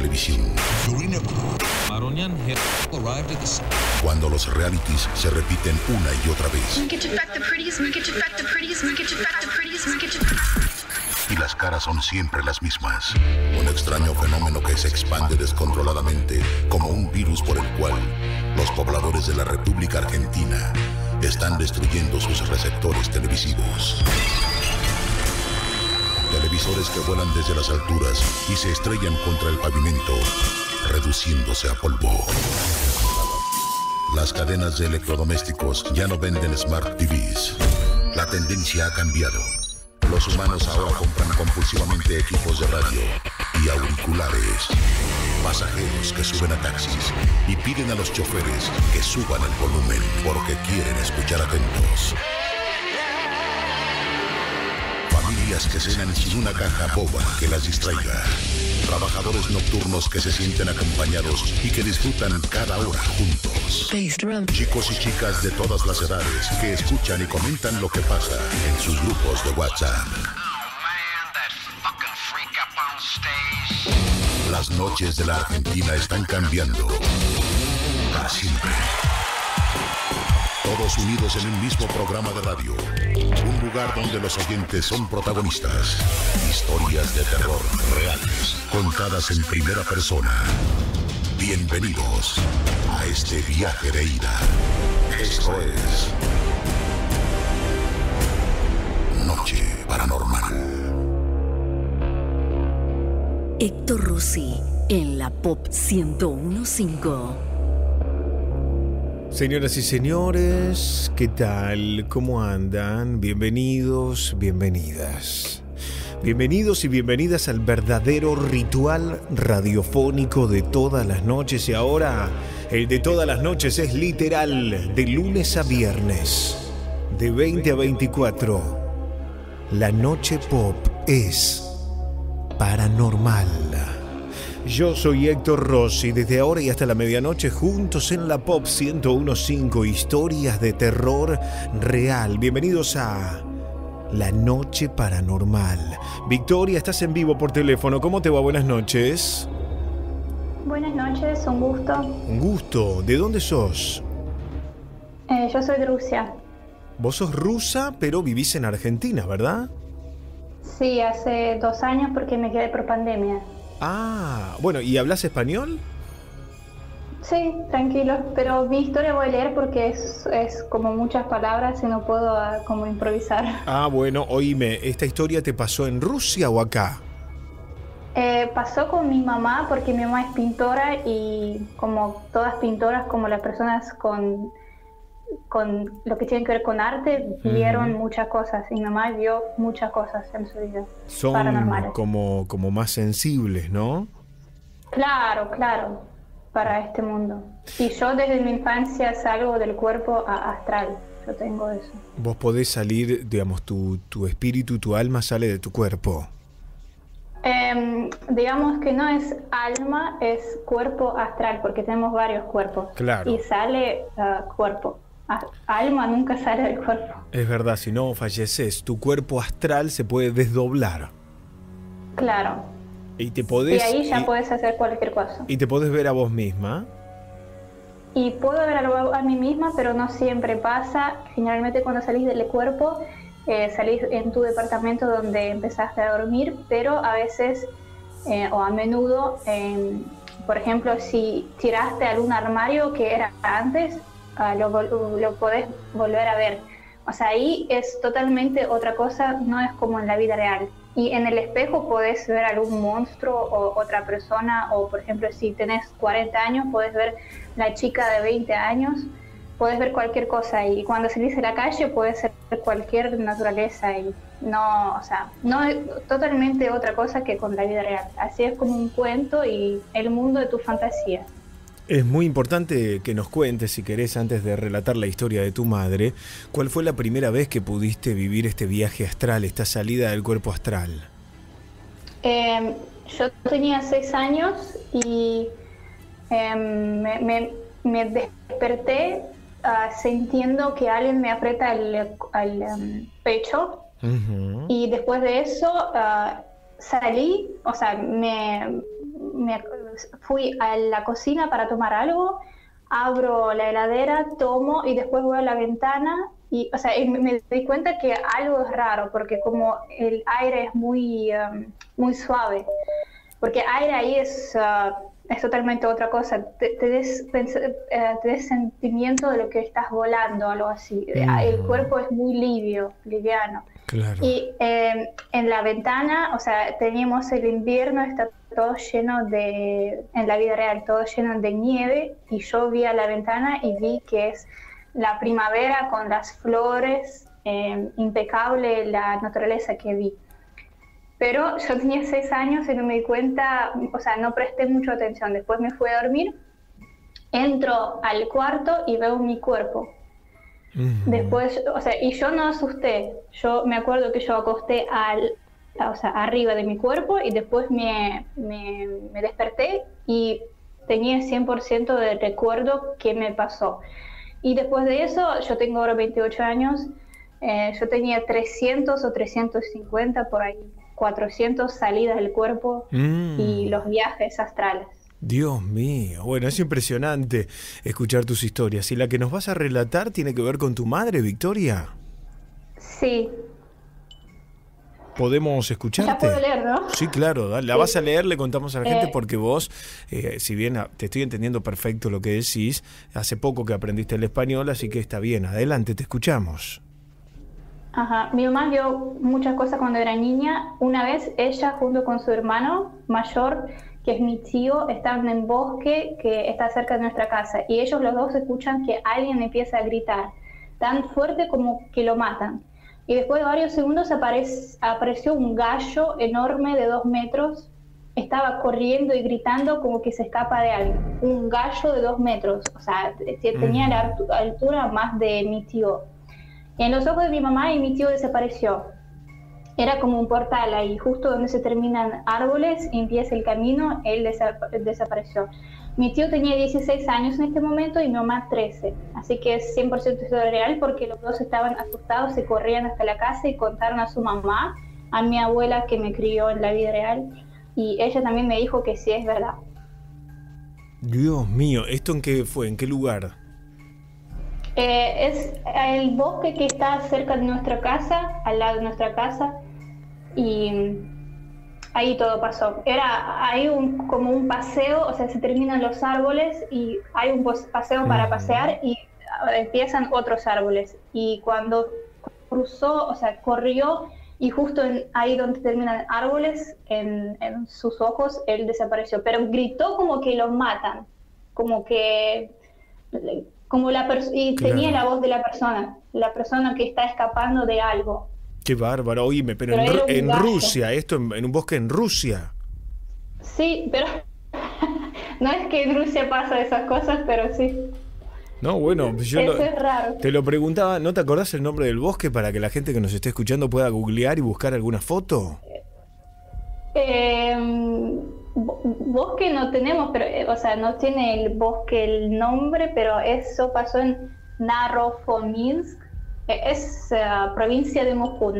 televisión. Cuando los realities se repiten una y otra vez. Y las caras son siempre las mismas. Un extraño fenómeno que se expande descontroladamente como un virus por el cual los pobladores de la República Argentina están destruyendo sus receptores televisivos. Televisores que vuelan desde las alturas y se estrellan contra el pavimento, reduciéndose a polvo. Las cadenas de electrodomésticos ya no venden Smart TVs. La tendencia ha cambiado. Los humanos ahora compran compulsivamente equipos de radio y auriculares. Pasajeros que suben a taxis y piden a los choferes que suban el volumen porque quieren escuchar atentos. Familias que cenan sin una caja boba que las distraiga. Trabajadores nocturnos que se sienten acompañados y que disfrutan cada hora juntos. Chicos y chicas de todas las edades que escuchan y comentan lo que pasa en sus grupos de WhatsApp. Las noches de la Argentina están cambiando para siempre. Todos unidos en un mismo programa de radio. Lugar donde los oyentes son protagonistas. Historias de terror reales, contadas en primera persona. Bienvenidos a este viaje de ida. Esto es Noche Paranormal. Héctor Rossi en la Pop 1015. Señoras y señores, ¿qué tal? ¿Cómo andan? Bienvenidos, bienvenidas. Bienvenidos y bienvenidas al verdadero ritual radiofónico de todas las noches y ahora el de todas las noches es literal, de lunes a viernes, de 20 a 24. La noche pop es paranormal. Yo soy Héctor Rossi, desde ahora y hasta la medianoche juntos en la Pop 1015, historias de terror real. Bienvenidos a La Noche Paranormal. Victoria, estás en vivo por teléfono. ¿Cómo te va? Buenas noches. Buenas noches, un gusto. Un gusto. ¿De dónde sos? Eh, yo soy de Rusia. Vos sos rusa, pero vivís en Argentina, ¿verdad? Sí, hace dos años porque me quedé por pandemia. Ah, bueno, ¿y hablas español? Sí, tranquilo, pero mi historia voy a leer porque es, es como muchas palabras y no puedo ah, como improvisar. Ah, bueno, oíme, ¿esta historia te pasó en Rusia o acá? Eh, pasó con mi mamá porque mi mamá es pintora y como todas pintoras, como las personas con con lo que tiene que ver con arte, vieron muchas cosas y mi mamá vio muchas cosas en su vida. Son como, como más sensibles, ¿no? Claro, claro, para este mundo. Y yo desde mi infancia salgo del cuerpo astral, yo tengo eso. Vos podés salir, digamos, tu, tu espíritu, tu alma sale de tu cuerpo. Em, digamos que no es alma, es cuerpo astral, porque tenemos varios cuerpos. Claro. Y sale uh, cuerpo alma nunca sale del cuerpo. Es verdad, si no falleces, tu cuerpo astral se puede desdoblar. Claro. Y te podés. Y ahí ya puedes hacer cualquier cosa. Y te podés ver a vos misma. Y puedo ver a, a mí misma, pero no siempre pasa. Generalmente cuando salís del cuerpo, eh, salís en tu departamento donde empezaste a dormir, pero a veces eh, o a menudo, por ejemplo, si tiraste algún armario que era antes, lo, lo podés volver a ver. O sea, ahí es totalmente otra cosa, no es como en la vida real. Y en el espejo podés ver algún monstruo o otra persona, o por ejemplo, si tenés 40 años, podés ver la chica de 20 años, podés ver cualquier cosa. Y cuando salís a la calle, puede ser cualquier naturaleza. Y no, o sea, no es totalmente otra cosa que con la vida real. Así es como un cuento y el mundo de tu fantasía. Es muy importante que nos cuentes, si querés, antes de relatar la historia de tu madre, cuál fue la primera vez que pudiste vivir este viaje astral, esta salida del cuerpo astral. Em, yo tenía seis años y em, me, desperté ah, sintiendo que alguien me aprieta el, em, pecho y después de eso ah, salí, o sea, me fui a la cocina para tomar algo, abro la heladera, tomo y después voy a la ventana y, o sea, me, di cuenta que algo es raro porque como el aire es muy, um, muy suave, porque aire ahí es, uh, es totalmente otra cosa, te, te, des, eh, sentimiento de lo que estás volando, algo así. El cuerpo es muy livio, liviano. Y em, en la ventana, o sea, teníamos el invierno, está todo lleno de, en la vida real, todo lleno de nieve, y yo vi a la ventana y vi que es la primavera con las flores, em, impecable la naturaleza que vi. Pero yo tenía seis años y no me di cuenta, o sea, no presté mucha atención. Después me fui a dormir, entro al cuarto y veo mi cuerpo Después, o sea, y yo no asusté. Yo me acuerdo que yo acosté al, o sea, arriba de mi cuerpo y después me, me, desperté y tenía 100% de recuerdo que me pasó. Y después de eso, yo tengo ahora 28 años, eh, yo tenía 300 o 350 por ahí, 400 salidas del cuerpo mm. y los viajes astrales. Dios mío, bueno, es impresionante escuchar tus historias. ¿Y la que nos vas a relatar tiene que ver con tu madre, Victoria? Sí. ¿Podemos escucharte? La puedo leer, ¿no? Sí, claro, la vas a leer, le contamos a la gente, eh. porque vos, eh, si bien te estoy entendiendo perfecto lo que decís, hace poco que aprendiste el español, así que está bien. Adelante, te escuchamos. Ajá, mi mamá vio muchas cosas cuando era niña. Una vez ella, junto con su hermano mayor, que es mi tío, están en bosque que está cerca de nuestra casa y ellos los dos escuchan que alguien empieza a gritar tan fuerte como que lo matan. Y después de varios segundos apareció un gallo enorme de dos metros, estaba corriendo y gritando como que se escapa de alguien. Un gallo de dos metros, o sea, tenía la altura más de mi tío. Y en los ojos de mi mamá y mi tío desapareció era como un portal ahí, justo donde se terminan árboles empieza el camino, él desapareció. Mi tío tenía 16 años en este momento y mi mamá 13, así que es 100% historia real porque los dos estaban asustados, se corrían hasta la casa y contaron a su mamá, a mi abuela que me crió en la vida real y ella también me dijo que sí es verdad. Dios mío, ¿esto en qué fue? ¿En qué lugar? Eh, es el bosque que está cerca de nuestra casa, al lado de nuestra casa y ahí todo pasó. Era hay un, como un paseo, o sea, se terminan los árboles y hay un paseo para pasear y empiezan otros árboles. Y cuando cruzó, o sea, corrió y justo ahí donde terminan árboles, en, sus ojos, él desapareció. Pero gritó como que lo matan, como que... Como la y tenía la voz de la persona, la persona que está escapando de algo. Qué bárbaro, oíme, pero, en, Rusia, esto en, un bosque en Rusia. Sí, pero no es que en Rusia pasa esas cosas, pero sí. No, bueno, yo te lo preguntaba, ¿no te acordás el nombre del bosque para que la gente que nos esté escuchando pueda googlear y buscar alguna foto? Eh, bosque no tenemos, pero, eh, o sea, no tiene el bosque el nombre, pero eso pasó en Narofominsk, es uh, provincia de Moscú,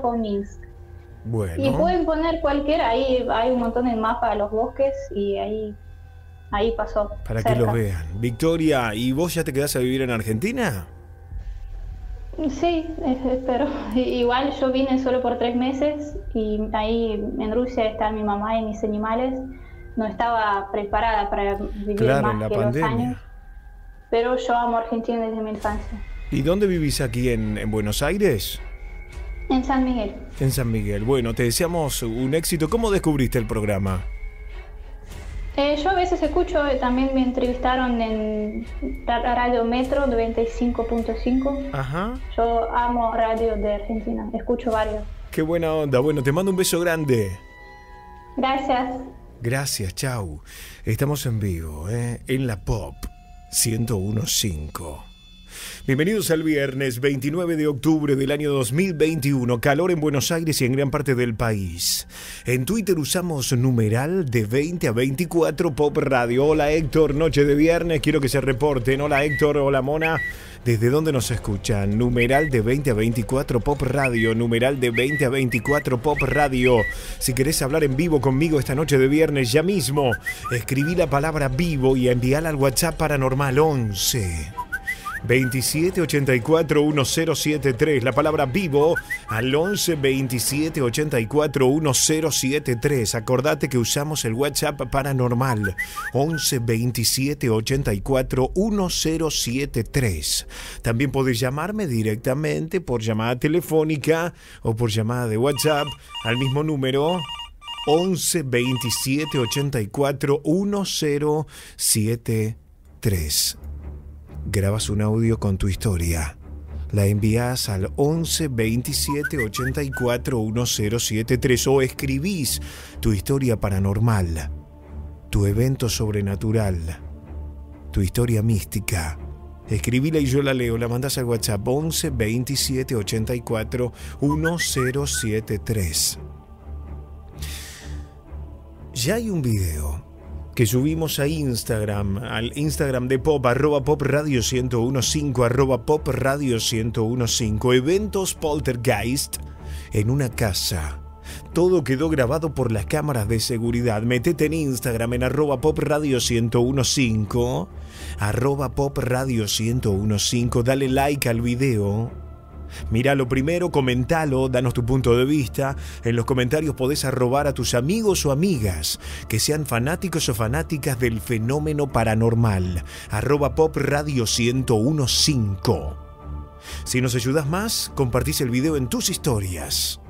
Fominsk. Bueno. Y pueden poner cualquiera, ahí hay un montón de mapas de los bosques y ahí, ahí pasó. Para que lo vean. Victoria, ¿y vos ya te quedás a vivir en Argentina? Sí, pero igual yo vine solo por tres meses y ahí en Rusia están mi mamá y mis animales. No estaba preparada para vivir más que dos años. Pero yo amo Argentina desde mi infancia. ¿Y dónde vivís aquí en, Buenos Aires? En San Miguel. En San Miguel. Bueno, te deseamos un éxito. ¿Cómo descubriste el programa? Eh, yo a veces escucho, eh, también me entrevistaron en Radio Metro 95.5. Ajá. Yo amo radio de Argentina, escucho varios. Qué buena onda. Bueno, te mando un beso grande. Gracias. Gracias, chau. Estamos en vivo, ¿eh? en la Pop 1015. Bienvenidos al viernes 29 de octubre del año 2021. Calor en Buenos Aires y en gran parte del país. En Twitter usamos numeral de 20 a 24 Pop Radio. Hola Héctor, noche de viernes. Quiero que se reporten. Hola Héctor, hola Mona. ¿Desde dónde nos escuchan? Numeral de 20 a 24 Pop Radio. Numeral de 20 a 24 Pop Radio. Si querés hablar en vivo conmigo esta noche de viernes, ya mismo, escribí la palabra vivo y envíala al WhatsApp Paranormal 11. 2784 1073. La palabra vivo al 11 27 84 1073. Acordate que usamos el WhatsApp paranormal 11 27 84 1073. También podés llamarme directamente por llamada telefónica o por llamada de WhatsApp al mismo número 11 27 84 1073 grabas un audio con tu historia. La envías al 11 27 84 1073 o escribís tu historia paranormal, tu evento sobrenatural, tu historia mística. Escribíla y yo la leo, la mandas al WhatsApp 11 27 84 1073. Ya hay un video que subimos a Instagram, al Instagram de Pop, arroba Pop Radio 1015, arroba Pop Radio 1015, eventos poltergeist en una casa. Todo quedó grabado por las cámaras de seguridad. Metete en Instagram en arroba Pop Radio 1015, arroba Pop Radio 1015, dale like al video Míralo primero, comentalo, danos tu punto de vista. En los comentarios podés arrobar a tus amigos o amigas que sean fanáticos o fanáticas del fenómeno paranormal. Arroba Pop Radio 1015. Si nos ayudas más, compartís el video en tus historias.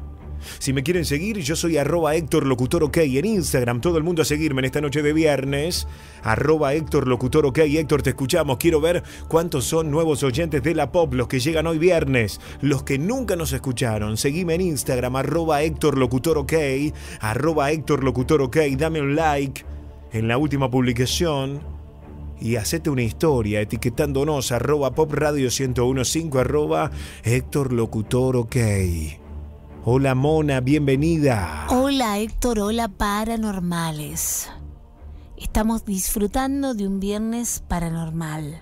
Si me quieren seguir, yo soy arroba Héctor Locutor OK en Instagram. Todo el mundo a seguirme en esta noche de viernes. Arroba Héctor Locutor OK. Héctor, te escuchamos. Quiero ver cuántos son nuevos oyentes de la pop, los que llegan hoy viernes, los que nunca nos escucharon. Seguime en Instagram, arroba Héctor Locutor OK. Arroba Héctor Locutor OK. Dame un like en la última publicación y hacete una historia etiquetándonos arroba pop radio 1015 arroba Héctor Locutor OK. Hola Mona, bienvenida. Hola Héctor, hola paranormales. Estamos disfrutando de un viernes paranormal,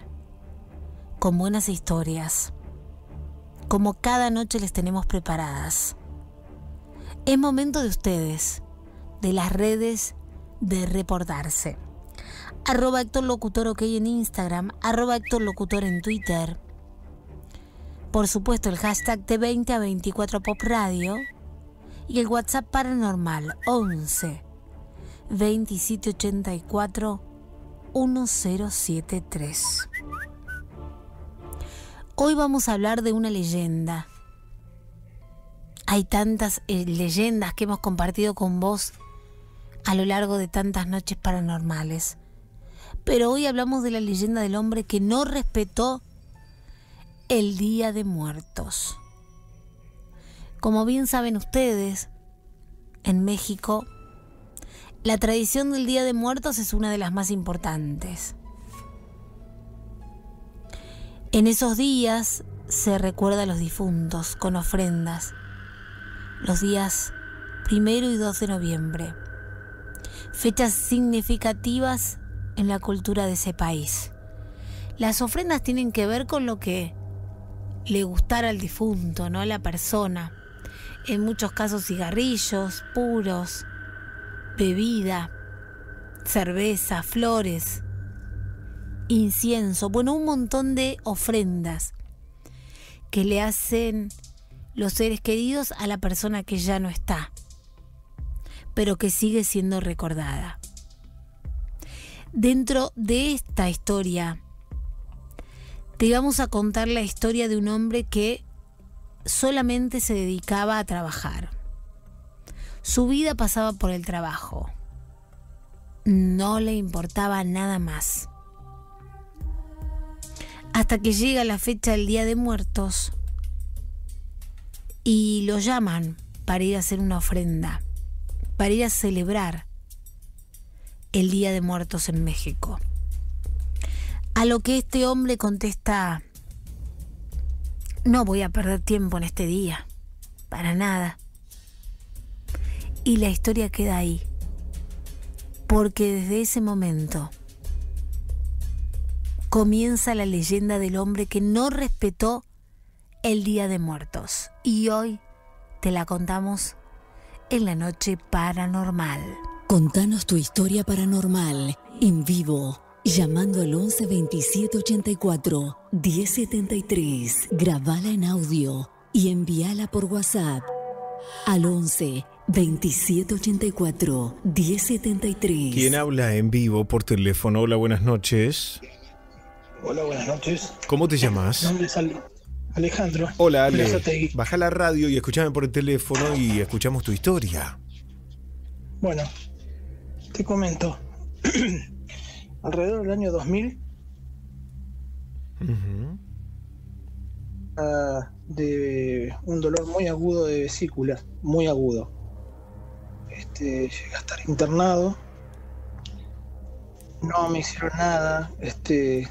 con buenas historias, como cada noche les tenemos preparadas. Es momento de ustedes, de las redes, de reportarse. Arroba Locutor OK en Instagram, arroba Locutor en Twitter, por supuesto, el hashtag de 20 a 24 Pop Radio y el WhatsApp paranormal 11 2784 1073. Hoy vamos a hablar de una leyenda. Hay tantas eh, leyendas que hemos compartido con vos a lo largo de tantas noches paranormales. Pero hoy hablamos de la leyenda del hombre que no respetó el Día de Muertos. Como bien saben ustedes, en México, la tradición del Día de Muertos es una de las más importantes. En esos días se recuerda a los difuntos con ofrendas, los días primero y 2 de noviembre, fechas significativas en la cultura de ese país. Las ofrendas tienen que ver con lo que le gustara al difunto, ¿no? A la persona. En muchos casos cigarrillos puros, bebida, cerveza, flores, incienso, bueno, un montón de ofrendas que le hacen los seres queridos a la persona que ya no está, pero que sigue siendo recordada. Dentro de esta historia te vamos a contar la historia de un hombre que solamente se dedicaba a trabajar. Su vida pasaba por el trabajo. No le importaba nada más. Hasta que llega la fecha del Día de Muertos y lo llaman para ir a hacer una ofrenda, para ir a celebrar el Día de Muertos en México. A lo que este hombre contesta, no voy a perder tiempo en este día, para nada. Y la historia queda ahí, porque desde ese momento comienza la leyenda del hombre que no respetó el Día de Muertos. Y hoy te la contamos en la noche paranormal. Contanos tu historia paranormal en vivo llamando al 11 27 84 1073. Grabala en audio y envíala por WhatsApp al 11 27 84 1073. ¿Quién habla en vivo por teléfono? Hola, buenas noches. Hola, buenas noches. ¿Cómo te llamas? Mi nombre es Ale- Alejandro. Hola, Ale. Baja la radio y escúchame por el teléfono y escuchamos tu historia. Bueno, te comento. Alrededor del año 2000, Ujú. ah, de un dolor muy agudo de vesícula, muy agudo. Este, llegué a estar internado. No me hicieron nada. Este,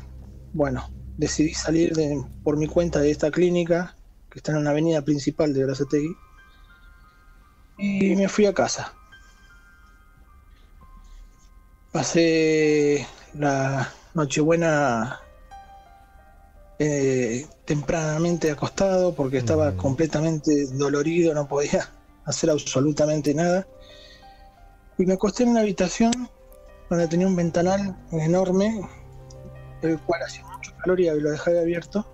bueno, decidí salir de- por mi cuenta de esta clínica, que está en una avenida principal de Berazategui, y me fui a casa. Pasé la Nochebuena eh, tempranamente acostado porque estaba completamente dolorido, no podía hacer absolutamente nada. Y me acosté en una habitación donde tenía un ventanal enorme, el cual hacía mucho calor y lo dejé abierto.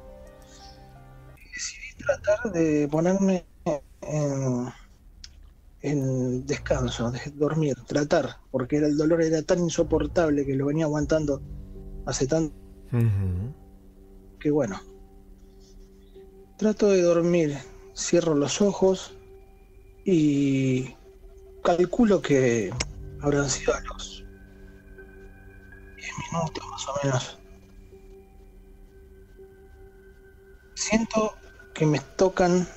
Y decidí tratar de ponerme en, en descanso, de dormir, tratar, porque era, el dolor era tan insoportable que lo venía aguantando hace tanto Ujú. que bueno. Trato de dormir, cierro los ojos y calculo que habrán sido a los 10 minutos más o menos. Siento que me tocan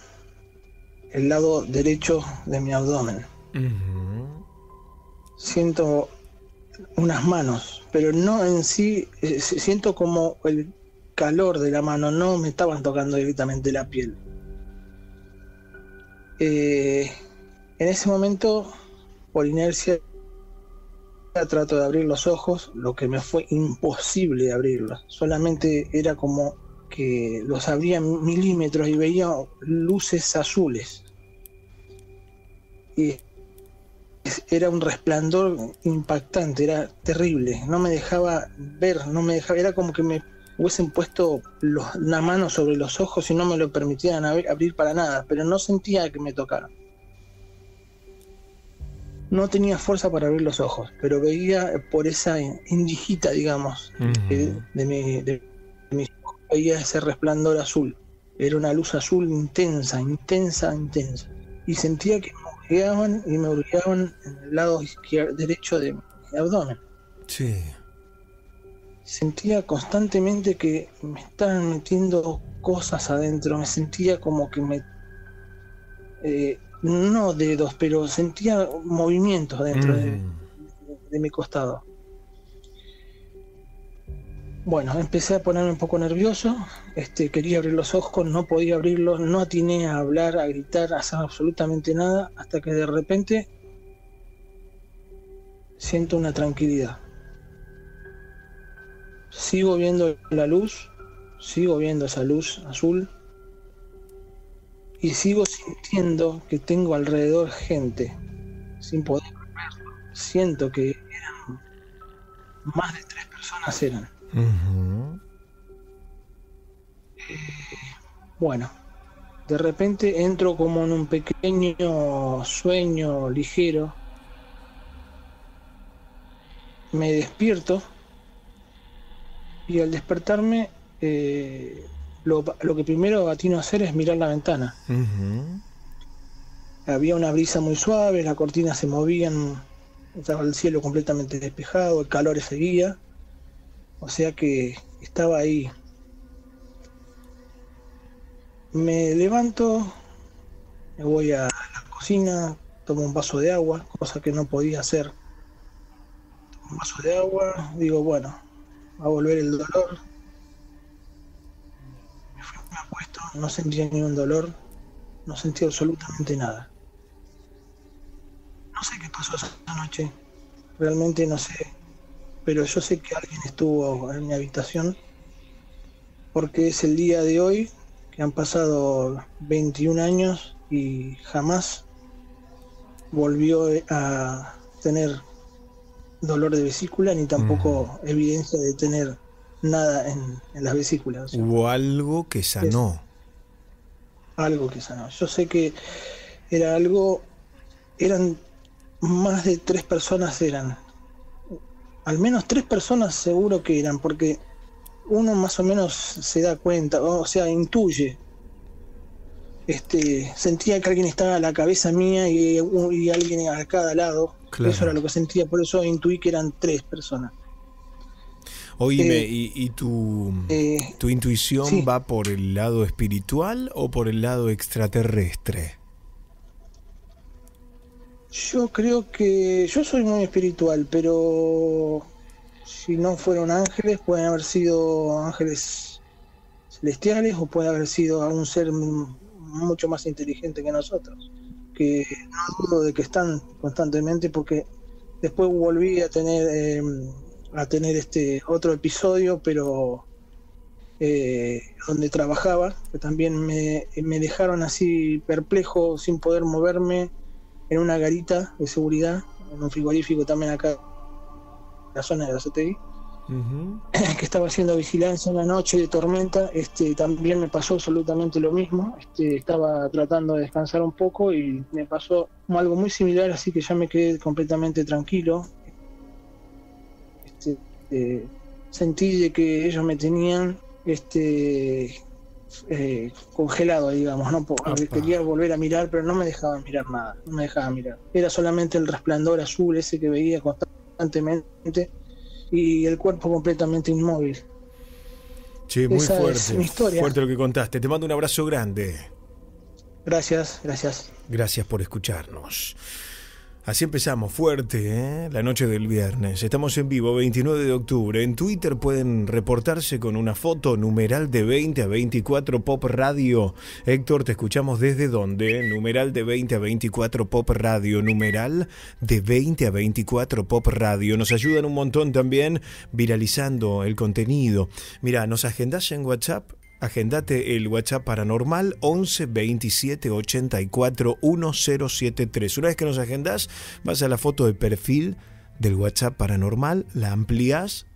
el lado derecho de mi abdomen. Siento unas manos, pero no en sí, eh, si- siento como el calor de la mano, no me estaban tocando directamente la piel. Eh, en ese momento, por inercia, trato de abrir los ojos, lo que me fue imposible abrirlos. Solamente era como que los abría milímetros y veía luces azules. Y era un resplandor impactante, era terrible, no me dejaba ver, no me dejaba, era como que me hubiesen puesto los- la mano sobre los ojos y no me lo permitían abri- abrir para nada, pero no sentía que me tocaran. No tenía fuerza para abrir los ojos, pero veía por esa indijita, digamos, de mi, de mis ojos, veía ese resplandor azul. Era una luz azul intensa, intensa, intensa. Y sentía que y me hurgueaban en el lado izquier- derecho de mi abdomen. Sí. Sentía constantemente que me estaban metiendo cosas adentro. Me sentía como que me. eh, no dedos, pero sentía movimientos dentro de, Ujú. de mi costado. Bueno, empecé a ponerme un poco nervioso, este, quería abrir los ojos, no podía abrirlos, no atiné a hablar, a gritar, a hacer absolutamente nada, hasta que de repente siento una tranquilidad. Sigo viendo la luz, sigo viendo esa luz azul y sigo sintiendo que tengo alrededor gente, sin poder verlo. Siento que eran más de tres personas eran. Bueno, de repente entro como en un pequeño sueño ligero. Me despierto y al despertarme eh, lo, lo que primero atino a hacer es mirar la ventana. Había una brisa muy suave, las cortinas se movían, estaba el cielo completamente despejado, el calor seguía, o sea que estaba ahí. Me levanto, me voy a la cocina, tomo un vaso de agua, cosa que no podía hacer. Un vaso de agua, digo, bueno, va a volver el dolor. Me fui, me apuesto, no sentía ningún dolor, no sentía absolutamente nada. No sé qué pasó esa noche, realmente no sé, pero yo sé que alguien estuvo en mi habitación porque es el día de hoy que han pasado 21 años y jamás volvió a tener dolor de vesícula ni tampoco mm. evidencia de tener nada en, las vesículas. Hubo algo que sanó. algo que sanó. Yo sé que era algo, eran más de tres personas eran. Al menos tres personas seguro que eran, porque uno más o menos se da cuenta, o sea, intuye. Este, sentía que alguien estaba a la cabeza mía y, alguien a cada lado. Eso era lo que sentía, por eso intuí que eran tres personas. Oíme, eh, ¿y, tu, eh, tu intuición va por el lado espiritual o por el lado extraterrestre? Yo creo que yo soy muy espiritual, pero si no fueron ángeles, pueden haber sido ángeles celestiales o puede haber sido un ser mucho más inteligente que nosotros, que no dudo de que están constantemente porque después volví a tener eh, a tener este otro episodio, pero eh, donde trabajaba, que también me, me dejaron así perplejo sin poder moverme en una garita de seguridad, en un frigorífico también acá, en la zona de la CTI, que estaba haciendo vigilancia en la noche de tormenta, este, también me pasó absolutamente lo mismo, este, estaba tratando de descansar un poco y me pasó algo muy similar, así que ya me quedé completamente tranquilo. Este, eh, sentí de que ellos me tenían este eh, congelado, digamos, ¿no? quería volver a mirar, pero no me dejaban mirar nada, no me dejaban mirar. Era solamente el resplandor azul ese que veía constantemente y el cuerpo completamente inmóvil. Sí, muy fuerte. Fuerte lo que contaste. Te mando un abrazo grande. Gracias, gracias. Gracias por escucharnos. Así empezamos fuerte, ¿eh? la noche del viernes. Estamos en vivo, 29 de octubre. En Twitter pueden reportarse con una foto numeral de 20 a 24 Pop Radio. Héctor, te escuchamos desde dónde? Numeral de 20 a 24 Pop Radio. Numeral de 20 a 24 Pop Radio. Nos ayudan un montón también viralizando el contenido. Mira, nos agendas en WhatsApp agendate el WhatsApp paranormal 11 27 84 1073. Una vez que nos agendas, vas a la foto de perfil del WhatsApp paranormal, la amplias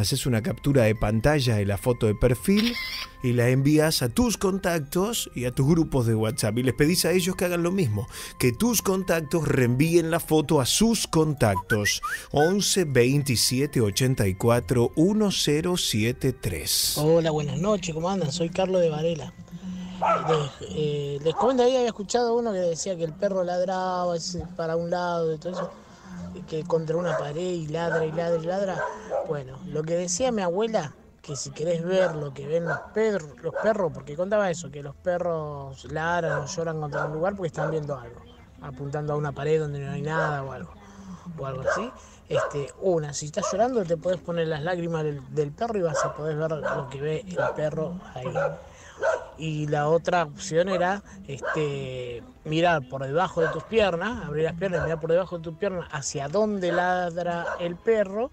haces una captura de pantalla de la foto de perfil y la envías a tus contactos y a tus grupos de WhatsApp y les pedís a ellos que hagan lo mismo, que tus contactos reenvíen la foto a sus contactos 11 27 84 1073. Hola, buenas noches, ¿cómo andan? Soy Carlos de Varela. Les, eh, les comento ahí, había escuchado uno que decía que el perro ladraba para un lado y todo eso que contra una pared y ladra y ladra y ladra. Bueno, lo que decía mi abuela, que si querés ver lo que ven los, perros, los perros, porque contaba eso, que los perros ladran o lloran contra un lugar porque están viendo algo, apuntando a una pared donde no hay nada o algo, o algo así. Este, una, si estás llorando te puedes poner las lágrimas del, del perro y vas a poder ver lo que ve el perro ahí y la otra opción era este, mirar por debajo de tus piernas, abrir las piernas, mirar por debajo de tus piernas hacia dónde ladra el perro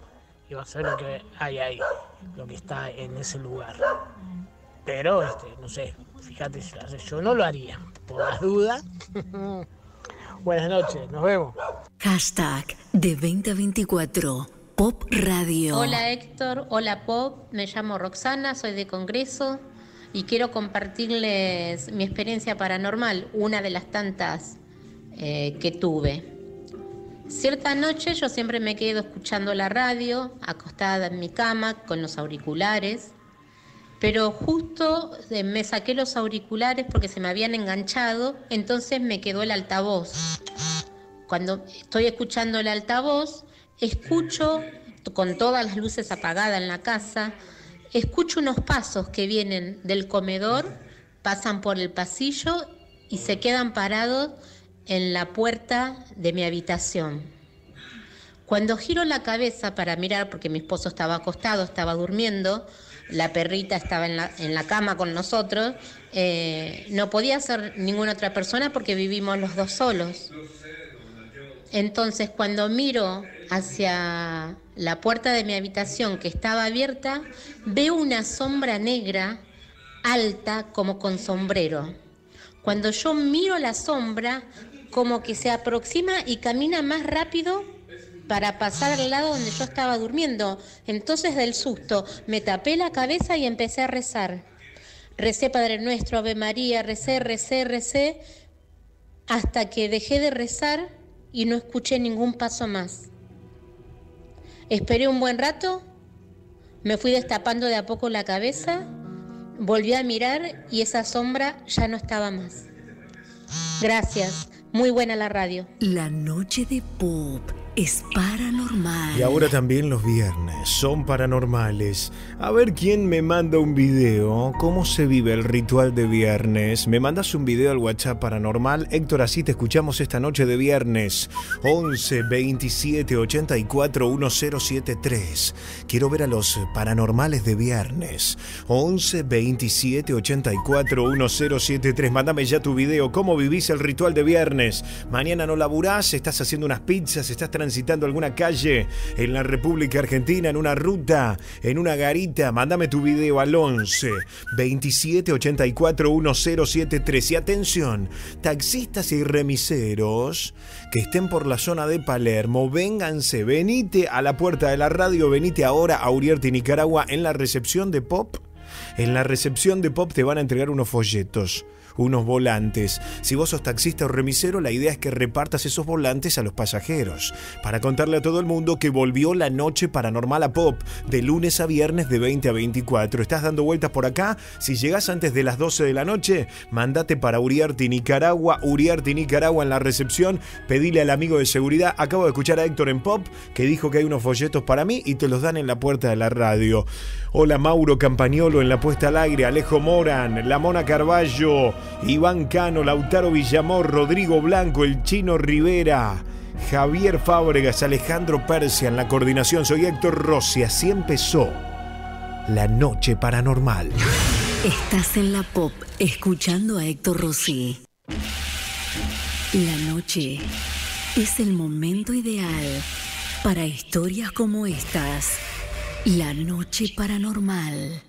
y vas a ver lo que hay ahí, lo que está en ese lugar. Pero, este, no sé, fíjate si lo haces, yo no lo haría, por las dudas. Buenas noches, nos vemos. Hashtag de 2024. Pop Radio. Hola Héctor, hola Pop, me llamo Roxana, soy de Congreso y quiero compartirles mi experiencia paranormal, una de las tantas eh, que tuve. Cierta noche yo siempre me quedo escuchando la radio, acostada en mi cama con los auriculares, pero justo eh, me saqué los auriculares porque se me habían enganchado, entonces me quedó el altavoz. Cuando estoy escuchando el altavoz, escucho con todas las luces apagadas en la casa, escucho unos pasos que vienen del comedor, pasan por el pasillo y se quedan parados en la puerta de mi habitación. Cuando giro la cabeza para mirar, porque mi esposo estaba acostado, estaba durmiendo, la perrita estaba en la, en la cama con nosotros, eh, no podía ser ninguna otra persona porque vivimos los dos solos. Entonces cuando miro hacia la puerta de mi habitación que estaba abierta, veo una sombra negra alta como con sombrero. Cuando yo miro la sombra, como que se aproxima y camina más rápido para pasar al lado donde yo estaba durmiendo. Entonces del susto me tapé la cabeza y empecé a rezar. Recé Padre Nuestro, Ave María, recé, recé, recé, hasta que dejé de rezar y no escuché ningún paso más. Esperé un buen rato, me fui destapando de a poco la cabeza, volví a mirar y esa sombra ya no estaba más. Gracias, muy buena la radio. La noche de pop es paranormal. Y ahora también los viernes son paranormales. A ver quién me manda un video. ¿Cómo se vive el ritual de viernes? Me mandas un video al WhatsApp paranormal. Héctor, así te escuchamos esta noche de viernes. 11 27 84 1073. Quiero ver a los paranormales de viernes. 11 27 84 1073. Mándame ya tu video. ¿Cómo vivís el ritual de viernes? Mañana no laburás, estás haciendo unas pizzas, estás transitando alguna calle en la República Argentina, en una ruta, en una garita, mándame tu video al 11 27 84 1073. Y atención, taxistas y remiseros que estén por la zona de Palermo, vénganse, venite a la puerta de la radio, venite ahora a Uriarte, Nicaragua, en la recepción de Pop. En la recepción de Pop te van a entregar unos folletos unos volantes. Si vos sos taxista o remisero, la idea es que repartas esos volantes a los pasajeros, para contarle a todo el mundo que volvió la noche paranormal a Pop, de lunes a viernes de 20 a 24. ¿Estás dando vueltas por acá? Si llegás antes de las 12 de la noche, mandate para Uriarte, Nicaragua, Uriarte, Nicaragua en la recepción, pedile al amigo de seguridad, acabo de escuchar a Héctor en Pop, que dijo que hay unos folletos para mí y te los dan en la puerta de la radio. Hola Mauro Campañolo en la puesta al aire, Alejo Moran, La Mona Carballo, Iván Cano, Lautaro Villamor, Rodrigo Blanco, el Chino Rivera, Javier Fábregas, Alejandro Persia en la coordinación. Soy Héctor Rossi, así empezó la noche paranormal. Estás en la pop escuchando a Héctor Rossi. La noche es el momento ideal para historias como estas. La noche paranormal.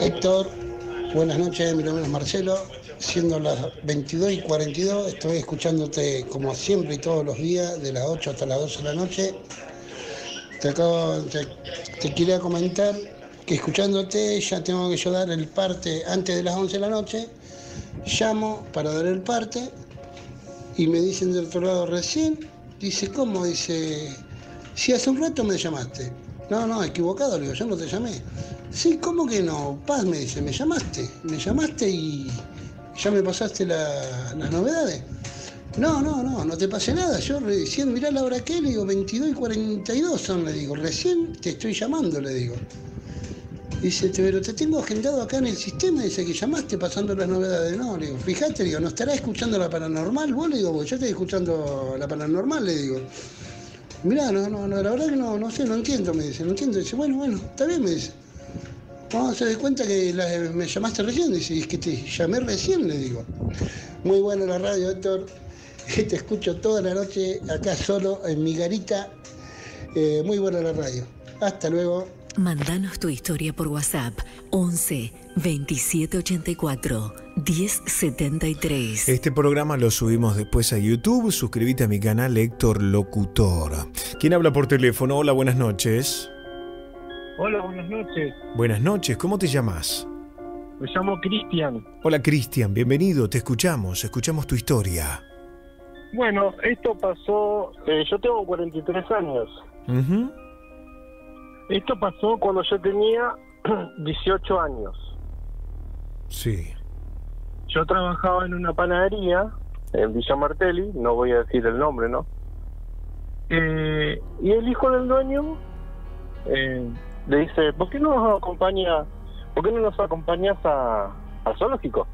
Héctor, buenas noches, mi nombre es Marcelo. Siendo las 22 y 42, estoy escuchándote como siempre y todos los días, de las 8 hasta las 12 de la noche. Te, acabo, te, te quería comentar que escuchándote ya tengo que yo dar el parte antes de las 11 de la noche. Llamo para dar el parte y me dicen del otro lado recién. Dice, ¿cómo? Dice, si hace un rato me llamaste. No, no, equivocado, le digo, yo no te llamé. Sí, ¿cómo que no? Paz me dice, me llamaste, me llamaste y ya me pasaste la- las novedades. No, no, no, no te pasé nada. Yo recién, mirá la hora que le digo, 22 y 42 son, le digo, recién te estoy llamando, le digo. Dice, pero te tengo agendado acá en el sistema, dice que llamaste pasando las novedades. No, le digo, fíjate, le digo, ¿no estarás escuchando la paranormal? Vos le digo, porque yo estoy escuchando la paranormal, le digo. Mirá, no, no, no, la verdad que no, no sé, no entiendo, me dice, no entiendo. Dice, bueno, bueno, está bien, me dice. No, se da cuenta que la- me llamaste recién, dice, y es que te llamé recién, le digo. Muy buena la radio, Héctor. Te escucho toda la noche acá solo en mi garita. Eh, muy buena la radio. Hasta luego. Mandanos tu historia por WhatsApp 11 27 84 10 73. Este programa lo subimos después a YouTube. Suscríbete a mi canal Héctor Locutor. ¿Quién habla por teléfono? Hola, buenas noches. Hola, buenas noches. Buenas noches, ¿cómo te llamas? Me llamo Cristian. Hola Cristian, bienvenido, te escuchamos, escuchamos tu historia. Bueno, esto pasó, eh, yo tengo 43 años. Esto pasó cuando yo tenía 18 años. Sí. Yo trabajaba en una panadería en Villa Martelli, no voy a decir el nombre, ¿no? Eh, y el hijo del dueño eh, le dice, ¿por qué no nos acompaña, por qué no nos acompañas a, al zoológico?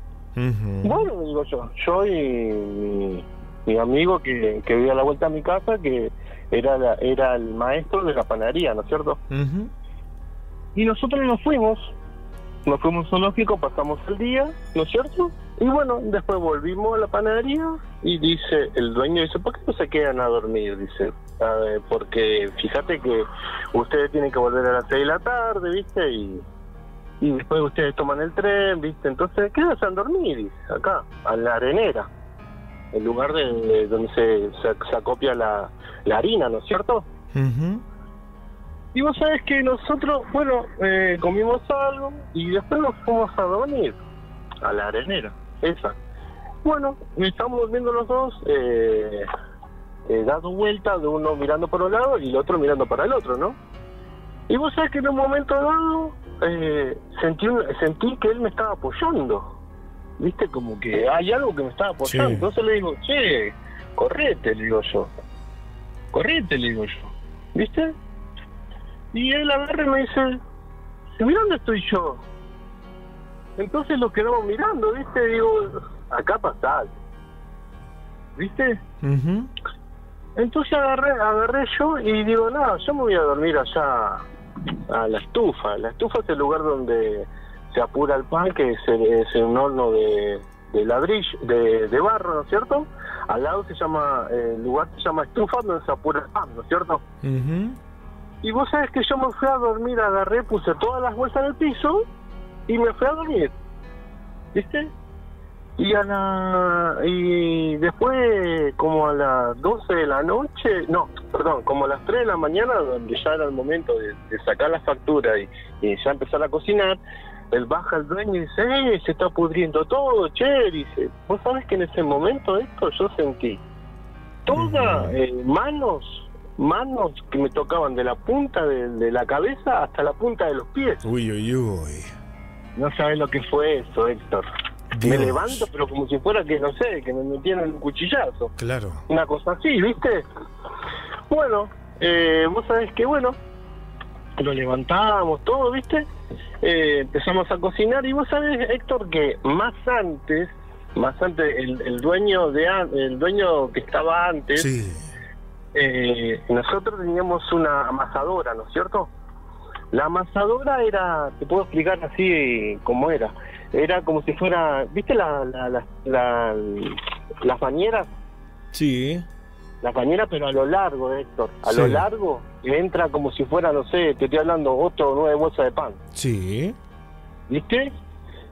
Bueno, digo yo, yo y mi, mi amigo que, que vivía a la vuelta a mi casa, que era la- era el maestro de la panadería, ¿no es cierto? Y nosotros nos fuimos, nos fuimos a un zoológico, pasamos el día, ¿no es cierto? Y bueno, después volvimos a la panadería y dice, el dueño dice, ¿por qué no se quedan a dormir? Dice, "A ver, porque fíjate que ustedes tienen que volver a las 6 de la tarde, ¿viste? Y, y después ustedes toman el tren, ¿viste? Entonces, quédense a dormir, dice, acá, a la arenera, el lugar de, de donde se, se, se acopia la, la harina, ¿no es cierto? Ujú. Y vos sabés que nosotros, bueno, eh, comimos algo y después nos fuimos a dormir a la arenera, esa. Bueno, y estamos durmiendo los dos, eh, eh, dando vueltas, de uno mirando por un lado y el otro mirando para el otro, ¿no? Y vos sabés que en un momento dado eh, sentí, un- sentí que él me estaba apoyando, ¿viste? Como que hay algo que me estaba apoyando. Sí. Entonces le digo, che, correte, le digo yo. Correte, le digo yo. ¿Viste? Y él agarra y me dice, mira dónde estoy yo. Entonces lo quedamos mirando, ¿viste? Digo, acá pasa algo. ¿Viste? Ujú. Entonces agarré, agarré yo y digo, no, yo me voy a dormir allá a la estufa. La estufa es el lugar donde se apura el pan, que es, un horno de, de ladrillo, de, de barro, ¿no es cierto? Al lado se llama, el lugar se llama estufa donde se apura el pan, ¿no es cierto? Y vos sabés que yo me fui a dormir, agarré, puse todas las bolsas en el piso y me fui a dormir. ¿Viste? Y a la y después como a las 12 de la noche, no, perdón, como a las 3 de la mañana, donde ya era el momento de, de sacar la factura y, y ya empezar a cocinar, él baja el dueño y dice, eh, se está pudriendo todo, che, dice, vos sabés que en ese momento esto yo sentí todas eh, manos, manos que me tocaban de la punta de, de la cabeza hasta la punta de los pies. Uy, uy, uy. No sabes lo que fue eso, Héctor. Dios. Me levanto, pero como si fuera que, no sé, que me metieran un cuchillazo. Claro. Una cosa así, ¿viste? Bueno, eh, vos sabés que, bueno, lo levantamos, todo, ¿viste? Eh, empezamos a cocinar y vos sabés, Héctor, que más antes, más antes, el, el dueño de el dueño que estaba antes, Sí. eh, nosotros teníamos una amasadora, ¿no es cierto? La amasadora era, te puedo explicar así cómo era. Era como si fuera, ¿viste la, la, la- la- las bañeras? Sí. Las bañeras, pero a lo largo, Héctor. A Sí. lo largo entra como si fuera, no sé, te estoy hablando, ocho o nueve bolsas de pan. Sí. ¿Viste?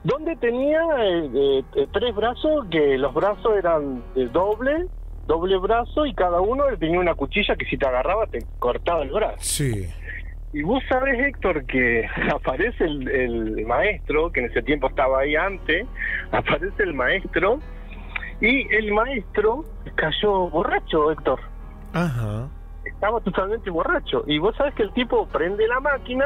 Donde tenía eh, eh, eh, tres brazos, que los brazos eran de doble, doble brazo, y cada uno tenía una cuchilla que si te agarraba te cortaba el brazo. Sí. Y vos sabés, Héctor, que aparece el, el maestro, que en ese tiempo estaba ahí antes, aparece el maestro, y el maestro cayó borracho, Héctor. Ajá. Estaba totalmente borracho. Y vos sabés que el tipo prende la máquina,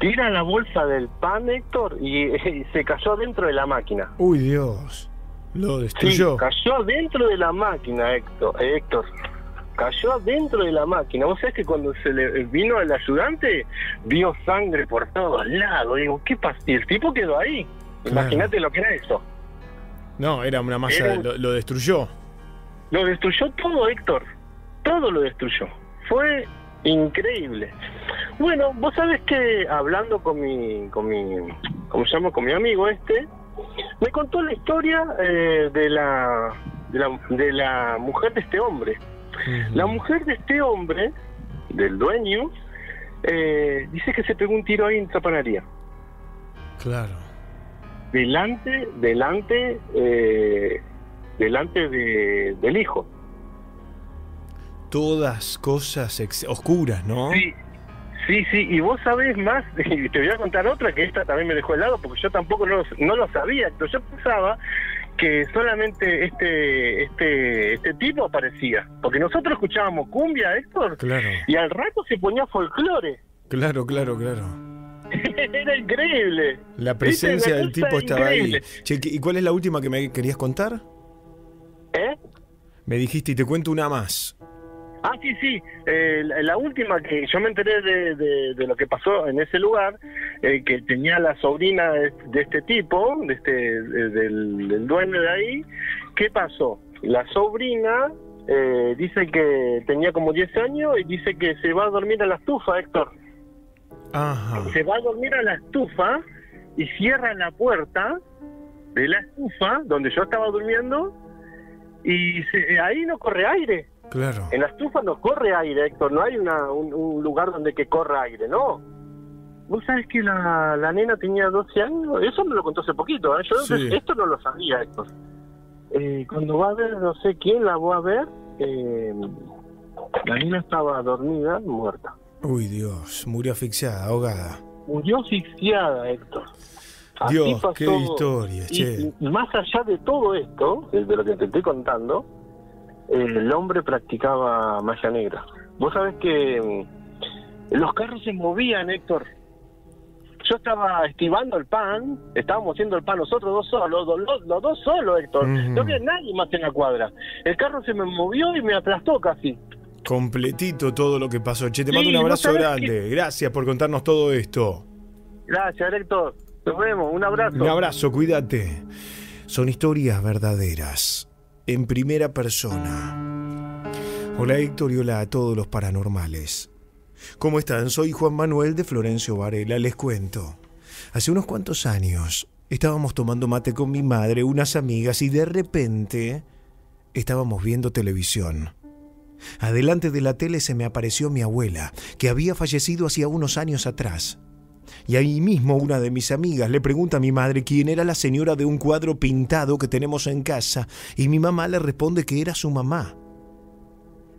tira la bolsa del pan, Héctor, y, y se cayó dentro de la máquina. Uy, Dios. Lo Sí, destruyó. cayó dentro de la máquina, Héctor. Héctor. Cayó dentro de la máquina. Vos sabés que cuando se le vino el ayudante, vio sangre por todos lados. Digo, ¿qué pasó? Y el tipo quedó ahí. Claro. Imagínate lo que era eso. No, era una masa. Era Lo, lo destruyó. Lo destruyó todo, Héctor. Todo lo destruyó. Fue increíble. Bueno, vos sabés que hablando con mi, con mi, ¿cómo se llama? Con mi amigo este, me contó la historia eh, de la, de la, de la mujer de este hombre. La mujer de este hombre, del dueño, eh, dice que se pegó un tiro ahí en esa panadería. Claro. Delante, delante, eh, delante de, del hijo. Todas cosas oscuras, ¿no? Sí, sí, sí, y vos sabés más, y te voy a contar otra que esta también me dejó helado porque yo tampoco no, lo- no lo sabía, pero yo pensaba que solamente este este este tipo aparecía, porque nosotros escuchábamos cumbia, Héctor, Claro. y al rato se ponía folclore. Claro, claro, claro. Era increíble. La presencia del tipo estaba increíble. ahí. Che, ¿y cuál es la última que me querías contar? ¿Eh? Me dijiste y te cuento una más. Ah, sí, sí. Eh, la, la última que yo me enteré de, de- de lo que pasó en ese lugar, eh, que tenía la sobrina de, de este tipo, de este de- del, del dueño de ahí. ¿Qué pasó? La sobrina eh, dice que tenía como 10 años y dice que se va a dormir a la estufa, Héctor. Se va a dormir a la estufa y cierra la puerta de la estufa donde yo estaba durmiendo y ahí no corre aire. Claro. En la estufa no corre aire, Héctor. No hay una, un, lugar donde que corra aire, no. Vos sabés que la, la, nena tenía 12 años. Eso me lo contó hace poquito. ¿eh? Yo esto no lo sabía, Héctor. Eh, cuando va a ver, no sé quién la va a ver, eh, la niña estaba dormida, muerta. Uy, Dios, murió asfixiada, ahogada. Murió asfixiada, Héctor. Dios, qué historia, che. Y más allá de todo esto, de lo que te estoy contando, el hombre practicaba magia negra. Vos sabés que mm, los carros se movían, Héctor. Yo estaba estivando el pan, estábamos haciendo el pan nosotros dos solos, los, dos solos, Héctor. No había nadie más en la cuadra. El carro se me movió y me aplastó casi. Completito todo lo que pasó. Che, te mando un abrazo grande. Gracias por contarnos todo esto. Gracias, Héctor. Nos vemos. Un abrazo. Un abrazo, cuídate. Son historias verdaderas en primera persona. Hola Héctor y hola a todos los paranormales. ¿Cómo están? Soy Juan Manuel de Florencio Varela, les cuento. Hace unos cuantos años estábamos tomando mate con mi madre, unas amigas, y de repente estábamos viendo televisión. Adelante de la tele se me apareció mi abuela, que había fallecido hacía unos años atrás. Y ahí mismo una de mis amigas le pregunta a mi madre quién era la señora de un cuadro pintado que tenemos en casa y mi mamá le responde que era su mamá.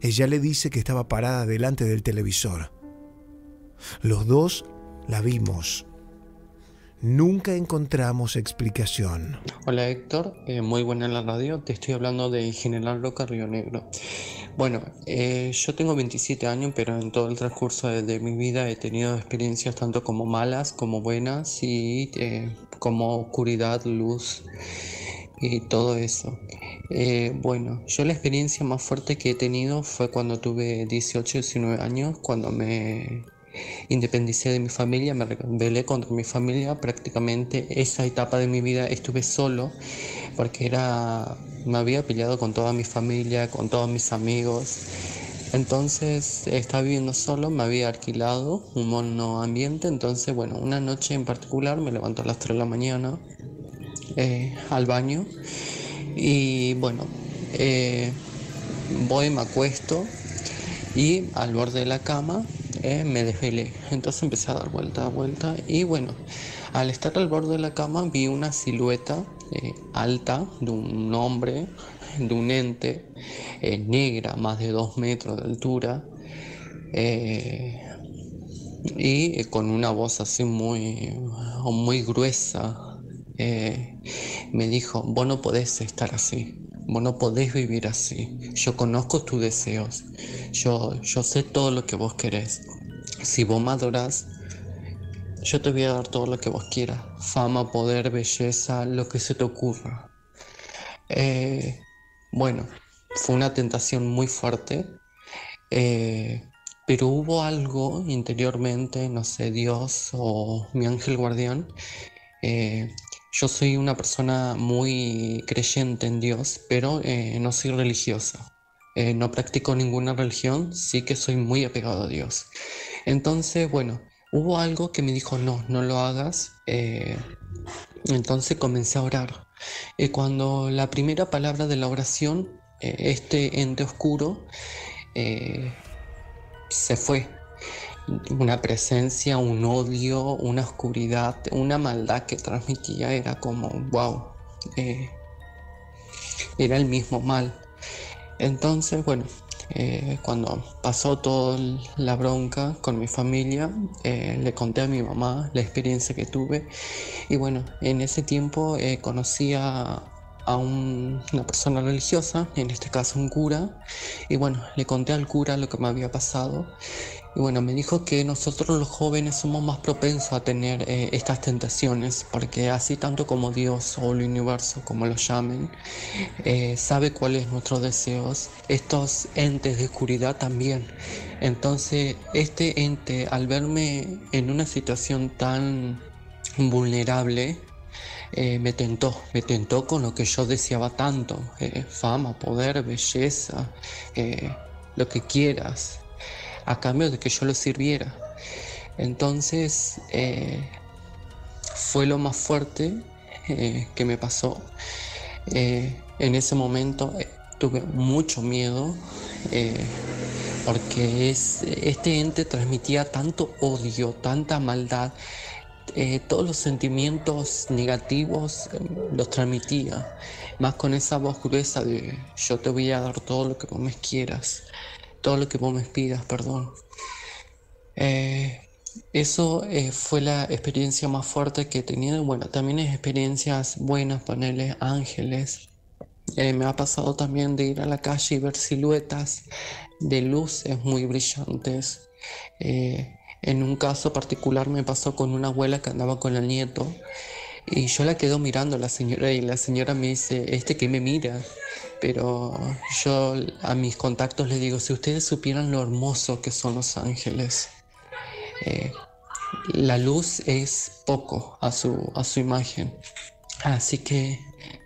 Ella le dice que estaba parada delante del televisor. Los dos la vimos. Nunca encontramos explicación. Hola Héctor, eh, muy buena en la radio. Te estoy hablando de General Roca Río Negro. Bueno, eh, yo tengo 27 años, pero en todo el transcurso de, mi vida he tenido experiencias tanto como malas como buenas y eh, como oscuridad, luz y todo eso. Bueno, yo la experiencia más fuerte que he tenido fue cuando tuve 18, 19 años, cuando me independicé de mi familia, me rebelé contra mi familia, prácticamente esa etapa de mi vida estuve solo porque era me había peleado con toda mi familia, con todos mis amigos. Entonces estaba viviendo solo, me había alquilado un mono ambiente, entonces bueno, una noche en particular me levanto a las 3 de la mañana eh, al baño y bueno, eh, voy, me acuesto y al borde de la cama eh, me desvelé. Entonces empecé a dar vuelta, vuelta y bueno, al estar al borde de la cama vi una silueta eh, alta de un hombre, de un ente, eh, negra, más de dos metros de altura, y con una voz así muy, muy gruesa, me dijo, vos no podés estar así. Vos no podés vivir así. Yo conozco tus deseos. Yo, yo sé todo lo que vos querés. Si vos me adorás, yo te voy a dar todo lo que vos quieras, fama, poder, belleza, lo que se te ocurra. Eh, bueno, fue una tentación muy fuerte, eh, pero hubo algo interiormente, no sé, Dios o mi ángel guardián. Eh, yo soy una persona muy creyente en Dios, pero no soy religiosa. no practico ninguna religión, sí que soy muy apegado a Dios. Entonces, bueno, hubo algo que me dijo, no, no lo hagas. Eh, entonces comencé a orar. Y cuando la primera palabra de la oración, eh, este ente oscuro, eh, se fue. Una presencia, un odio, una oscuridad, una maldad que transmitía era como, wow, era el mismo mal. Entonces, bueno, eh, cuando pasó toda la bronca con mi familia, eh, le conté a mi mamá la experiencia que tuve. Y bueno, en ese tiempo eh, conocí a, una persona religiosa, en este caso un cura, y bueno, le conté al cura lo que me había pasado y bueno, me dijo que nosotros los jóvenes somos más propensos a tener eh, estas tentaciones, porque así tanto como Dios o el universo, como lo llamen, eh, sabe cuáles son nuestros deseos, estos entes de oscuridad también. Entonces, este ente, al verme en una situación tan vulnerable, eh, me tentó, me tentó con lo que yo deseaba tanto, fama, poder, belleza, lo que quieras a cambio de que yo lo sirviera. Entonces eh, fue lo más fuerte eh, que me pasó. Eh, en ese momento tuve mucho miedo porque es, este ente transmitía tanto odio, tanta maldad, todos los sentimientos negativos los transmitía, más con esa voz gruesa de yo te voy a dar todo lo que me quieras, todo lo que vos me pidas, perdón. Eh, eso eh, fue la experiencia más fuerte que he tenido. Bueno, también es experiencias buenas, ponerle ángeles. Eh, me ha pasado también de ir a la calle y ver siluetas de luces muy brillantes. en un caso particular me pasó con una abuela que andaba con el nieto y yo la quedo mirando a la señora y la señora me dice, este que me mira. Pero yo a mis contactos les digo, si ustedes supieran lo hermoso que son los ángeles, eh, la luz es poco a su, a su imagen. Así que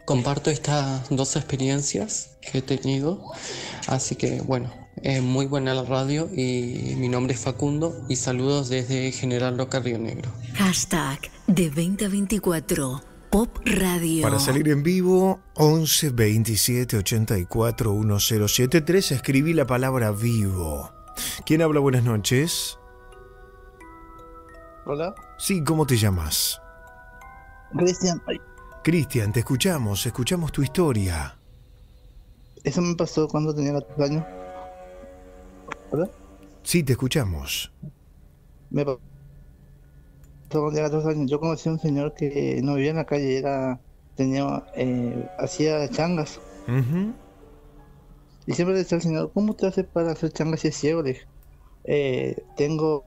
comparto estas dos experiencias que he tenido. Así que bueno, es muy buena la radio y mi nombre es Facundo y saludos desde General Roca Río Negro. Hashtag de 2024 Pop Radio. Para salir en vivo, 11 27 84 1073, escribí la palabra vivo. ¿Quién habla? Buenas noches. Hola. Sí, ¿cómo te llamas? Cristian. Cristian, te escuchamos, escuchamos tu historia. Eso me pasó cuando tenía 14 años. ¿Hola? Sí, te escuchamos. Me pasó cuando tenía 14 años. Yo conocí a un señor que no vivía en la calle, era tenía eh, hacía changas. Y siempre le decía al señor, ¿cómo te hace para hacer changas si es ciego? Le dije, eh, tengo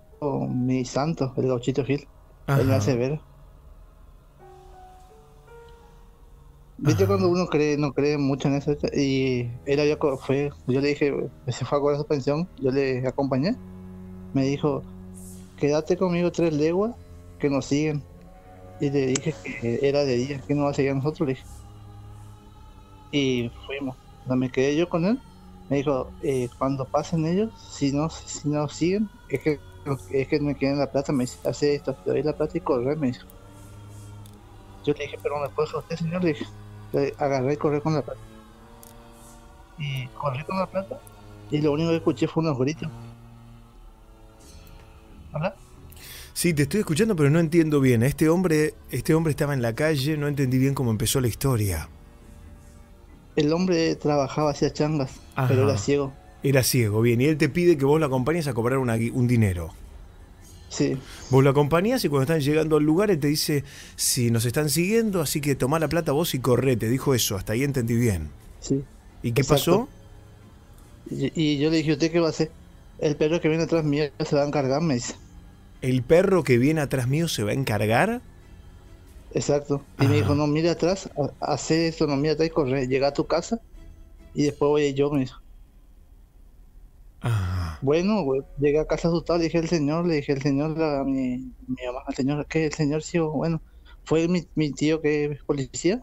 mi santo, el gauchito Gil. Él me hace ver. Viste cuando uno cree, no cree mucho en eso y él había fue, yo le dije, se fue a cobrar su pensión, yo le acompañé, me dijo, quédate conmigo tres leguas que nos siguen. Y le dije que era de día, que no va a seguir a nosotros, le dije. Y fuimos. Cuando me quedé yo con él, me dijo, eh, cuando pasen ellos, si no, si no siguen, es que es que me quieren la plata, me dice, hace esto, te doy la plata y corre, me dijo. Yo le dije, pero me puede usted, señor, le dije, agarré y corrí con la plata. Y corrí con la plata y lo único que escuché fue unos gritos. ¿Hola? Sí, te estoy escuchando, pero no entiendo bien. Este hombre, este hombre estaba en la calle, no entendí bien cómo empezó la historia. El hombre trabajaba, hacía changas, pero era ciego. Era ciego, bien. Y él te pide que vos lo acompañes a cobrar un dinero. Sí. Vos lo acompañás y cuando están llegando al lugar él te dice, si nos están siguiendo, así que toma la plata vos y corre. Te dijo eso, hasta ahí entendí bien. Sí. ¿Y qué pasó? Y, yo le dije, ¿usted qué va a hacer? El perro que viene atrás mío se va a encargar, me dice. ¿El perro que viene atrás mío se va a encargar? Exacto. Y me dijo, no, mira atrás, hace esto, no, mira atrás y corre. Llega a tu casa y después voy yo, me dijo. Bueno, llegué a casa asustado, le dije al señor, le dije al señor, a mi, mi mamá, al señor, que el señor sí, bueno, fue mi, mi, tío que es policía.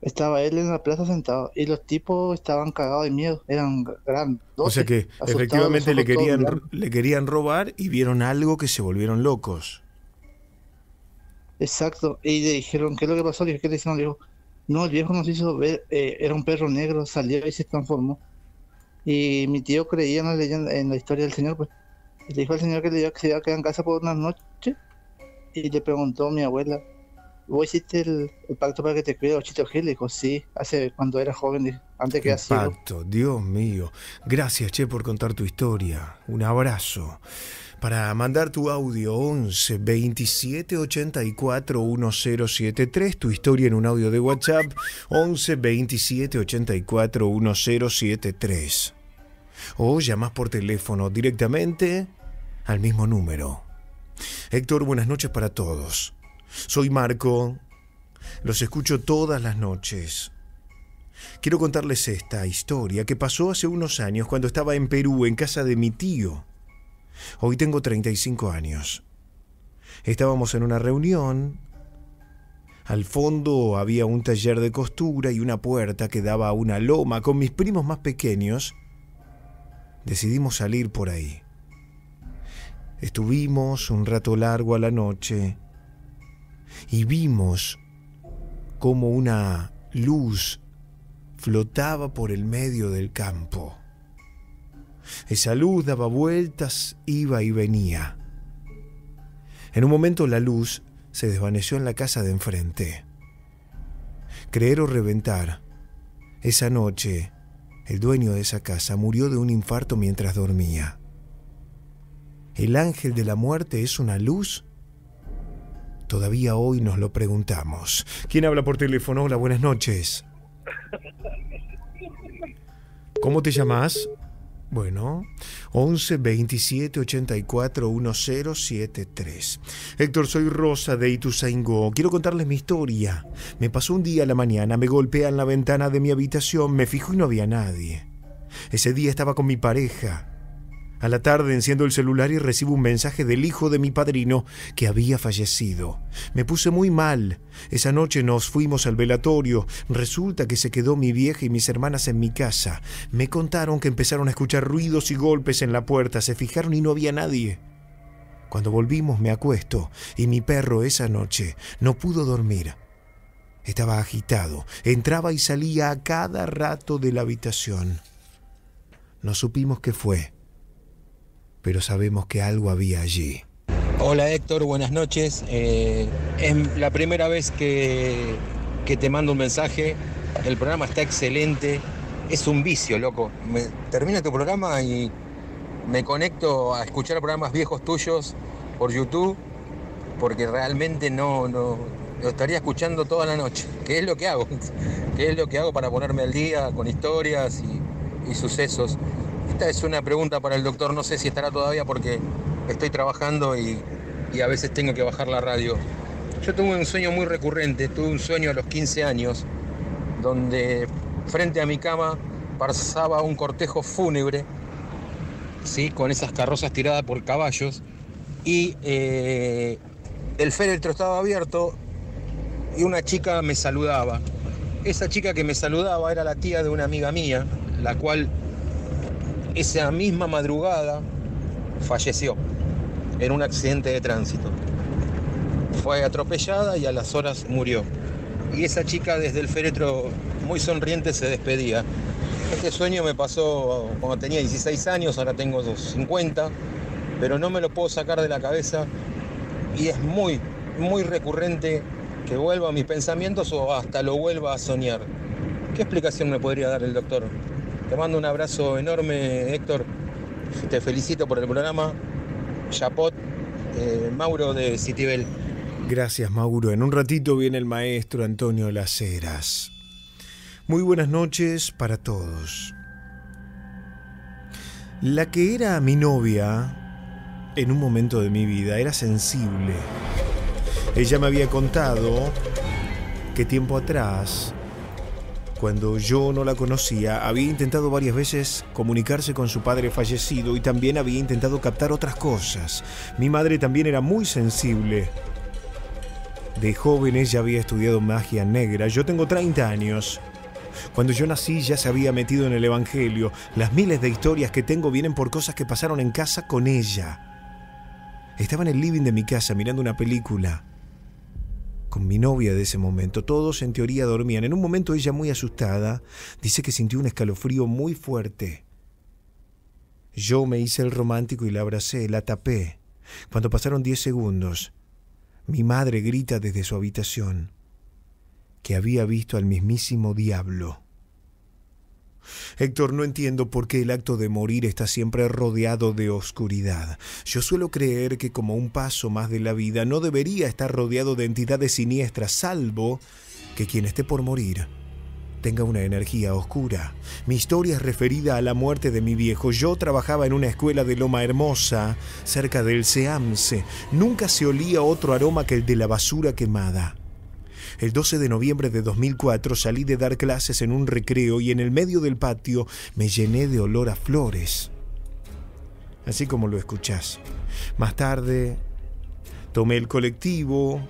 Estaba él en la plaza sentado y los tipos estaban cagados de miedo, eran grandes. O sea que efectivamente le querían, le querían robar y vieron algo que se volvieron locos. Exacto, y le dijeron, ¿qué es lo que pasó? Le dije, ¿qué le hicieron? Le dijo, no, el viejo nos hizo ver, eh, era un perro negro, salió y se transformó. Y mi tío creía en la leyenda, en la historia del Señor, pues. le dijo al Señor que le iba, que se iba a quedar en casa por una noche. Y le preguntó a mi abuela, ¿vos hiciste el, pacto para que te cuide Ochito Gil? Le dijo, sí, hace cuando era joven, antes que así. Pacto, Dios mío. Gracias, Che, por contar tu historia. Un abrazo. Para mandar tu audio 11 27 84 1073, tu historia en un audio de WhatsApp 11 27 84 1073. O llamas por teléfono directamente al mismo número. Héctor, buenas noches para todos. Soy Marco. Los escucho todas las noches. Quiero contarles esta historia que pasó hace unos años cuando estaba en Perú en casa de mi tío. Hoy tengo 35 años. Estábamos en una reunión. Al fondo había un taller de costura y una puerta que daba a una loma con mis primos más pequeños. Decidimos salir por ahí. Estuvimos un rato largo a la noche y vimos como una luz flotaba por el medio del campo. Esa luz daba vueltas, iba y venía. En un momento la luz se desvaneció en la casa de enfrente. Creer o reventar, esa noche el dueño de esa casa murió de un infarto mientras dormía. ¿El ángel de la muerte es una luz? Todavía hoy nos lo preguntamos. ¿Quién habla por teléfono? Hola, buenas noches. ¿Cómo te llamas? Bueno, 11 27 84 1073. Héctor, soy Rosa de Ituzaingó. Quiero contarles mi historia. Me pasó un día a la mañana, me golpean la ventana de mi habitación, me fijo y no había nadie. Ese día estaba con mi pareja. A la tarde enciendo el celular y recibo un mensaje del hijo de mi padrino que había fallecido. Me puse muy mal. Esa noche nos fuimos al velatorio. Resulta que se quedó mi vieja y mis hermanas en mi casa. Me contaron que empezaron a escuchar ruidos y golpes en la puerta. Se fijaron y no había nadie. Cuando volvimos me acuesto y mi perro esa noche no pudo dormir. Estaba agitado. Entraba y salía a cada rato de la habitación. No supimos qué fue pero sabemos que algo había allí. Hola Héctor, buenas noches. Eh, es la primera vez que, que, te mando un mensaje. El programa está excelente. Es un vicio, loco. Termina tu programa y me conecto a escuchar programas viejos tuyos por YouTube porque realmente no, no lo estaría escuchando toda la noche. ¿Qué es lo que hago? ¿Qué es lo que hago para ponerme al día con historias y, y sucesos? Esta es una pregunta para el doctor, no sé si estará todavía porque estoy trabajando y, a veces tengo que bajar la radio. Yo tuve un sueño muy recurrente, tuve un sueño a los 15 años, donde frente a mi cama pasaba un cortejo fúnebre, ¿sí? con esas carrozas tiradas por caballos, y eh, el féretro estaba abierto y una chica me saludaba. Esa chica que me saludaba era la tía de una amiga mía, la cual esa misma madrugada falleció en un accidente de tránsito. Fue atropellada y a las horas murió. Y esa chica desde el féretro muy sonriente se despedía. Este sueño me pasó cuando tenía 16 años, ahora tengo 50, pero no me lo puedo sacar de la cabeza y es muy, muy recurrente que vuelva a mis pensamientos o hasta lo vuelva a soñar. ¿Qué explicación me podría dar el doctor? Te mando un abrazo enorme, Héctor. Te felicito por el programa. Chapot, eh, Mauro de Citibel. Gracias, Mauro. En un ratito viene el maestro Antonio Las Heras. Muy buenas noches para todos. La que era mi novia en un momento de mi vida era sensible. Ella me había contado que tiempo atrás cuando yo no la conocía, había intentado varias veces comunicarse con su padre fallecido y también había intentado captar otras cosas. Mi madre también era muy sensible. De joven ella había estudiado magia negra. Yo tengo 30 años. Cuando yo nací ya se había metido en el Evangelio. Las miles de historias que tengo vienen por cosas que pasaron en casa con ella. Estaba en el living de mi casa mirando una película con mi novia de ese momento. Todos en teoría dormían. En un momento ella muy asustada dice que sintió un escalofrío muy fuerte. Yo me hice el romántico y la abracé, la tapé. Cuando pasaron diez segundos, mi madre grita desde su habitación que había visto al mismísimo diablo. Héctor, no entiendo por qué el acto de morir está siempre rodeado de oscuridad. Yo suelo creer que como un paso más de la vida no debería estar rodeado de entidades siniestras, salvo que quien esté por morir tenga una energía oscura. Mi historia es referida a la muerte de mi viejo. Yo trabajaba en una escuela de Loma Hermosa, cerca del Seamse. Nunca se olía otro aroma que el de la basura quemada. El 12 de noviembre de 2004 salí de dar clases en un recreo y en el medio del patio me llené de olor a flores. Así como lo escuchás. Más tarde tomé el colectivo,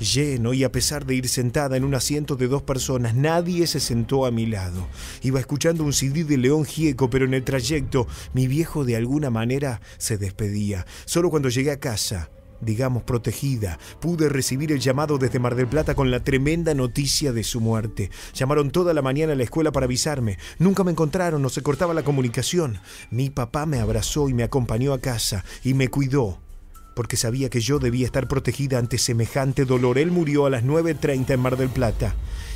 lleno y a pesar de ir sentada en un asiento de dos personas, nadie se sentó a mi lado. Iba escuchando un CD de León Gieco, pero en el trayecto mi viejo de alguna manera se despedía. Solo cuando llegué a casa, digamos protegida, pude recibir el llamado desde Mar del Plata con la tremenda noticia de su muerte. Llamaron toda la mañana a la escuela para avisarme. Nunca me encontraron, no se cortaba la comunicación. Mi papá me abrazó y me acompañó a casa y me cuidó porque sabía que yo debía estar protegida ante semejante dolor. Él murió a las 9.30 en Mar del Plata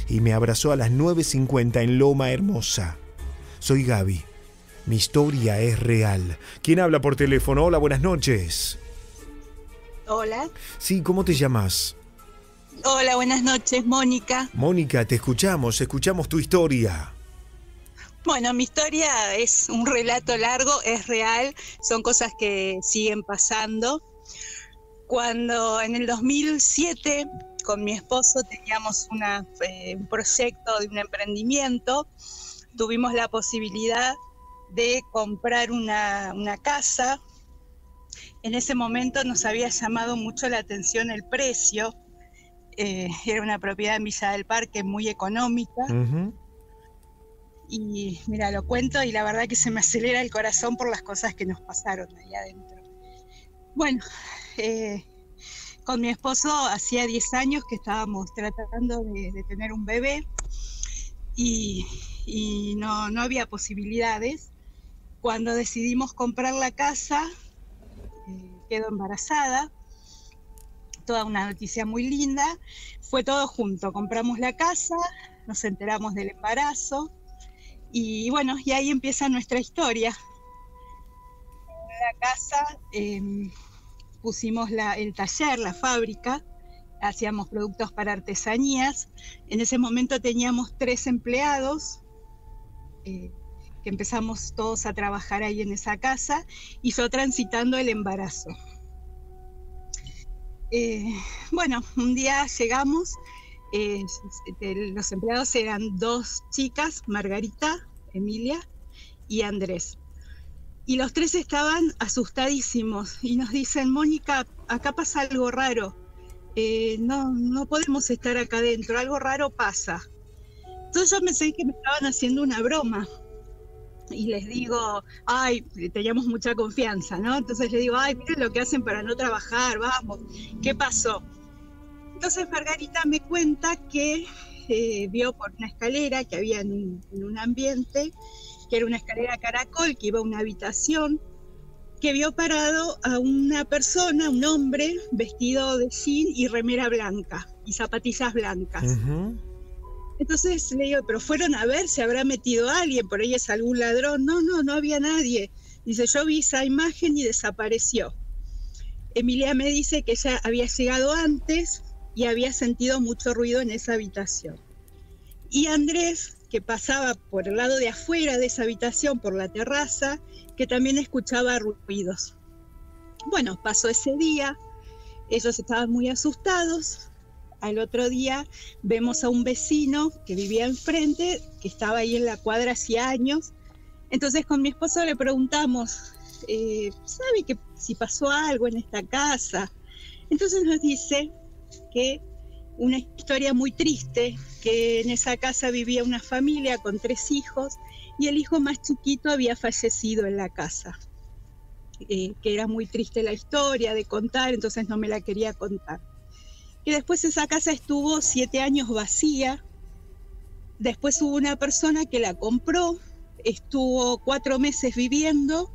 y me abrazó a las 9.50 en Loma Hermosa. Soy Gaby. Mi historia es real. ¿Quién habla por teléfono? Hola, buenas noches. Hola. Sí, ¿cómo te llamas? Hola, buenas noches, Mónica. Mónica, te escuchamos, escuchamos tu historia. Bueno, mi historia es un relato largo, es real, son cosas que siguen pasando. Cuando en el 2007 con mi esposo teníamos una, eh, un proyecto de un emprendimiento, tuvimos la posibilidad de comprar una, una casa. En ese momento nos había llamado mucho la atención el precio. Eh, era una propiedad en Villa del Parque muy económica. Y mira, lo cuento y la verdad que se me acelera el corazón por las cosas que nos pasaron ahí adentro. Bueno, eh, con mi esposo hacía 10 años que estábamos tratando de, tener un bebé y, no, no, había posibilidades. Cuando decidimos comprar la casa, eh, quedó embarazada, toda una noticia muy linda. Fue todo junto, compramos la casa, nos enteramos del embarazo y bueno, y ahí empieza nuestra historia. En la casa em, pusimos el taller, la fábrica, hacíamos productos para artesanías. En ese momento teníamos tres empleados, eh, que empezamos todos a trabajar ahí en esa casa, y fue transitando el embarazo. Eh, bueno, un día llegamos, eh, los empleados eran dos chicas, Margarita, Emilia y Andrés y los tres estaban asustadísimos y nos dicen, Mónica, acá pasa algo raro, eh, no, no podemos estar acá adentro, algo raro pasa. Entonces yo pensé que me estaban haciendo una broma y les digo, ay, teníamos mucha confianza, ¿no? Entonces les digo, ay, miren lo que hacen para no trabajar, vamos, ¿qué pasó? Entonces Margarita me cuenta que eh, vio por una escalera que había en un ambiente que era una escalera caracol que iba a una habitación, que vio parado a una persona, un hombre, vestido de jean y remera blanca y zapatillas blancas. Entonces le digo, pero fueron a ver si habrá metido alguien, por ahí es algún ladrón. No, no, no había nadie. Dice, yo vi esa imagen y desapareció. Emilia me dice que ella había llegado antes y había sentido mucho ruido en esa habitación. Y Andrés que pasaba por el lado de afuera de esa habitación, por la terraza, que también escuchaba ruidos. Bueno, pasó ese día, ellos estaban muy asustados. Al otro día vemos a un vecino que vivía enfrente, que estaba ahí en la cuadra hacía años. Entonces con mi esposo le preguntamos, eh, ¿sabe que si pasó algo en esta casa? Entonces nos dice que una historia muy triste, que en esa casa vivía una familia con tres hijos y el hijo más chiquito había fallecido en la casa. Eh, que era muy triste la historia de contar, entonces no me la quería contar. Y después esa casa estuvo siete años vacía. Después hubo una persona que la compró, estuvo cuatro meses viviendo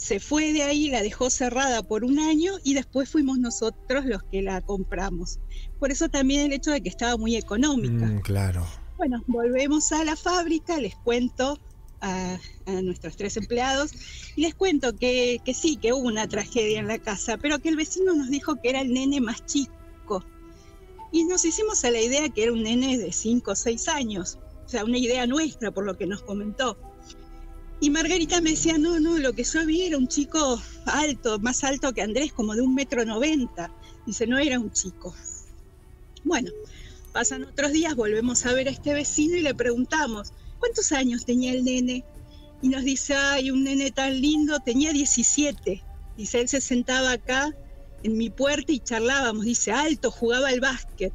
se fue de ahí, la dejó cerrada por un año y después fuimos nosotros los que la compramos. Por eso también el hecho de que estaba muy económica. Mm, claro. Bueno, volvemos a la fábrica, les cuento a, nuestros tres empleados y les cuento que, que sí, que hubo una tragedia en la casa, pero que el vecino nos dijo que era el nene más chico. Y nos hicimos a la idea que era un nene de 5 o 6 años, o sea, una idea nuestra por lo que nos comentó. Y Margarita me decía, no, no, lo que yo vi era un chico alto, más alto que Andrés, como de un metro noventa. Dice, no era un chico. Bueno, pasan otros días, volvemos a ver a este vecino y le preguntamos, ¿cuántos años tenía el nene? Y nos dice, ay, un nene tan lindo, tenía 17. Dice, él se sentaba acá en mi puerta y charlábamos, dice, alto, jugaba al básquet.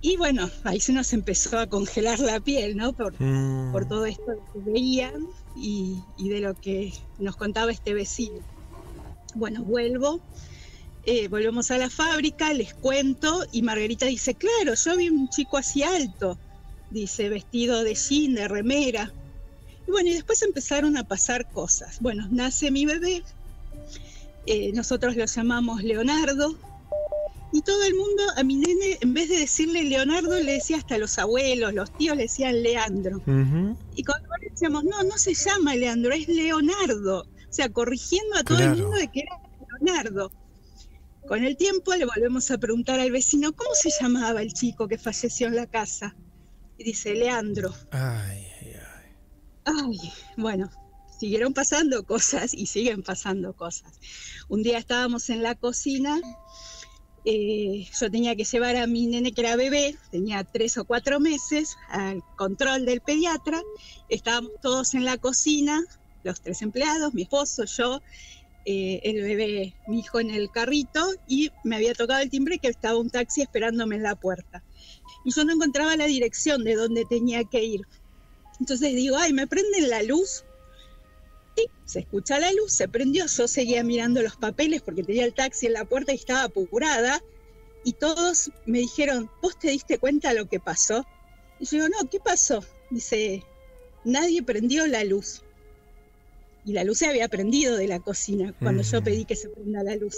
Y bueno, ahí se nos empezó a congelar la piel, ¿no? Por, Mm. por todo esto que veían y, y de lo que nos contaba este vecino. Bueno, vuelvo, eh, volvemos a la fábrica, les cuento y Margarita dice, claro, yo vi un chico así alto, dice, vestido de jean, de remera. Y bueno, y después empezaron a pasar cosas. Bueno, nace mi bebé, eh, nosotros lo llamamos Leonardo, y todo el mundo a mi nene, en vez de decirle Leonardo, le decía hasta los abuelos, los tíos le decían Leandro. Y cuando le decíamos, no, no se llama Leandro, es Leonardo. O sea, corrigiendo a todo Claro. el mundo de que era Leonardo. Con el tiempo le volvemos a preguntar al vecino, ¿cómo se llamaba el chico que falleció en la casa? Y dice, Leandro. Ay, Ay, bueno, siguieron pasando cosas y siguen pasando cosas. Un día estábamos en la cocina, eh, yo tenía que llevar a mi nene que era bebé, tenía tres o cuatro meses, al control del pediatra. Estábamos todos en la cocina, los tres empleados, mi esposo, yo, eh, el bebé, mi hijo en el carrito, y me había tocado el timbre que estaba un taxi esperándome en la puerta. Y yo no encontraba la dirección de dónde tenía que ir. Entonces digo, ay, ¿me prenden la luz? Se escucha la luz, se prendió, yo seguía mirando los papeles porque tenía el taxi en la puerta y estaba apurada. Y todos me dijeron, ¿vos te diste cuenta de lo que pasó? Y yo digo, no, ¿qué pasó? Dice, nadie prendió la luz. Y la luz se había prendido de la cocina cuando yo pedí que se prenda la luz.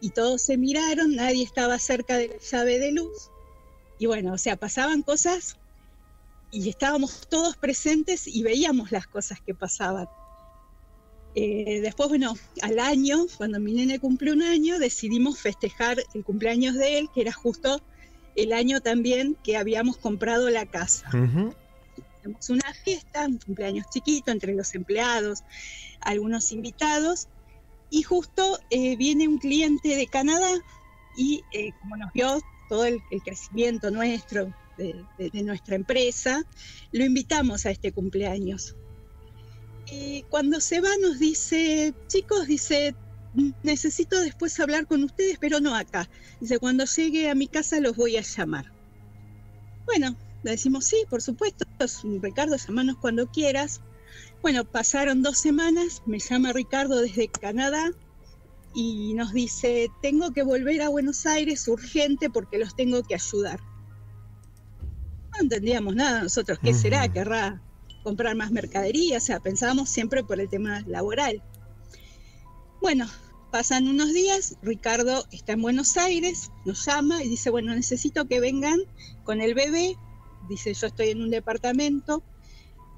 Y todos se miraron, nadie estaba cerca de la llave de luz. Y bueno, o sea, pasaban cosas y estábamos todos presentes y veíamos las cosas que pasaban. Eh, después, bueno, al año, cuando mi nene cumple un año, decidimos festejar el cumpleaños de él, que era justo el año también que habíamos comprado la casa. Ujú. Hacemos una fiesta, un cumpleaños chiquito entre los empleados, algunos invitados, y justo eh, viene un cliente de Canadá y eh, como nos vio todo el, el crecimiento nuestro, de, de- de nuestra empresa, lo invitamos a este cumpleaños. Y cuando se va nos dice, chicos, dice, necesito después hablar con ustedes, pero no acá. Dice, cuando llegue a mi casa los voy a llamar. Bueno, le decimos, sí, por supuesto, Ricardo, llamanos cuando quieras. Bueno, pasaron dos semanas, me llama Ricardo desde Canadá y nos dice, tengo que volver a Buenos Aires urgente porque los tengo que ayudar. No entendíamos nada nosotros, ¿qué será? ¿Querrá comprar más mercadería? O sea, pensábamos siempre por el tema laboral. Bueno, pasan unos días, Ricardo está en Buenos Aires, nos llama y dice, bueno, necesito que vengan con el bebé. Dice, yo estoy en un departamento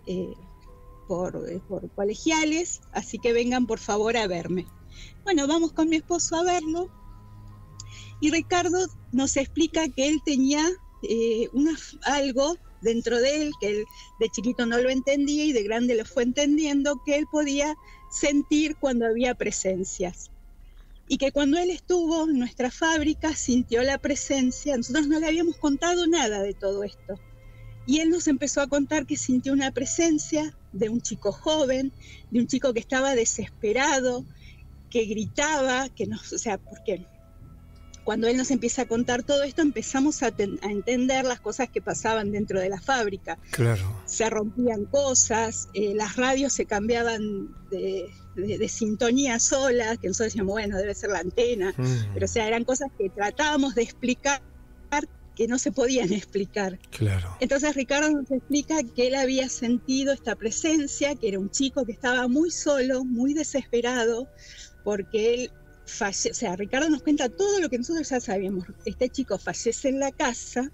eh, por, eh, por colegiales, así que vengan por favor a verme. Bueno, vamos con mi esposo a verlo y Ricardo nos explica que él tenía eh, una, algo dentro de él, que él de chiquito no lo entendía y de grande lo fue entendiendo, que él podía sentir cuando había presencias. Y que cuando él estuvo en nuestra fábrica sintió la presencia, nosotros no le habíamos contado nada de todo esto. Y él nos empezó a contar que sintió una presencia de un chico joven, de un chico que estaba desesperado, que gritaba, que no, o sea, porque cuando él nos empieza a contar todo esto, empezamos a, ten- a entender las cosas que pasaban dentro de la fábrica. Claro. Se rompían cosas, eh, las radios se cambiaban de, de- de sintonía solas, que nosotros decíamos, bueno, debe ser la antena, Mm. pero o sea, eran cosas que tratábamos de explicar que no se podían explicar. Claro. Entonces Ricardo nos explica que él había sentido esta presencia, que era un chico que estaba muy solo, muy desesperado, porque él fallece, o sea, Ricardo nos cuenta todo lo que nosotros ya sabíamos. Este chico fallece en la casa,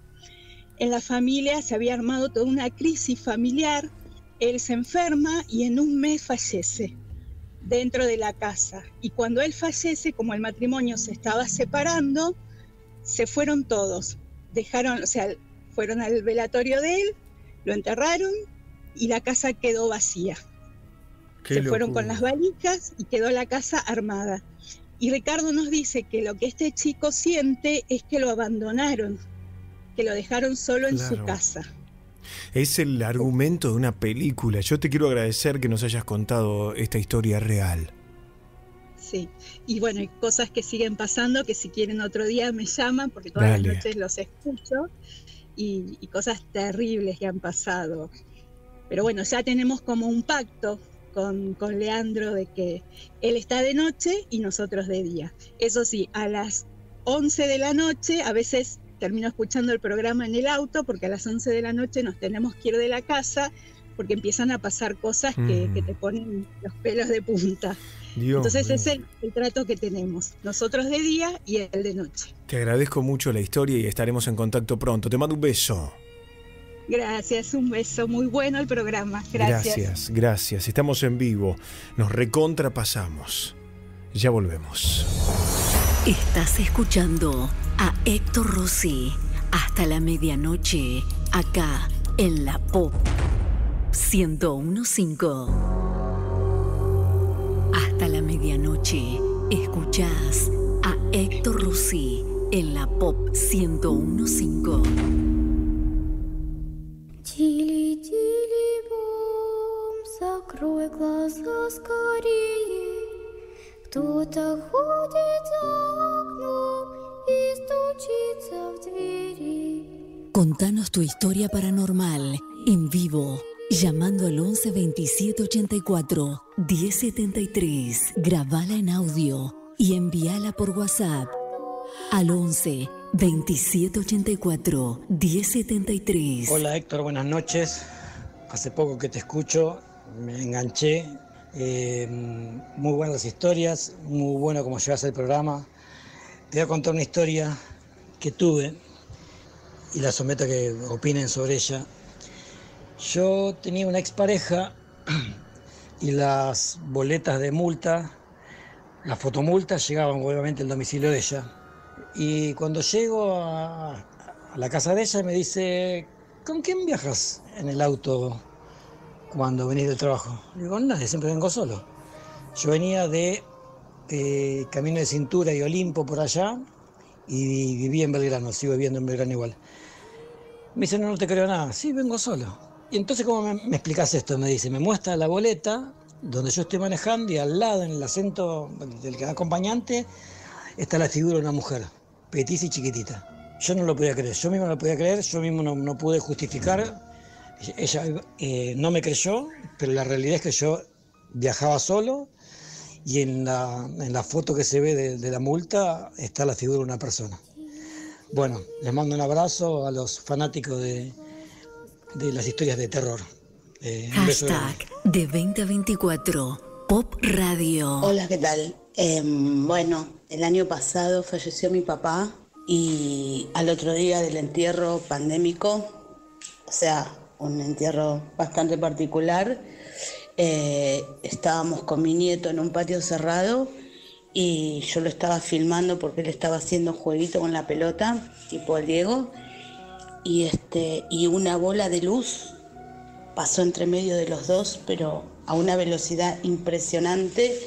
en la familia se había armado toda una crisis familiar, él se enferma y en un mes fallece dentro de la casa. Y cuando él fallece, como el matrimonio se estaba separando, se fueron todos. Dejaron, o sea, fueron al velatorio de él, lo enterraron y la casa quedó vacía. Qué se fueron con las valijas y quedó la casa armada. Y Ricardo nos dice que lo que este chico siente es que lo abandonaron, que lo dejaron solo en su casa. Es el argumento de una película. Yo te quiero agradecer que nos hayas contado esta historia real. Sí, y bueno, hay cosas que siguen pasando que si quieren otro día me llaman porque todas Dale. las noches los escucho y, y cosas terribles que han pasado. Pero bueno, ya tenemos como un pacto con, con Leandro de que él está de noche y nosotros de día. Eso sí, a las 11 de la noche, a veces termino escuchando el programa en el auto porque a las 11 de la noche nos tenemos que ir de la casa porque empiezan a pasar cosas que, Mm. que te ponen los pelos de punta. Dios Entonces ese es el, el trato que tenemos, nosotros de día y él de noche. Te agradezco mucho la historia y estaremos en contacto pronto. Te mando un beso. Gracias, un beso, muy bueno el programa. Gracias. Gracias, gracias. Estamos en vivo. Nos recontrapasamos. Ya volvemos. Estás escuchando a Héctor Rossi hasta la medianoche, acá en la Pop 1015. Hasta la medianoche, escuchás a Héctor Rossi en la Pop 1015. Тили-тили-бом, закрой глаза скорее. Кто-то ходит за окном и стучится в двери. Contanos tu historia paranormal en vivo, llamando al 11 27 84 1073. Grabala en audio y envíala por WhatsApp al 11 27 84 1073. Hola Héctor, buenas noches. Hace poco que te escucho, me enganché. Eh, muy buenas las historias, muy bueno cómo llevas el programa. Te voy a contar una historia que tuve y la someto a que opinen sobre ella. Yo tenía una expareja y las boletas de multa, las fotomultas llegaban obviamente al domicilio de ella. Y cuando llego a, la casa de ella me dice, ¿con quién viajas en el auto cuando venís del trabajo? Le digo, nadie, siempre vengo solo. Yo venía de eh, Camino de Cintura y Olimpo por allá y viví en Belgrano, sigo viviendo en Belgrano igual. Me dice, no, no te creo nada, sí, vengo solo. Y entonces, ¿cómo me, me explicas esto? Me dice, me muestra la boleta donde yo estoy manejando y al lado, en el asiento del que acompañante, está la figura de una mujer, petiza y chiquitita. Yo no lo podía creer, yo mismo no lo podía creer, yo mismo no, no pude justificar. Ella eh, no me creyó, pero la realidad es que yo viajaba solo y en la, en la foto que se ve de, de la multa está la figura de una persona. Bueno, les mando un abrazo a los fanáticos de, de las historias de terror. Eh. Hashtag de 2024 Pop Radio. Hola, ¿qué tal? Em, bueno, el año pasado falleció mi papá y al otro día del entierro pandémico, o sea, un entierro bastante particular, eh, estábamos con mi nieto en un patio cerrado y yo lo estaba filmando porque él estaba haciendo un jueguito con la pelota, tipo el Diego, y, este, y una bola de luz pasó entre medio de los dos, pero a una velocidad impresionante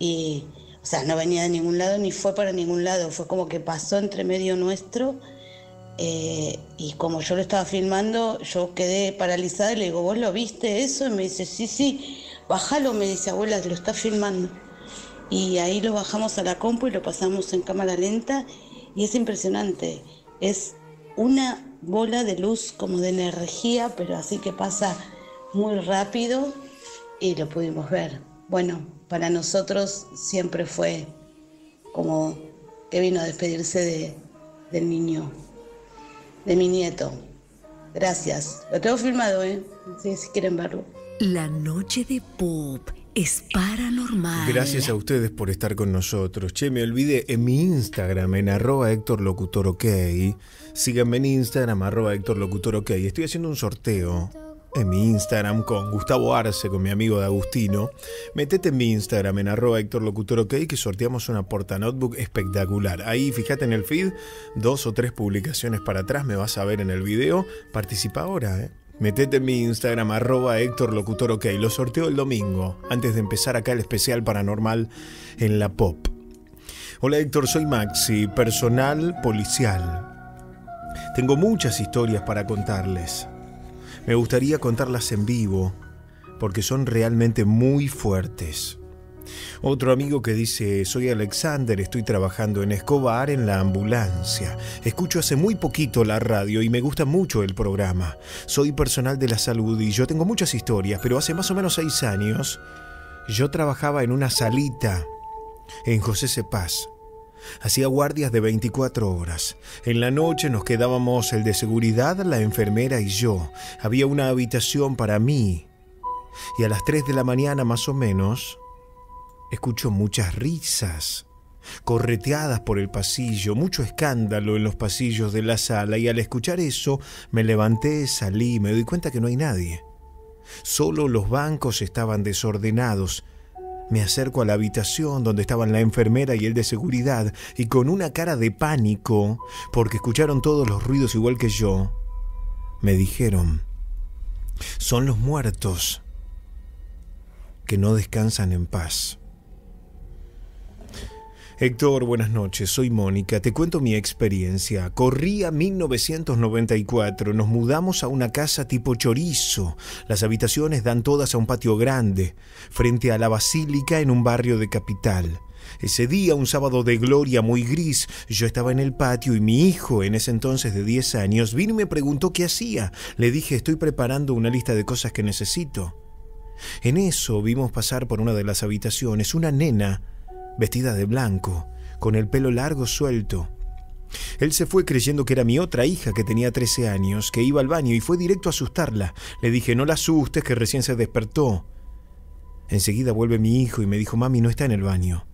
y, o sea, no venía de ningún lado ni fue para ningún lado, fue como que pasó entre medio nuestro eh, y como yo lo estaba filmando, yo quedé paralizada y le digo, ¿vos lo viste eso? Y me dice, sí, sí, bájalo, me dice, abuela, lo está filmando. Y ahí lo bajamos a la compu y lo pasamos en cámara lenta y es impresionante, es una bola de luz como de energía, pero así que pasa muy rápido y lo pudimos ver. Bueno, para nosotros siempre fue como que vino a despedirse de, del niño, de mi nieto. Gracias. Lo tengo filmado, ¿eh? Sí, si quieren verlo. La noche de Pop es paranormal. Gracias a ustedes por estar con nosotros. Che, me olvidé en mi Instagram, en arroba Héctor Locutor OK. Síganme en Instagram, arroba Héctor Locutor OK. Estoy haciendo un sorteo en mi Instagram con Gustavo Arce, con mi amigo de Agustino. Metete en mi Instagram, en arroba Héctor Locutor OK, que sorteamos una porta notebook espectacular. Ahí, fíjate en el feed, dos o tres publicaciones para atrás, me vas a ver en el video. Participa ahora, ¿eh? Metete en mi Instagram, arroba Héctor Locutor OK. Lo sorteo el domingo, antes de empezar acá el especial paranormal en la pop. Hola Héctor, soy Maxi, personal policial. Tengo muchas historias para contarles. Me gustaría contarlas en vivo, porque son realmente muy fuertes. Otro amigo que dice, soy Alexander, estoy trabajando en Escobar en la ambulancia. Escucho hace muy poquito la radio y me gusta mucho el programa. Soy personal de la salud y yo tengo muchas historias, pero hace más o menos seis años yo trabajaba en una salita en José Cepaz. Hacía guardias de 24 horas. En la noche nos quedábamos el de seguridad, la enfermera y yo. Había una habitación para mí. Y a las 3 de la mañana más o menos, escucho muchas risas, correteadas por el pasillo, mucho escándalo en los pasillos de la sala y al escuchar eso me levanté, salí, me doy cuenta que no hay nadie. Solo los bancos estaban desordenados me acerco a la habitación donde estaban la enfermera y el de seguridad y con una cara de pánico, porque escucharon todos los ruidos igual que yo, me dijeron, son los muertos que no descansan en paz. Héctor, buenas noches, soy Mónica, te cuento mi experiencia. Corría 1994, nos mudamos a una casa tipo chorizo. Las habitaciones dan todas a un patio grande, frente a la basílica en un barrio de capital. Ese día, un sábado de gloria muy gris, yo estaba en el patio y mi hijo, en ese entonces de 10 años, vino y me preguntó qué hacía. Le dije, estoy preparando una lista de cosas que necesito. En eso vimos pasar por una de las habitaciones una nena vestida de blanco, con el pelo largo suelto. Él se fue creyendo que era mi otra hija que tenía 13 años, que iba al baño y fue directo a asustarla. Le dije, no la asustes, que recién se despertó. Enseguida vuelve mi hijo y me dijo, mami, no está en el baño.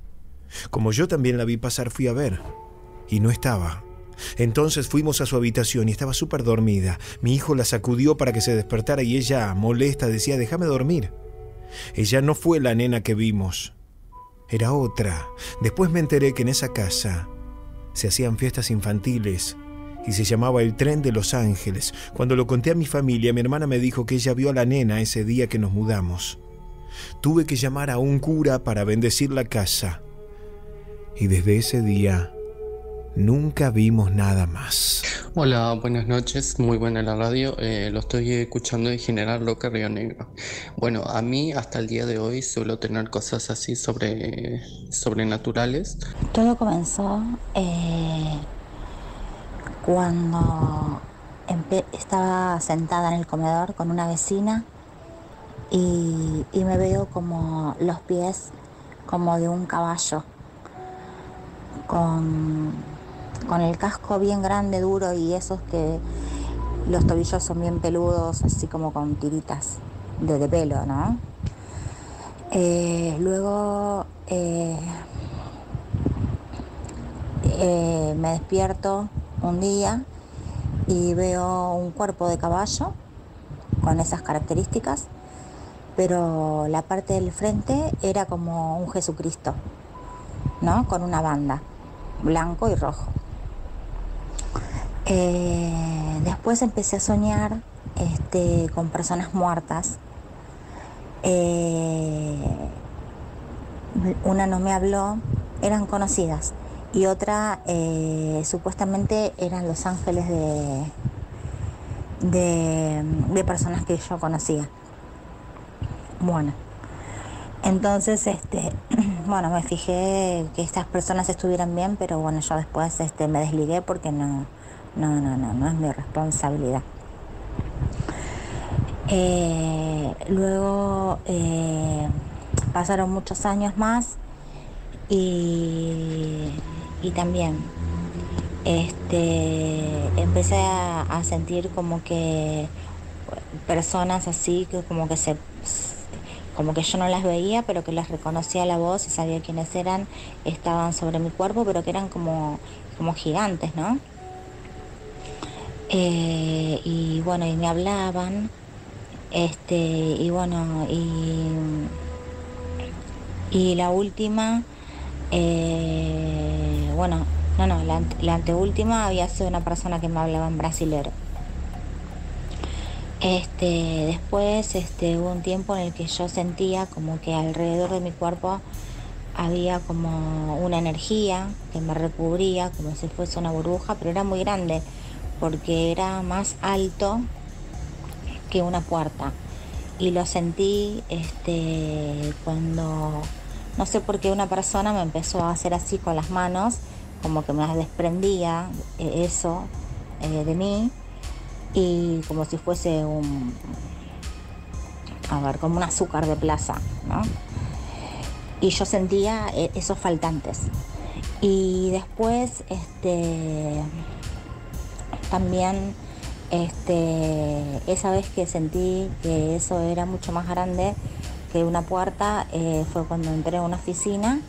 Como yo también la vi pasar, fui a ver. Y no estaba. Entonces fuimos a su habitación y estaba súper dormida. Mi hijo la sacudió para que se despertara y ella, molesta, decía, déjame dormir. Ella no fue la nena que vimos era otra. Después me enteré que en esa casa se hacían fiestas infantiles y se llamaba el tren de Los Ángeles. Cuando lo conté a mi familia, mi hermana me dijo que ella vio a la nena ese día que nos mudamos. Tuve que llamar a un cura para bendecir la casa. Y desde ese día nunca vimos nada más. Hola, buenas noches, muy buena la radio. Eh, lo estoy escuchando en General Loca Río Negro. Bueno, a mí hasta el día de hoy suelo tener cosas así sobre sobrenaturales. Todo comenzó eh, cuando estaba sentada en el comedor con una vecina y, y me veo como los pies como de un caballo con con el casco bien grande, duro y esos que los tobillos son bien peludos, así como con tiritas de, pelo, ¿no? Eh, luego eh, eh, me despierto un día y veo un cuerpo de caballo con esas características, pero la parte del frente era como un Jesucristo, ¿no? Con una banda, blanco y rojo. Eh, después empecé a soñar este, con personas muertas. Eh, una no me habló, eran conocidas, y otra eh, supuestamente eran los ángeles de, de, de, personas que yo conocía. Bueno, entonces, este, bueno, me fijé que estas personas estuvieran bien, pero bueno, yo después este, me desligué porque no, no, no, no, no es mi responsabilidad. Eh, luego eh, pasaron muchos años más y, también este, empecé a, sentir como que personas así que como que se como que yo no las veía pero que las reconocía la voz y sabía quiénes eran estaban sobre mi cuerpo pero que eran como como gigantes no eh, y bueno, y me hablaban, este, y bueno, y, y la última, eh, bueno, no, no, la, la, anteúltima había sido una persona que me hablaba en brasilero. Este, después este, hubo un tiempo en el que yo sentía como que alrededor de mi cuerpo había como una energía que me recubría como si fuese una burbuja, pero era muy grande porque era más alto que una puerta y lo sentí este cuando no sé por qué una persona me empezó a hacer así con las manos, como que me desprendía eh, eso eh, de mí y como si fuese un, a ver, como un azúcar de plaza, ¿no? Y yo sentía eh, esos faltantes. Y después, este, también, este, esa vez que sentí que eso era mucho más grande que una puerta, eh, fue cuando entré a una oficina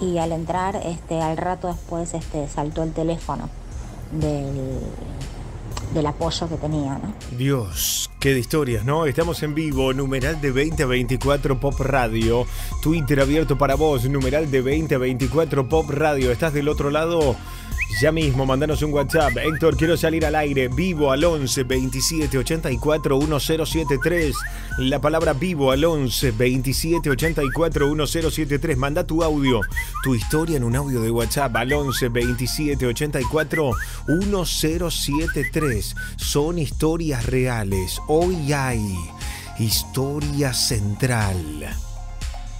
y al entrar, este, al rato después, este, saltó el teléfono del, del apoyo que tenía. Dios, qué de historias, ¿no? Estamos en vivo, numeral de 2024 Pop Radio, Twitter abierto para vos, numeral de 2024 Pop Radio. ¿Estás del otro lado? Ya mismo, mandanos un WhatsApp. Héctor, quiero salir al aire. Vivo al 11 27 84 1073. La palabra vivo al 11 27 84 1073. Manda tu audio, tu historia en un audio de WhatsApp al 11 27 84 1073. Son historias reales. Hoy hay historia central.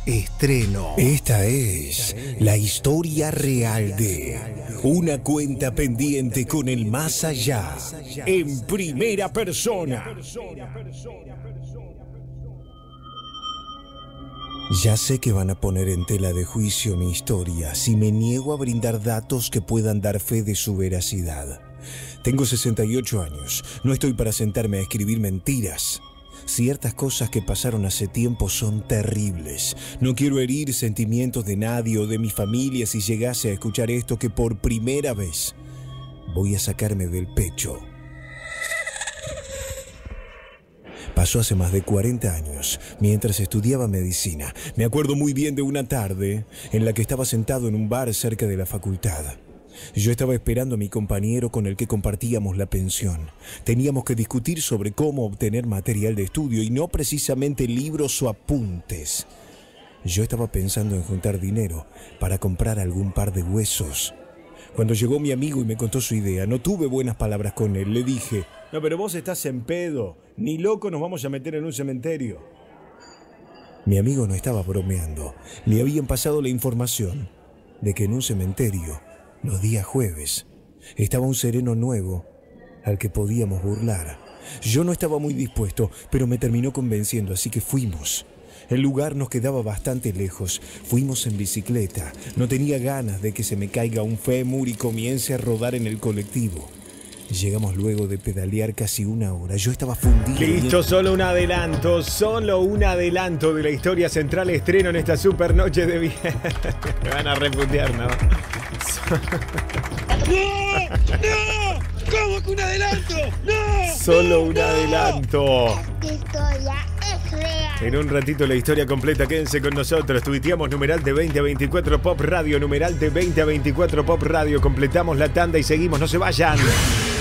Estreno. Esta es la historia real de una cuenta pendiente con el más allá en primera persona. Ya sé que van a poner en tela de juicio mi historia si me niego a brindar datos que puedan dar fe de su veracidad. Tengo 68 años, no estoy para sentarme a escribir mentiras. Ciertas cosas que pasaron hace tiempo son terribles. No quiero herir sentimientos de nadie o de mi familia si llegase a escuchar esto que por primera vez voy a sacarme del pecho. Pasó hace más de 40 años, mientras estudiaba medicina. Me acuerdo muy bien de una tarde en la que estaba sentado en un bar cerca de la facultad. Yo estaba esperando a mi compañero con el que compartíamos la pensión. Teníamos que discutir sobre cómo obtener material de estudio y no precisamente libros o apuntes. Yo estaba pensando en juntar dinero para comprar algún par de huesos. Cuando llegó mi amigo y me contó su idea, no tuve buenas palabras con él. Le dije, no, pero vos estás en pedo. Ni loco nos vamos a meter en un cementerio. Mi amigo no estaba bromeando. Le habían pasado la información de que en un cementerio los días jueves estaba un sereno nuevo al que podíamos burlar. Yo no estaba muy dispuesto, pero me terminó convenciendo, así que fuimos. El lugar nos quedaba bastante lejos. Fuimos en bicicleta. No tenía ganas de que se me caiga un fémur y comience a rodar en el colectivo. Llegamos luego de pedalear casi una hora. Yo estaba fundido. Listo, solo un adelanto, solo un adelanto de la historia central estreno en esta super noche de viernes. Me van a reputear, ¿no? ¿Cómo que un adelanto? ¡No! Solo un adelanto. historia es real. En un ratito la historia completa, quédense con nosotros. Tuiteamos numeral de 20 a 24 Pop Radio, numeral de 20 a 24 Pop Radio. Completamos la tanda y seguimos, no se vayan.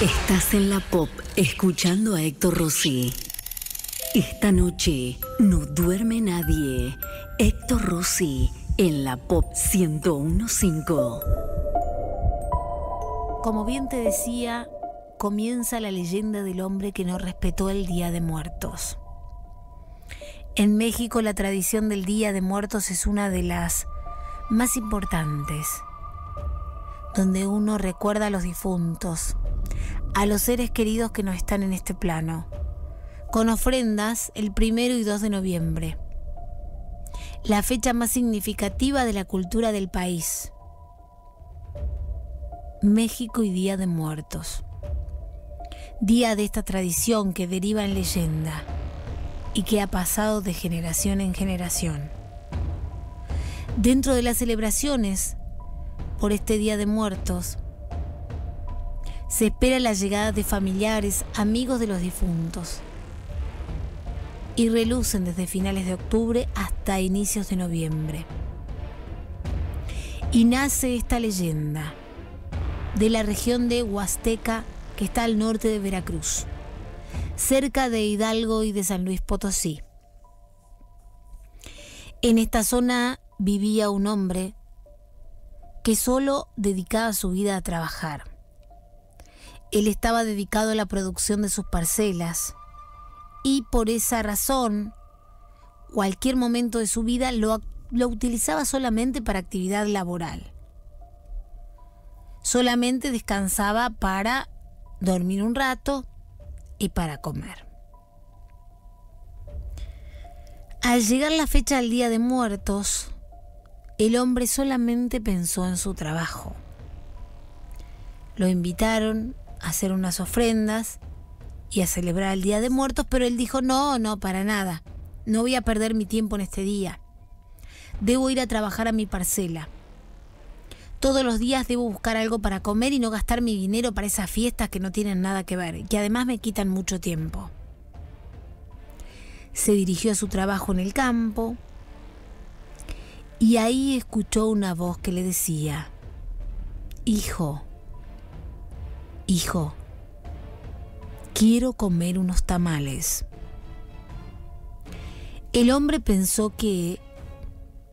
Estás en la pop escuchando a Héctor Rossi. Esta noche no duerme nadie. Héctor Rossi en la pop 1015. Como bien te decía, comienza la leyenda del hombre que no respetó el Día de Muertos. En México la tradición del Día de Muertos es una de las más importantes, donde uno recuerda a los difuntos, a los seres queridos que no están en este plano, con ofrendas el primero y 2 de noviembre, la fecha más significativa de la cultura del país. México y Día de Muertos. Día de esta tradición que deriva en leyenda y que ha pasado de generación en generación. Dentro de las celebraciones por este Día de Muertos, se espera la llegada de familiares, amigos de los difuntos, y relucen desde finales de octubre hasta inicios de noviembre. Y nace esta leyenda de la región de Huasteca que está al norte de Veracruz, cerca de Hidalgo y de San Luis Potosí. En esta zona vivía un hombre que solo dedicaba su vida a trabajar. Él estaba dedicado a la producción de sus parcelas y por esa razón, cualquier momento de su vida lo lo utilizaba solamente para actividad laboral. Solamente descansaba para dormir un rato y para comer. Al llegar la fecha del Día de Muertos, el hombre solamente pensó en su trabajo. Lo invitaron a hacer unas ofrendas y a celebrar el Día de Muertos, pero él dijo, no, no, para nada. No voy a perder mi tiempo en este día. Debo ir a trabajar a mi parcela. Todos los días debo buscar algo para comer y no gastar mi dinero para esas fiestas que no tienen nada que ver, que además me quitan mucho tiempo. Se dirigió a su trabajo en el campo y ahí escuchó una voz que le decía, Hijo, hijo, quiero comer unos tamales. El hombre pensó que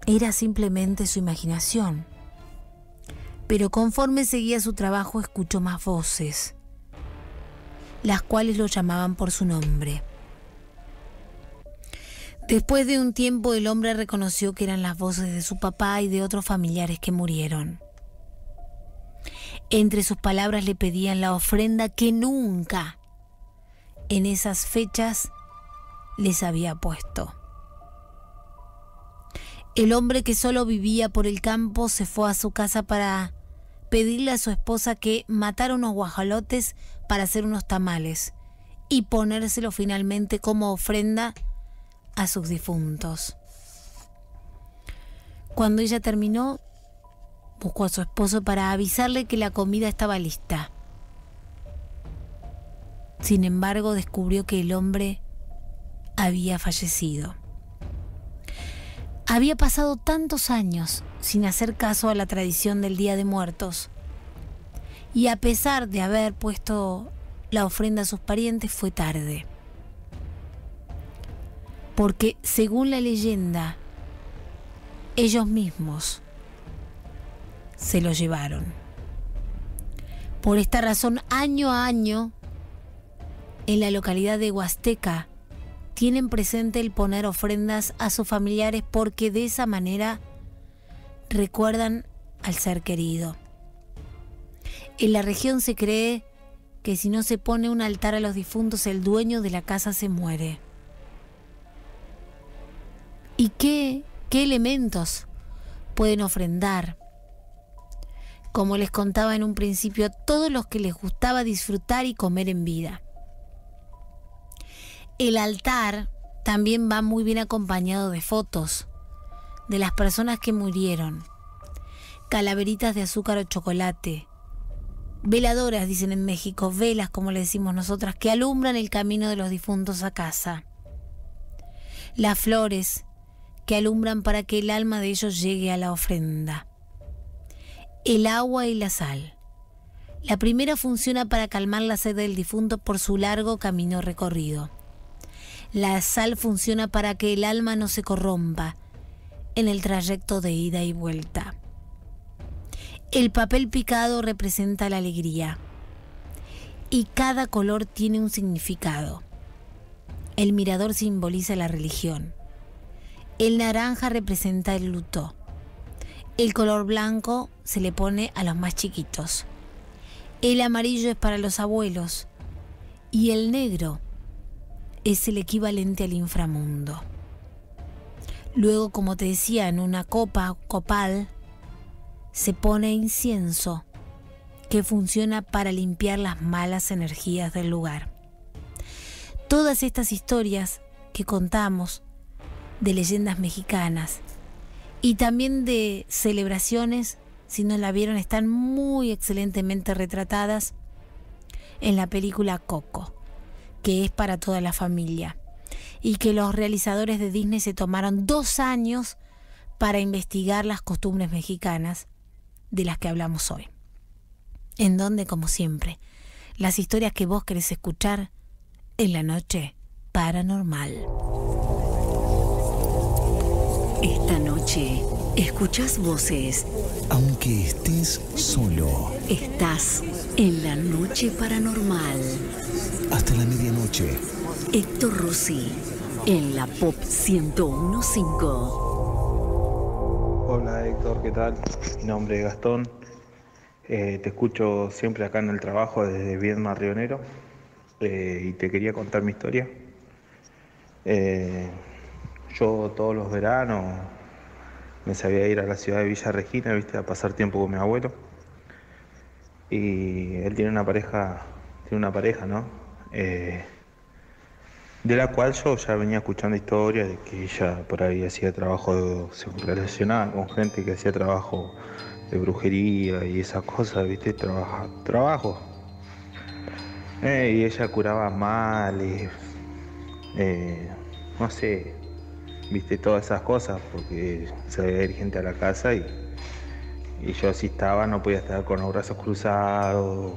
era simplemente su imaginación pero conforme seguía su trabajo escuchó más voces, las cuales lo llamaban por su nombre. Después de un tiempo el hombre reconoció que eran las voces de su papá y de otros familiares que murieron. Entre sus palabras le pedían la ofrenda que nunca en esas fechas les había puesto. El hombre que solo vivía por el campo se fue a su casa para pedirle a su esposa que matara unos guajalotes para hacer unos tamales y ponérselo finalmente como ofrenda a sus difuntos. Cuando ella terminó, buscó a su esposo para avisarle que la comida estaba lista. Sin embargo, descubrió que el hombre había fallecido. Había pasado tantos años sin hacer caso a la tradición del Día de Muertos. Y a pesar de haber puesto la ofrenda a sus parientes, fue tarde. Porque según la leyenda, ellos mismos se lo llevaron. Por esta razón, año a año, en la localidad de Huasteca, tienen presente el poner ofrendas a sus familiares porque de esa manera recuerdan al ser querido. En la región se cree que si no se pone un altar a los difuntos el dueño de la casa se muere. ¿Y qué, qué elementos pueden ofrendar? Como les contaba en un principio, todos los que les gustaba disfrutar y comer en vida. El altar también va muy bien acompañado de fotos de las personas que murieron, calaveritas de azúcar o chocolate, veladoras, dicen en México, velas como le decimos nosotras, que alumbran el camino de los difuntos a casa, las flores que alumbran para que el alma de ellos llegue a la ofrenda, el agua y la sal. La primera funciona para calmar la sed del difunto por su largo camino recorrido. La sal funciona para que el alma no se corrompa en el trayecto de ida y vuelta. El papel picado representa la alegría y cada color tiene un significado. El mirador simboliza la religión. El naranja representa el luto. El color blanco se le pone a los más chiquitos. El amarillo es para los abuelos. Y el negro es el equivalente al inframundo. Luego, como te decía, en una copa copal se pone incienso que funciona para limpiar las malas energías del lugar. Todas estas historias que contamos de leyendas mexicanas y también de celebraciones, si no la vieron, están muy excelentemente retratadas en la película Coco que es para toda la familia y que los realizadores de Disney se tomaron dos años para investigar las costumbres mexicanas de las que hablamos hoy. En donde, como siempre, las historias que vos querés escuchar en la noche paranormal. Esta noche escuchas voces. Aunque estés solo. Estás en la noche paranormal. Hasta la medianoche. Héctor Rossi en la Pop 1015. Héctor, ¿qué tal? Mi nombre es Gastón. Eh, te escucho siempre acá en el trabajo desde Viedma Rionero eh, y te quería contar mi historia. Eh, yo todos los veranos me sabía ir a la ciudad de Villa Regina, viste, a pasar tiempo con mi abuelo. Y él tiene una pareja, tiene una pareja, ¿no? Eh, de la cual yo ya venía escuchando historias de que ella por ahí hacía trabajo, se relacionaba con gente que hacía trabajo de brujería y esas cosas, ¿viste? Trabaja, trabajo. Eh, y ella curaba males, eh, no sé, viste todas esas cosas, porque se veía gente a la casa y, y yo si estaba no podía estar con los brazos cruzados,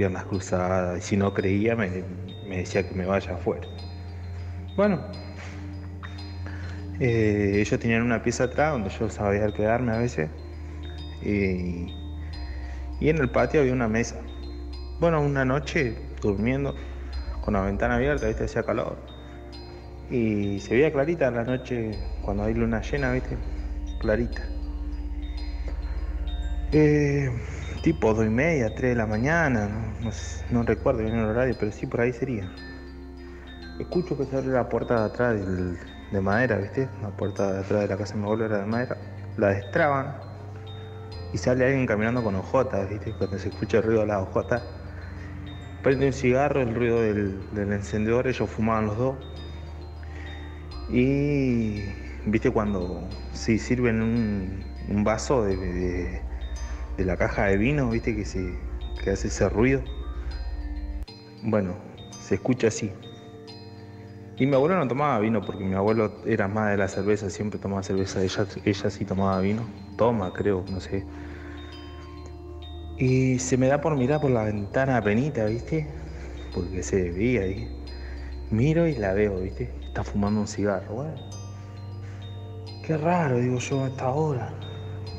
piernas cruzadas, y si no creía me, me decía que me vaya afuera. Bueno, eh, ellos tenían una pieza atrás donde yo sabía quedarme a veces. Y, y en el patio había una mesa. Bueno, una noche durmiendo con la ventana abierta, viste, hacía calor. Y se veía clarita en la noche cuando hay luna llena, viste, clarita. Eh, tipo dos y media, tres de la mañana, no, recuerdo bien el horario, pero sí por ahí sería. Escucho que se abre la puerta de atrás de madera, ¿viste? La puerta de atrás de la casa de mi abuelo de madera. La destraban y sale alguien caminando con ojotas, ¿viste? Cuando se escucha el ruido de las ojotas. Prende un cigarro, el ruido del, encendedor, ellos fumaban los dos. Y, ¿viste? Cuando si sirven un, un vaso de- de la caja de vino, ¿viste? Que, se, que hace ese ruido. Bueno, se escucha así. Y mi abuelo no tomaba vino porque mi abuelo era más de la cerveza, siempre tomaba cerveza, ella, ella sí tomaba vino, toma creo, no sé. Y se me da por mirar por la ventana penita, ¿viste? Porque se veía ahí. Miro y la veo, ¿viste? Está fumando un cigarro. Qué raro, digo yo, a esta hora.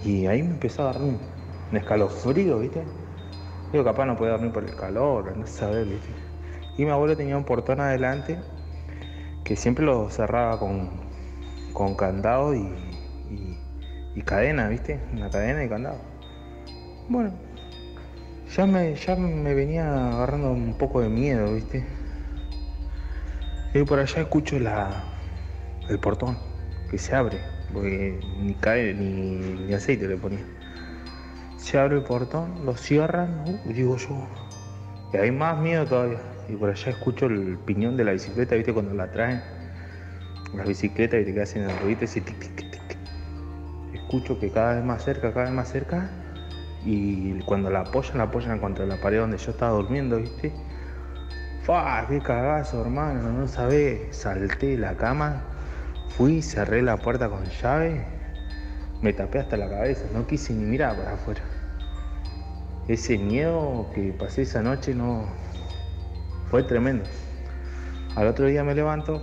Y ahí me empezó a dar un escalofrío, ¿viste? Digo, capaz no puede dormir por el calor, no saber, ¿viste? Y mi abuelo tenía un portón adelante que siempre lo cerraba con, con candado y, y- y cadena, ¿viste? Una cadena y candado. Bueno, ya me, ya me venía agarrando un poco de miedo, ¿viste? Y por allá escucho la, el portón que se abre, porque ni cae ni, ni aceite le ponía. Se abre el portón, lo cierran, uh, digo yo. Y hay más miedo todavía. Y por allá escucho el piñón de la bicicleta, ¿viste? Cuando la traen. Las bicicletas, ¿viste? Que hacen el ruido ese tic, tic, tic, tic. Escucho que cada vez más cerca, cada vez más cerca. Y cuando la apoyan, la apoyan contra la pared donde yo estaba durmiendo, ¿viste? ¡Fua! ¡Qué cagazo, hermano! No sabés. Salté de la cama, fui, cerré la puerta con llave, me tapé hasta la cabeza, no quise ni mirar para afuera. Ese miedo que pasé esa noche no fue tremendo. Al otro día me levanto,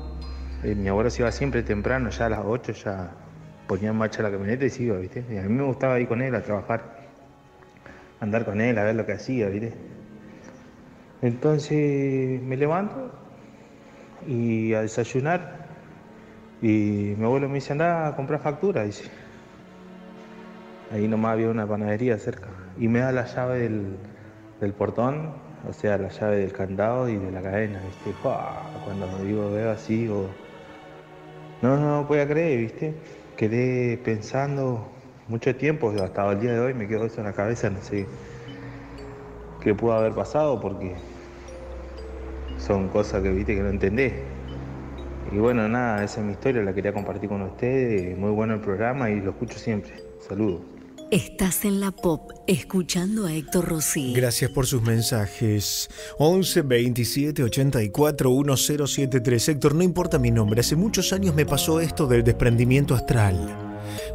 eh, mi abuelo se iba siempre temprano, ya a las 8 ya ponía en marcha la camioneta y se iba, ¿viste? A mí me gustaba ir con él a trabajar, andar con él, a ver lo que hacía, ¿viste? Entonces me levanto y a desayunar y mi abuelo me dice, anda a comprar factura, dice. Ahí nomás había una panadería cerca. Y me da la llave del, del portón, o sea, la llave del candado y de la cadena, ¿viste? ¡Fua! Cuando digo, veo así, digo, no, no, no podía creer, ¿viste? Quedé pensando mucho tiempo, hasta el día de hoy me quedó eso en la cabeza, no sé qué pudo haber pasado porque son cosas que, ¿viste? Que no entendés. Y bueno, nada, esa es mi historia, la quería compartir con ustedes. Muy bueno el programa y lo escucho siempre. Saludos. Estás en la pop escuchando a Héctor Rossi. Gracias por sus mensajes. 11 27 84 1073. Héctor, no importa mi nombre. Hace muchos años me pasó esto del desprendimiento astral.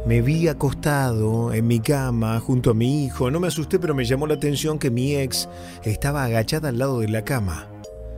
Me vi acostado en mi cama junto a mi hijo. No me asusté, pero me llamó la atención que mi ex estaba agachada al lado de la cama.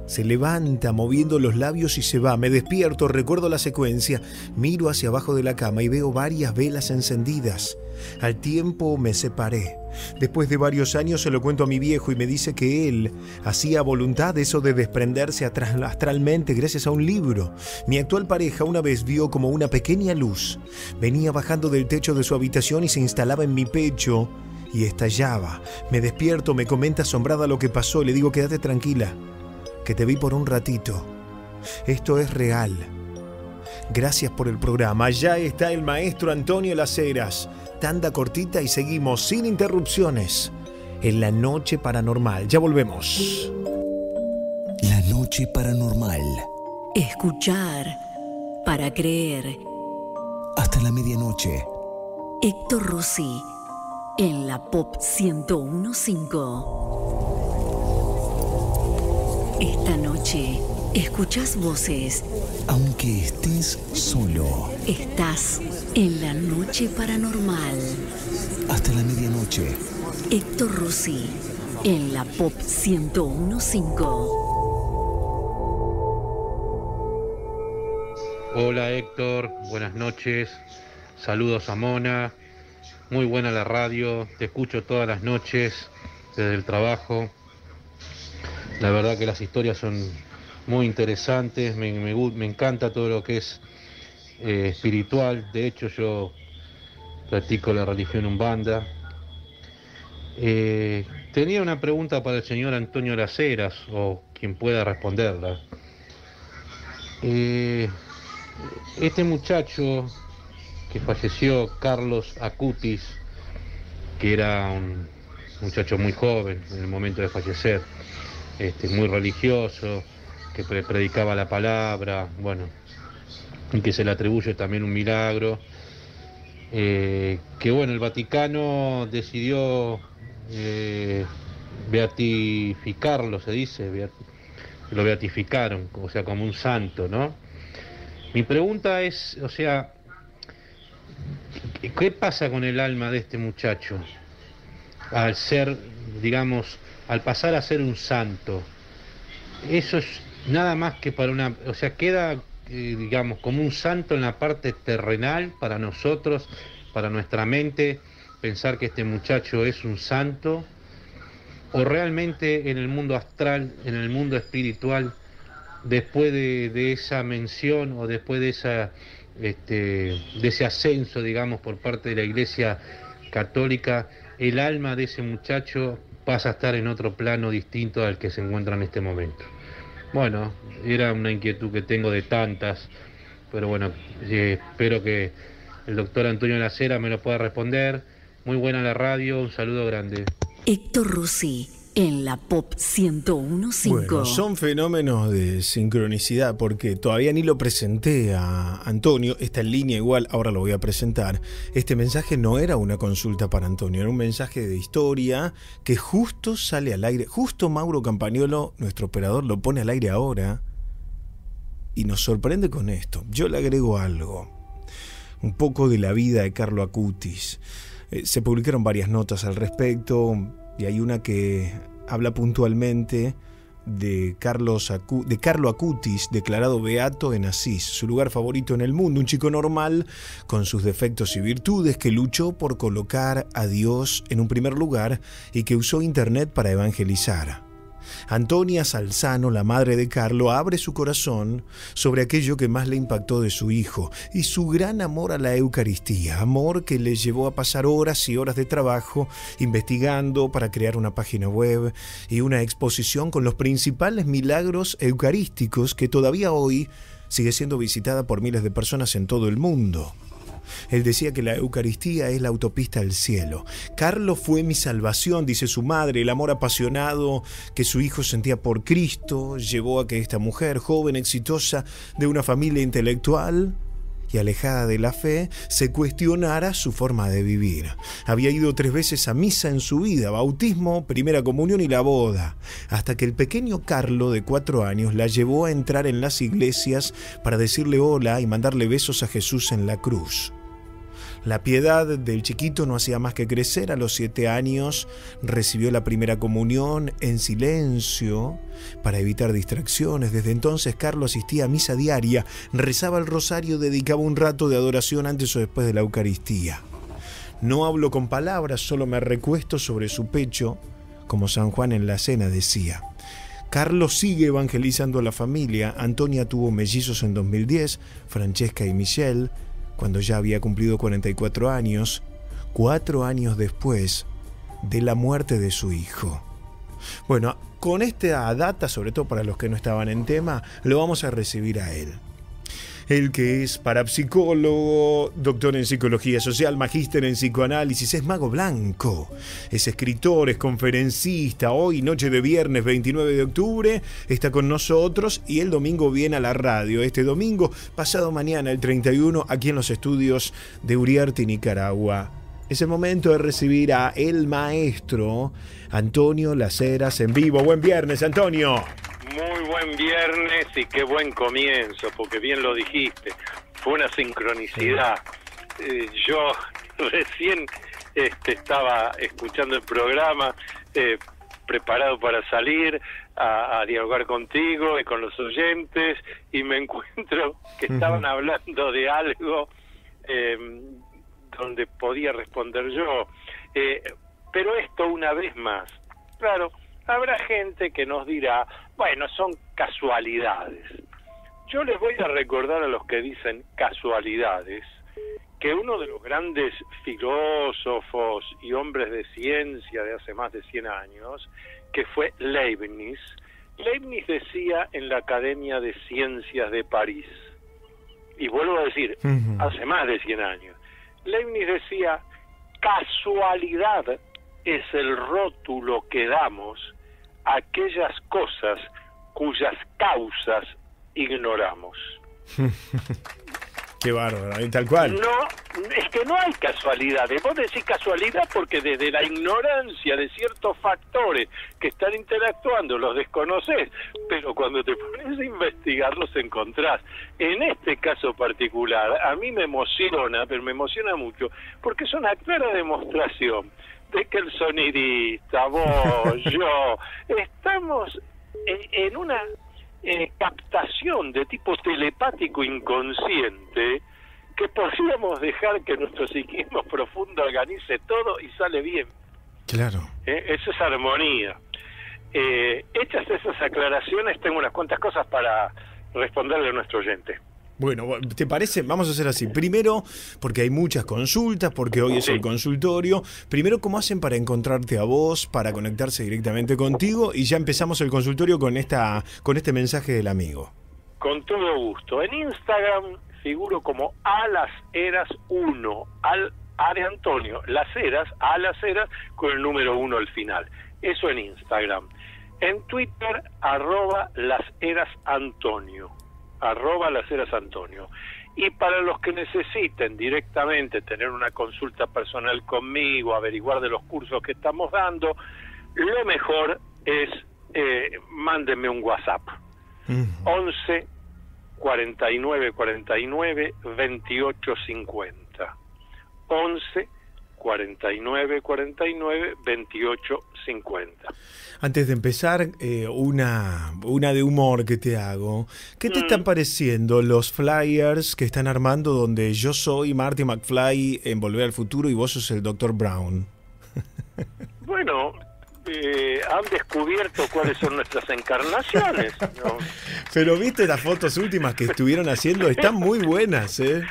Se levanta moviendo los labios y se va. Me despierto, recuerdo la secuencia, miro hacia abajo de la cama y veo varias velas encendidas. Al tiempo me separé. Después de varios años se lo cuento a mi viejo y me dice que él hacía voluntad eso de desprenderse astralmente gracias a un libro. Mi actual pareja una vez vio como una pequeña luz. Venía bajando del techo de su habitación y se instalaba en mi pecho y estallaba. Me despierto, me comenta asombrada lo que pasó. Le digo, quédate tranquila, que te vi por un ratito. Esto es real. Gracias por el programa. Ya está el maestro Antonio Las Heras. Tanda cortita y seguimos sin interrupciones en la noche paranormal. Ya volvemos. La noche paranormal. Escuchar para creer. Hasta la medianoche. Héctor Rossi en la Pop 1015. Esta noche escuchas voces. Aunque estés solo. Estás en la noche paranormal. Hasta la medianoche. Héctor Rossi en la Pop 1015. Hola Héctor, buenas noches. Saludos a Mona. Muy buena la radio, te escucho todas las noches desde el trabajo. La verdad que las historias son muy interesantes, me, encanta todo lo que es eh, espiritual. De hecho, yo practico la religión umbanda. Eh, tenía una pregunta para el señor Antonio Laceras, o quien pueda responderla. Eh, este muchacho que falleció Carlos Acutis, que era un muchacho muy joven en el momento de fallecer, este, muy religioso, que predicaba la palabra, bueno, y que se le atribuye también un milagro. Eh, que bueno, el Vaticano decidió eh, beatificarlo, se dice, lo beatificaron, o sea, como un santo, ¿no? Mi pregunta es, o sea, ¿Qué pasa con el alma de este muchacho al ser, digamos, al pasar a ser un santo? Eso es nada más que para una, o sea, queda, eh, digamos, como un santo en la parte terrenal para nosotros, para nuestra mente, pensar que este muchacho es un santo, o realmente en el mundo astral, en el mundo espiritual, después de, de esa mención o después de esa este, de ese ascenso, digamos, por parte de la Iglesia Católica, el alma de ese muchacho pasa a estar en otro plano distinto al que se encuentra en este momento. Bueno, era una inquietud que tengo de tantas, pero bueno, eh, espero que el doctor Antonio Lacera me lo pueda responder. Muy buena la radio, un saludo grande. Héctor Rossi en la Pop 1015. Bueno, son fenómenos de sincronicidad porque todavía ni lo presenté a Antonio, está en línea igual, ahora lo voy a presentar. Este mensaje no era una consulta para Antonio, era un mensaje de historia que justo sale al aire, justo Mauro Campagnolo, nuestro operador, lo pone al aire ahora y nos sorprende con esto. Yo le agrego algo, un poco de la vida de Carlo Acutis. Eh, se publicaron varias notas al respecto y hay una que habla puntualmente de, Carlos de Carlo Acutis, declarado beato en Asís, su lugar favorito en el mundo, un chico normal con sus defectos y virtudes que luchó por colocar a Dios en un primer lugar y que usó Internet para evangelizar. Antonia Salzano, la madre de Carlo, abre su corazón sobre aquello que más le impactó de su hijo y su gran amor a la Eucaristía, amor que le llevó a pasar horas y horas de trabajo investigando para crear una página web y una exposición con los principales milagros eucarísticos que todavía hoy sigue siendo visitada por miles de personas en todo el mundo. Él decía que la Eucaristía es la autopista al cielo. Carlos fue mi salvación, dice su madre, el amor apasionado que su hijo sentía por Cristo llevó a que esta mujer joven, exitosa, de una familia intelectual, y alejada de la fe, se cuestionara su forma de vivir. Había ido tres veces a misa en su vida, bautismo, primera comunión y la boda, hasta que el pequeño Carlo de cuatro años la llevó a entrar en las iglesias para decirle hola y mandarle besos a Jesús en la cruz. La piedad del chiquito no hacía más que crecer. A los siete años recibió la primera comunión en silencio para evitar distracciones. Desde entonces Carlos asistía a misa diaria, rezaba el rosario, dedicaba un rato de adoración antes o después de la Eucaristía. No hablo con palabras, solo me recuesto sobre su pecho, como San Juan en la cena decía. Carlos sigue evangelizando a la familia. Antonia tuvo mellizos en 2010, Francesca y Michelle, cuando ya había cumplido 44 años, cuatro años después de la muerte de su hijo. Bueno, con esta data, sobre todo para los que no estaban en tema, lo vamos a recibir a él el que es parapsicólogo, doctor en psicología social, magíster en psicoanálisis, es mago blanco, es escritor, es conferencista, hoy noche de viernes 29 de octubre está con nosotros y el domingo viene a la radio, este domingo, pasado mañana el 31, aquí en los estudios de Uriarte, Nicaragua. Es el momento de recibir a el maestro Antonio Laceras en vivo. Buen viernes, Antonio. Muy buen viernes y qué buen comienzo, porque bien lo dijiste, fue una sincronicidad. Eh, yo recién este, estaba escuchando el programa, eh, preparado para salir a, dialogar contigo y con los oyentes, y me encuentro que estaban hablando de algo em, donde podía responder yo. Eh, pero esto una vez más, claro, habrá gente que nos dirá, bueno, son casualidades. Yo les voy a recordar a los que dicen casualidades que uno de los grandes filósofos y hombres de ciencia de hace más de 100 años, que fue Leibniz, Leibniz decía en la Academia de Ciencias de París, y vuelvo a decir, hace más de 100 años, Leibniz decía, casualidad es el rótulo que damos aquellas cosas cuyas causas ignoramos. Qué bárbaro, y tal cual. No, es que no hay casualidades. Vos decís casualidad porque desde la ignorancia de ciertos factores que están interactuando los desconoces, pero cuando te pones a investigar los encontrás. En este caso particular, a mí me emociona, pero me emociona mucho, porque es una clara demostración de que el sonidista, vos, yo, estamos en, una eh, captación de tipo telepático inconsciente que podríamos dejar que nuestro psiquismo profundo organice todo y sale bien. Claro. Eh, eso es armonía. Eh, hechas esas aclaraciones, tengo unas cuantas cosas para responderle a nuestro oyente. Bueno, ¿te parece? Vamos a hacer así. Primero, porque hay muchas consultas, porque hoy es el consultorio. Primero, ¿cómo hacen para encontrarte a vos, para conectarse directamente contigo? Y ya empezamos el consultorio con, esta, con este mensaje del amigo. Con todo gusto. En Instagram figuro como a las eras 1, al de Antonio, las eras, a las eras, con el número 1 al final. Eso en Instagram. En Twitter, arroba las eras Antonio arroba las eras Antonio. Y para los que necesiten directamente tener una consulta personal conmigo, averiguar de los cursos que estamos dando, lo mejor es eh, mándenme un WhatsApp. 11 49 49 28 50. 11 49 49 28 50. Antes de empezar, eh, una, una de humor que te hago. ¿Qué te están mm. pareciendo los flyers que están armando donde yo soy Marty McFly en Volver al Futuro y vos sos el Dr. Brown? Bueno, eh, han descubierto cuáles son nuestras encarnaciones. Pero viste las fotos últimas que estuvieron haciendo, están muy buenas, ¿eh?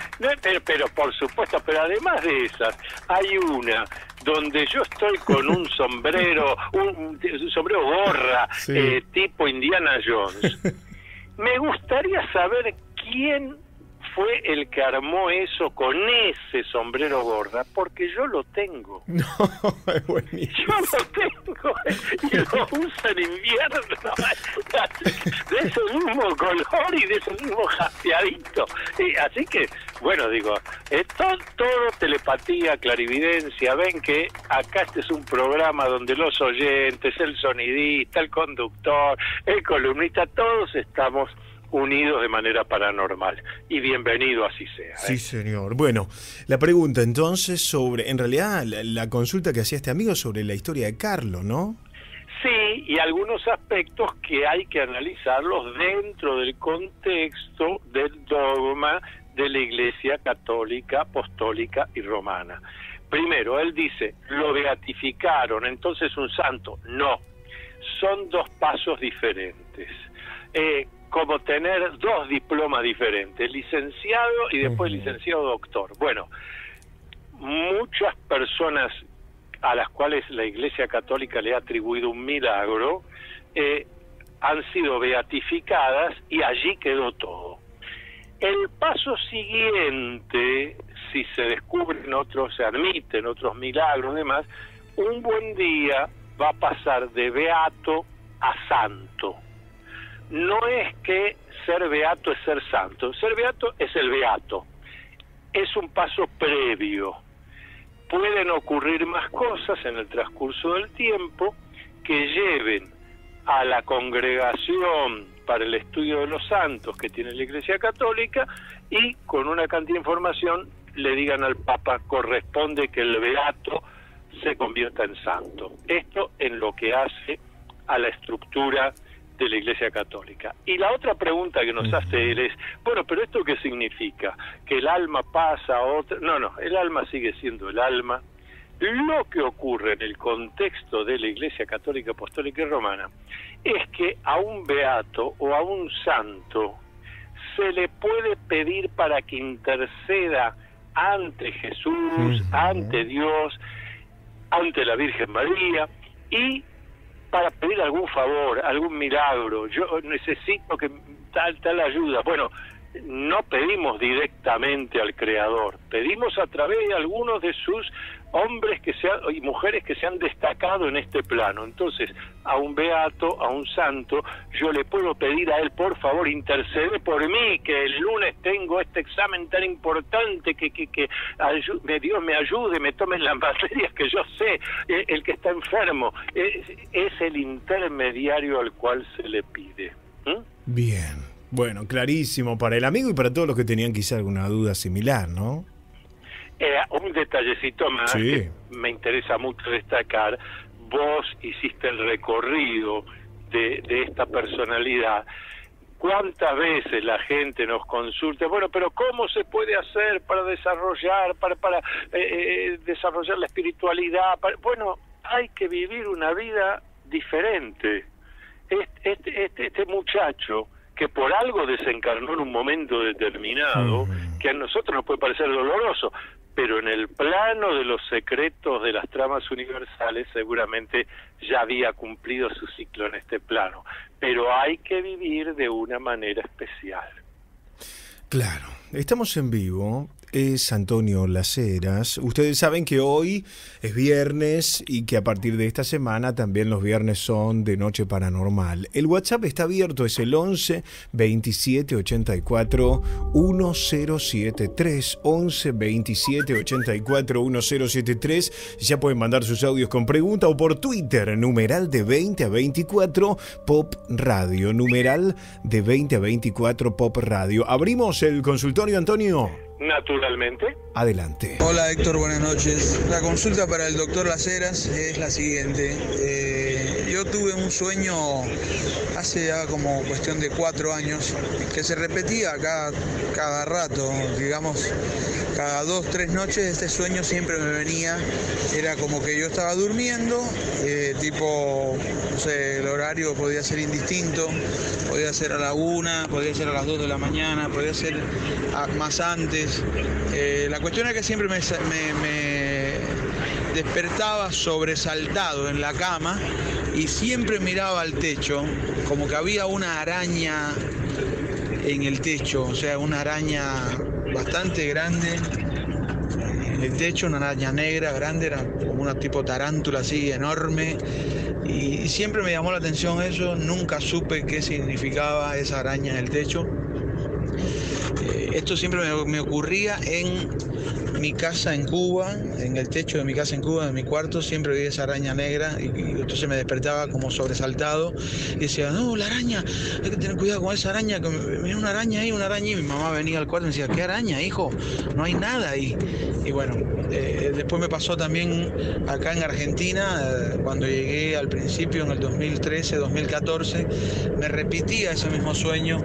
pero, por supuesto, pero además de esas, hay una donde yo estoy con un sombrero, un, sombrero gorra, eh, tipo Indiana Jones. Me gustaría saber quién fue el que armó eso con ese sombrero gorda, porque yo lo tengo. No, es buenísimo. Yo lo tengo y lo uso en invierno. De ese mismo color y de ese mismo jaspeadito. así que, bueno, digo, todo, todo telepatía, clarividencia. Ven que acá este es un programa donde los oyentes, el sonidista, el conductor, el columnista, todos estamos unidos de manera paranormal. Y bienvenido así sea. ¿eh? Sí, señor. Bueno, la pregunta entonces sobre, en realidad, la, la consulta que hacía este amigo sobre la historia de Carlos, ¿no? Sí, y algunos aspectos que hay que analizarlos dentro del contexto del dogma de la Iglesia católica, apostólica y romana. Primero, él dice, lo beatificaron, entonces un santo. No, son dos pasos diferentes. Eh, como tener dos diplomas diferentes, licenciado y después licenciado doctor. Bueno, muchas personas a las cuales la Iglesia Católica le ha atribuido un milagro, eh, han sido beatificadas y allí quedó todo. El paso siguiente, si se descubren otros, se admiten otros milagros y demás, un buen día va a pasar de beato a santo. No es que ser beato es ser santo, ser beato es el beato. Es un paso previo. Pueden ocurrir más cosas en el transcurso del tiempo que lleven a la congregación para el estudio de los santos que tiene la Iglesia Católica y con una cantidad de información le digan al Papa corresponde que el beato se convierta en santo. Esto en lo que hace a la estructura de la Iglesia Católica. Y la otra pregunta que nos hace él es, bueno, pero ¿esto qué significa? ¿Que el alma pasa a otra? No, no, el alma sigue siendo el alma. Lo que ocurre en el contexto de la Iglesia Católica Apostólica y Romana es que a un beato o a un santo se le puede pedir para que interceda ante Jesús, ante Dios, ante la Virgen María y para pedir algún favor, algún milagro. Yo necesito que tal tal ayuda. Bueno, no pedimos directamente al Creador, pedimos a través de algunos de sus hombres que se y mujeres que se han destacado en este plano. Entonces, a un beato, a un santo, yo le puedo pedir a él, por favor, intercede por mí, que el lunes tengo este examen tan importante, que, que, que Dios me ayude, me tomen las materias que yo sé, eh, el que está enfermo, es, el intermediario al cual se le pide. Bien, bueno, clarísimo para el amigo y para todos los que tenían quizá alguna duda similar, ¿no? Eh, un detallecito más Sí. que me interesa mucho destacar. Vos hiciste el recorrido de, de esta personalidad. ¿Cuántas veces la gente nos consulta? Bueno, pero ¿cómo se puede hacer para desarrollar, para, para eh, eh, desarrollar la espiritualidad? Para- bueno, hay que vivir una vida diferente. Este, este, este, este muchacho que por algo desencarnó en un momento determinado, que a nosotros nos puede parecer doloroso, pero en el plano de los secretos de las tramas universales seguramente ya había cumplido su ciclo en este plano. Pero hay que vivir de una manera especial. Claro, estamos en vivo. Es Antonio Laceras. Ustedes saben que hoy es viernes y que a partir de esta semana también los viernes son de Noche Paranormal. El WhatsApp está abierto, es el 11 27 84 1073. 11 27 84 1073. Ya pueden mandar sus audios con pregunta o por Twitter, numeral de 20 a 24 Pop Radio. Numeral de 20 a 24 Pop Radio. Abrimos el consultorio, Antonio. Naturalmente. Adelante. Hola Héctor, buenas noches. La consulta para el doctor Laceras es la siguiente. Eh, yo tuve un sueño hace ya como cuestión de cuatro años que se repetía cada, cada rato, digamos, cada dos, tres noches este sueño siempre me venía. Era como que yo estaba durmiendo, eh, tipo, no sé, el horario podía ser indistinto, podía ser a la una, podía ser a las dos de la mañana, podía ser a- más antes. Eh, la cuestión es que siempre me, me- despertaba sobresaltado en la cama y siempre miraba al techo, como que había una araña en el techo, o sea, una araña bastante grande en el techo, una araña negra grande, era como una tipo tarántula así enorme. Y siempre me llamó la atención eso, nunca supe qué significaba esa araña en el techo. Esto siempre me, ocurría en mi casa en Cuba, en el techo de mi casa en Cuba, en mi cuarto, siempre veía esa araña negra y, entonces me despertaba como sobresaltado y decía, no, la araña, hay que tener cuidado con esa araña, que viene una araña ahí, una araña y mi mamá venía al cuarto y me decía, ¿qué araña, hijo? No hay nada ahí. Y bueno, eh, después me pasó también acá en Argentina, eh, cuando llegué al principio en el 2013, 2014, me repetía ese mismo sueño.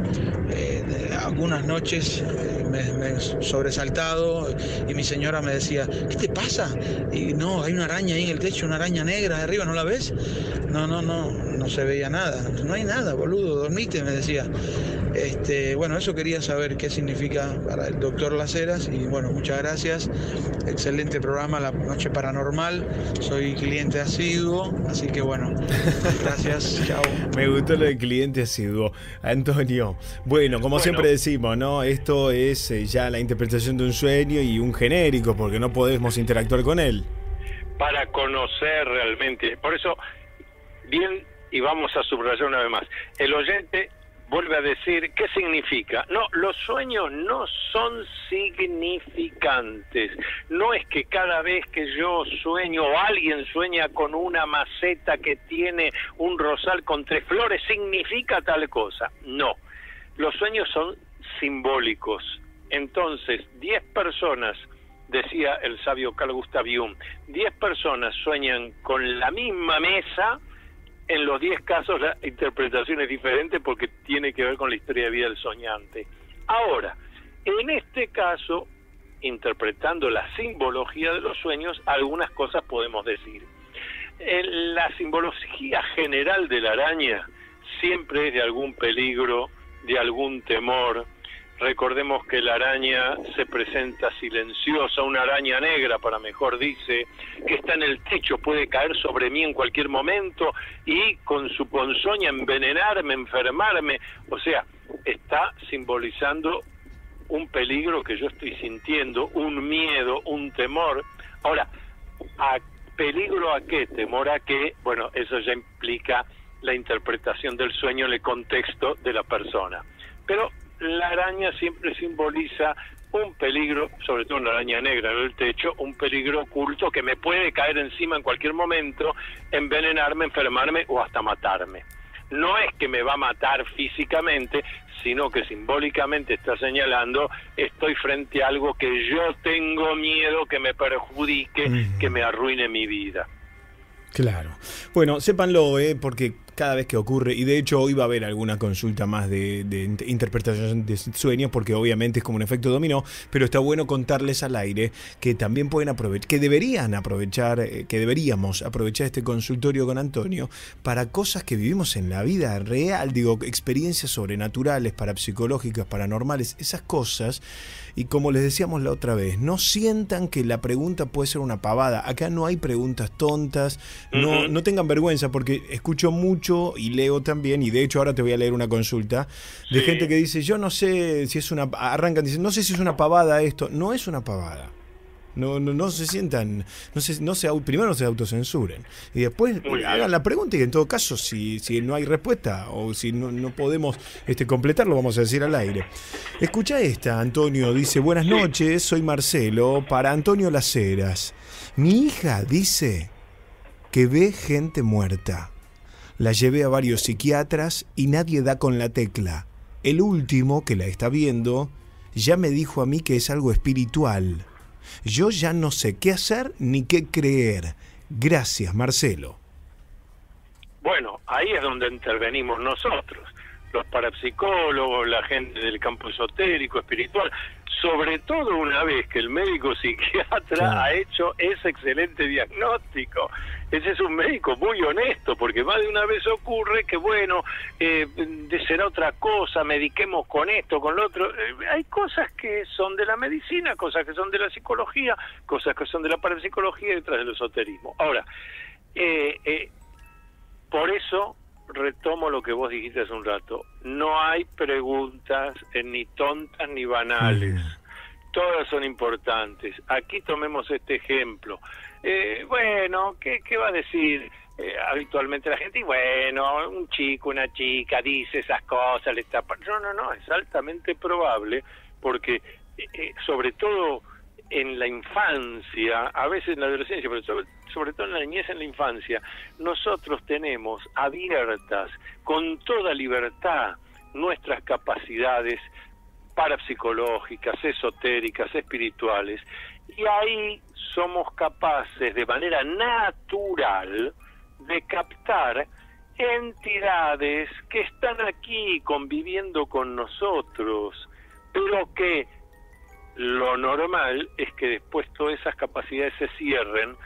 eh, algunas noches eh, me, me sobresaltado y mi señora me decía, ¿qué te pasa? Y no, hay una araña ahí en el techo, una araña negra arriba, ¿no la ves? No, no, no, no se veía nada. No hay nada, boludo, dormite, me decía. Este, bueno, eso quería saber qué significa para el doctor Las Heras y bueno, muchas gracias. Excelente programa, La Noche Paranormal. Soy cliente asiduo, así que bueno, gracias, chao. Me gustó lo de cliente asiduo. Antonio, bueno, como Bueno. siempre decimos, ¿no? Esto es eh, ya la interpretación de un sueño y un genérico, porque no podemos interactuar con él. para conocer realmente. Por eso, bien, y vamos a subrayar una vez más, el oyente vuelve a decir, ¿qué significa? No, los sueños no son significantes. No es que cada vez que yo sueño o alguien sueña con una maceta que tiene un rosal con tres flores, significa tal cosa. No, los sueños son simbólicos. Entonces, 10 personas decía el sabio Carl Gustav Jung, 10 personas sueñan con la misma mesa, en los 10 casos la interpretación es diferente porque tiene que ver con la historia de vida del soñante. Ahora, en este caso, interpretando la simbología de los sueños, algunas cosas podemos decir. Eh, La simbología general de la araña siempre es de algún peligro, de algún temor, Recordemos que la araña se presenta silenciosa, una araña negra, para mejor dice, que está en el techo, puede caer sobre mí en cualquier momento y con su ponzoña envenenarme, enfermarme. O sea, está simbolizando un peligro que yo estoy sintiendo, un miedo, un temor. Ahora, ¿a peligro a qué? ¿Temor a qué? Bueno, eso ya implica la interpretación del sueño en el contexto de la persona. Pero la araña siempre simboliza un peligro, sobre todo una araña negra en el techo, un peligro oculto que me puede caer encima en cualquier momento, envenenarme, enfermarme o hasta matarme. No es que me va a matar físicamente, sino que simbólicamente está señalando estoy frente a algo que yo tengo miedo que me perjudique, que me arruine mi vida. Claro. Bueno, sépanlo, eh, porque cada vez que ocurre, y de hecho hoy va a haber alguna consulta más de, de int- interpretación de sueños, porque obviamente es como un efecto dominó, pero está bueno contarles al aire que también pueden aprovechar, que deberían aprovechar, eh, que deberíamos aprovechar este consultorio con Antonio para cosas que vivimos en la vida real, digo, experiencias sobrenaturales, parapsicológicas, paranormales, esas cosas. Y como les decíamos la otra vez, no sientan que la pregunta puede ser una pavada. Acá no hay preguntas tontas, no, no tengan vergüenza, porque escucho mucho y leo también, y de hecho ahora te voy a leer una consulta de Sí. gente que dice, yo no sé si es una, arrancan dicen, no sé si es una pavada esto, no es una pavada. No, no, no se sientan, no se, no se, primero no se autocensuren y después hagan la pregunta y en todo caso si, si no hay respuesta o si no, no podemos este, completarlo vamos a decir al aire. Escucha esta, Antonio dice, buenas noches, soy Marcelo, para Antonio Las Heras. Mi hija dice que ve gente muerta. La llevé a varios psiquiatras y nadie da con la tecla. El último, que la está viendo, ya me dijo a mí que es algo espiritual. Yo ya no sé qué hacer ni qué creer. Gracias, Marcelo. Bueno, ahí es donde intervenimos nosotros, los parapsicólogos, la gente del campo esotérico, espiritual, sobre todo una vez que el médico psiquiatra Claro. ha hecho ese excelente diagnóstico. Ese es un médico muy honesto, porque más de una vez ocurre que, bueno, eh, será otra cosa, mediquemos con esto, con lo otro. Eh, hay cosas que son de la medicina, cosas que son de la psicología, cosas que son de la parapsicología y otras del esoterismo. Ahora, eh, eh, por eso retomo lo que vos dijiste hace un rato. No hay preguntas eh, ni tontas ni banales. Todas son importantes. Aquí tomemos este ejemplo. Eh, bueno, ¿qué, ¿qué va a decir eh, habitualmente la gente? Y bueno, un chico, una chica dice esas cosas, le está... pa-". No, no, no, es altamente probable porque eh, sobre todo en la infancia, a veces en la adolescencia, pero sobre, sobre todo en la niñez, en la infancia, nosotros tenemos abiertas con toda libertad nuestras capacidades parapsicológicas, esotéricas, espirituales, y ahí somos capaces de manera natural de captar entidades que están aquí conviviendo con nosotros, pero que lo normal es que después todas esas capacidades se cierren,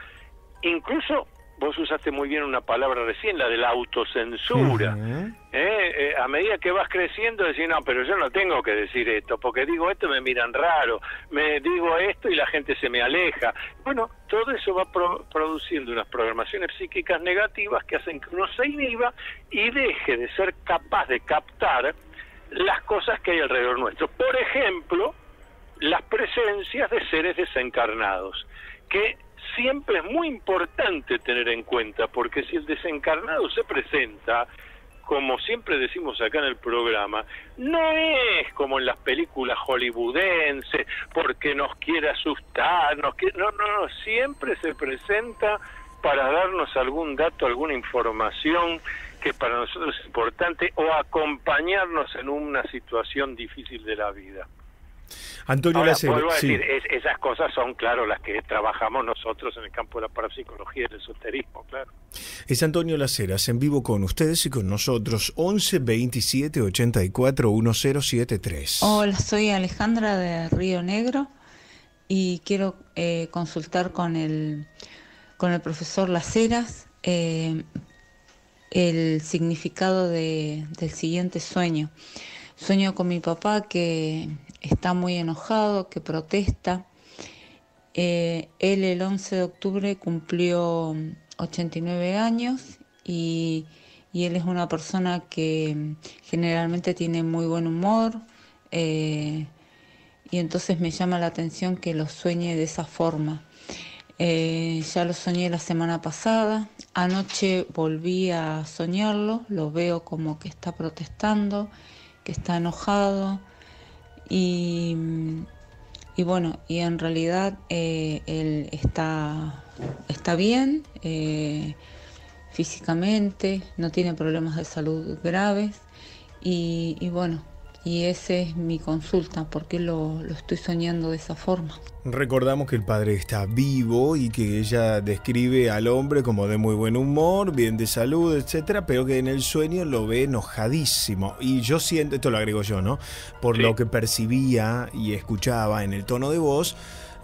incluso vos usaste muy bien una palabra recién, la de la autocensura. ¿Eh? Eh, a medida que vas creciendo, decís, no, pero yo no tengo que decir esto, porque digo esto me miran raro, me digo esto y la gente se me aleja. Bueno, todo eso va produciendo unas programaciones psíquicas negativas que hacen que uno se inhiba y deje de ser capaz de captar las cosas que hay alrededor nuestro. Por ejemplo, las presencias de seres desencarnados, que siempre es muy importante tener en cuenta, porque si el desencarnado se presenta, como siempre decimos acá en el programa, no es como en las películas hollywoodenses, porque nos quiere asustar, quiere, no, no, no, siempre se presenta para darnos algún dato, alguna información que para nosotros es importante o acompañarnos en una situación difícil de la vida. Antonio Ahora, Lacero, vuelvo a sí. decir, es- esas cosas son, claro, las que trabajamos nosotros en el campo de la parapsicología y del esoterismo, claro. Es Antonio Laceras en vivo con ustedes y con nosotros 11 27 84 1073. Hola, soy Alejandra de Río Negro y quiero eh, consultar con el, con el profesor Laceras eh, el significado de- del siguiente sueño. Sueño con mi papá que está muy enojado, que protesta. Eh, él el 11 de octubre cumplió 89 años y, él es una persona que generalmente tiene muy buen humor eh, y entonces me llama la atención que lo sueñe de esa forma. Eh, ya lo soñé la semana pasada, anoche volví a soñarlo, lo veo como que está protestando, que está enojado y, y bueno, y en realidad eh, él está, está bien eh, físicamente, no tiene problemas de salud graves. Y, y bueno, y esa es mi consulta, porque lo, lo estoy soñando de esa forma. Recordamos que el padre está vivo y que ella describe al hombre como de muy buen humor, bien de salud, etcétera, pero que en el sueño lo ve enojadísimo. Y yo siento, esto lo agrego yo, ¿no? Por lo que percibía y escuchaba en el tono de voz,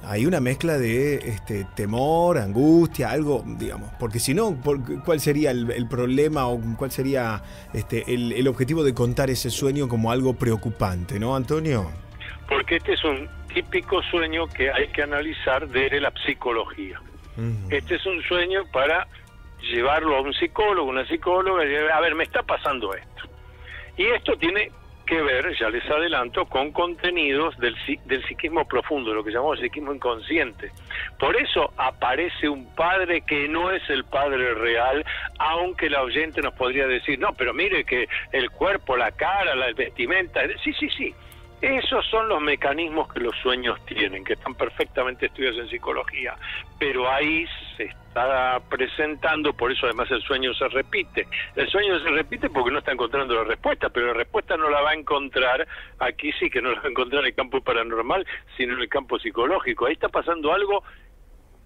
hay una mezcla de este, temor, angustia, algo, digamos, porque si no, ¿cuál sería el, el problema o cuál sería este, el, el objetivo de contar ese sueño como algo preocupante, ¿no, Antonio? Porque este es un típico sueño que hay que analizar desde la psicología. Este es un sueño para llevarlo a un psicólogo, una psicóloga, y a ver, me está pasando esto. Y esto tiene que ver, ya les adelanto, con contenidos del, del psiquismo profundo, lo que llamamos psiquismo inconsciente. Por eso aparece un padre que no es el padre real, aunque la oyente nos podría decir, no, pero mire que el cuerpo, la cara, la vestimenta, sí, sí, sí. Esos son los mecanismos que los sueños tienen, que están perfectamente estudiados en psicología, pero ahí se está presentando, por eso además el sueño se repite. El sueño se repite porque no está encontrando la respuesta, pero la respuesta no la va a encontrar, aquí sí que no la va a encontrar en el campo paranormal, sino en el campo psicológico. Ahí está pasando algo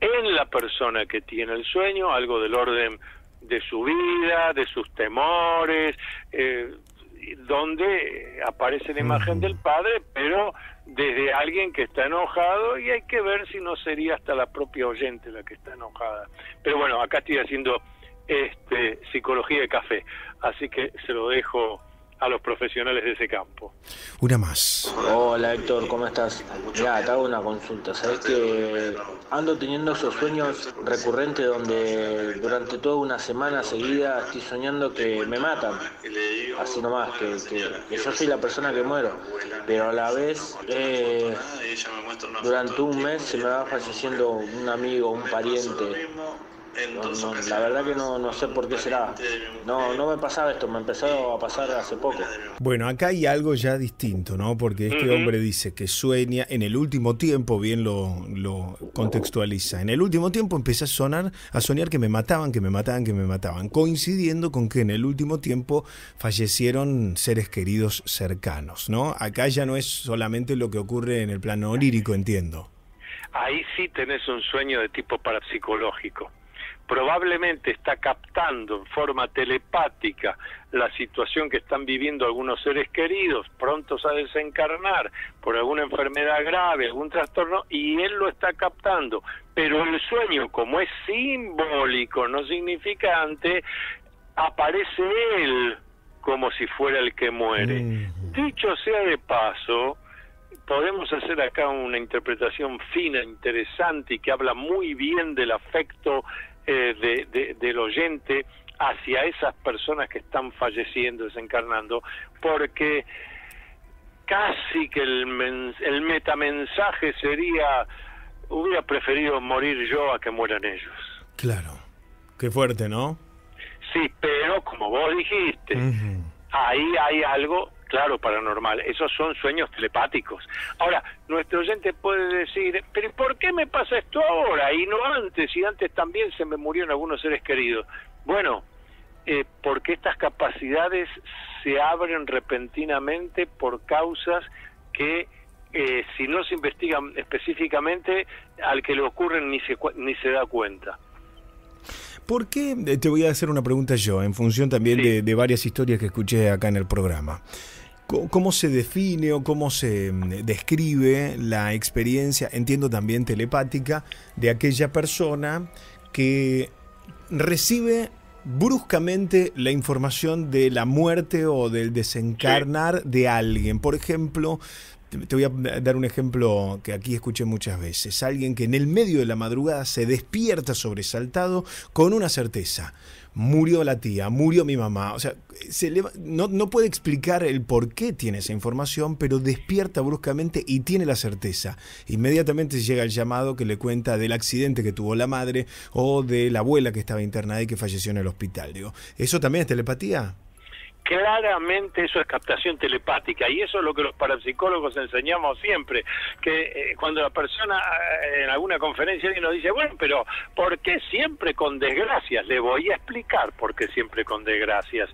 en la persona que tiene el sueño, algo del orden de su vida, de sus temores, eh, donde aparece la imagen del padre, pero desde alguien que está enojado y hay que ver si no sería hasta la propia oyente la que está enojada. Pero bueno, acá estoy haciendo este psicología de café, así que se lo dejo a los profesionales de ese campo. Una más. Hola Héctor, ¿cómo estás? Mira, te hago una consulta. Sabes que ando teniendo esos sueños recurrentes donde durante toda una semana seguida estoy soñando que me matan. Así nomás, que, que- que yo soy la persona que muero. Pero a la vez, eh, durante un mes se me va falleciendo un amigo, un pariente. No, no, la verdad que no, no sé por qué será. No, no me pasaba esto, me empezó a pasar hace poco. Bueno, acá hay algo ya distinto, ¿no? Porque este hombre dice que sueña en el último tiempo, bien lo, lo contextualiza. En el último tiempo empecé a sonar, a soñar que me mataban, que me mataban, que me mataban, coincidiendo con que en el último tiempo fallecieron seres queridos cercanos, ¿no? Acá ya no es solamente lo que ocurre en el plano onírico, entiendo. ahí sí tenés un sueño de tipo parapsicológico. Probablemente está captando en forma telepática la situación que están viviendo algunos seres queridos, prontos a desencarnar por alguna enfermedad grave, algún trastorno, y él lo está captando. Pero el sueño, como es simbólico, no significante, aparece él como si fuera el que muere. Dicho sea de paso, podemos hacer acá una interpretación fina, interesante y que habla muy bien del afecto eh, de- de- del oyente hacia esas personas que están falleciendo, desencarnando, porque casi que el, men- el metamensaje sería, hubiera preferido morir yo a que mueran ellos. Claro. Qué fuerte, ¿no? Sí, pero como vos dijiste, ahí hay algo, claro, paranormal. Esos son sueños telepáticos. Ahora, nuestro oyente puede decir, pero ¿por qué me pasa esto ahora y no antes? Y antes también se me murieron algunos seres queridos. Bueno, eh, porque estas capacidades se abren repentinamente por causas que eh, si no se investigan específicamente, al que le ocurren ni se, ni se da cuenta. ¿Por qué? eh, Te voy a hacer una pregunta yo, en función también de, de varias historias que escuché acá en el programa. ¿Cómo se define o cómo se mm, describe la experiencia, entiendo también telepática, de aquella persona que recibe bruscamente la información de la muerte o del desencarnar de alguien? Por ejemplo, te voy a dar un ejemplo que aquí escuché muchas veces. Alguien que en el medio de la madrugada se despierta sobresaltado con una certeza. Murió la tía, murió mi mamá. O sea, se no, no puede explicar el por qué tiene esa información, pero despierta bruscamente y tiene la certeza. Inmediatamente llega el llamado que le cuenta del accidente que tuvo la madre o de la abuela que estaba internada y que falleció en el hospital. Digo, ¿eso también es telepatía? Claramente eso es captación telepática y eso es lo que los parapsicólogos enseñamos siempre, que eh, cuando la persona eh, en alguna conferencia alguien nos dice, bueno, pero ¿por qué siempre con desgracias? Le voy a explicar por qué siempre con desgracias.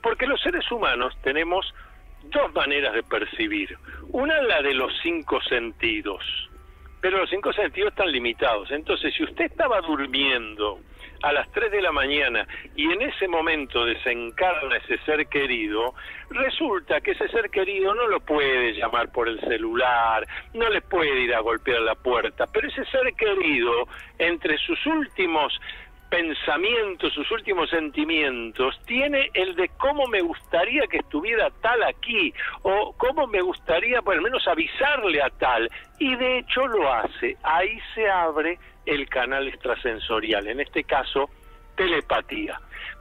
Porque los seres humanos tenemos dos maneras de percibir. Una la de los cinco sentidos, pero los cinco sentidos están limitados. Entonces, si usted estaba durmiendo a las 3 de la mañana y en ese momento desencarna ese ser querido, resulta que ese ser querido no lo puede llamar por el celular, no le puede ir a golpear la puerta, pero ese ser querido, entre sus últimos pensamientos, sus últimos sentimientos, tiene el de cómo me gustaría que estuviera tal aquí, o cómo me gustaría por lo menos avisarle a tal, y de hecho lo hace. Ahí se abre el canal extrasensorial, en este caso, telepatía.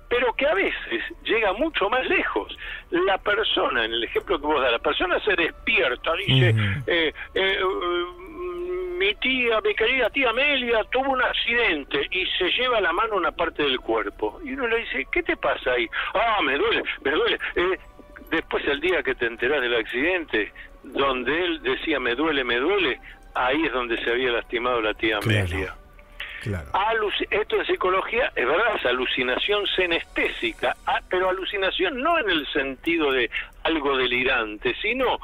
Pero que a veces llega mucho más lejos. La persona, en el ejemplo que vos das, la persona se despierta, dice, eh, eh, mm, mi tía, mi querida tía Amelia tuvo un accidente y se lleva la mano a una parte del cuerpo. Y uno le dice, ¿qué te pasa ahí? Ah, me duele, me duele. Eh, después el día que te enterás del accidente, donde él decía, me duele, me duele, ahí es donde se había lastimado la tía Amelia. Aluci- esto en psicología es verdad, es alucinación senestésica, ah, pero alucinación no en el sentido de algo delirante, sino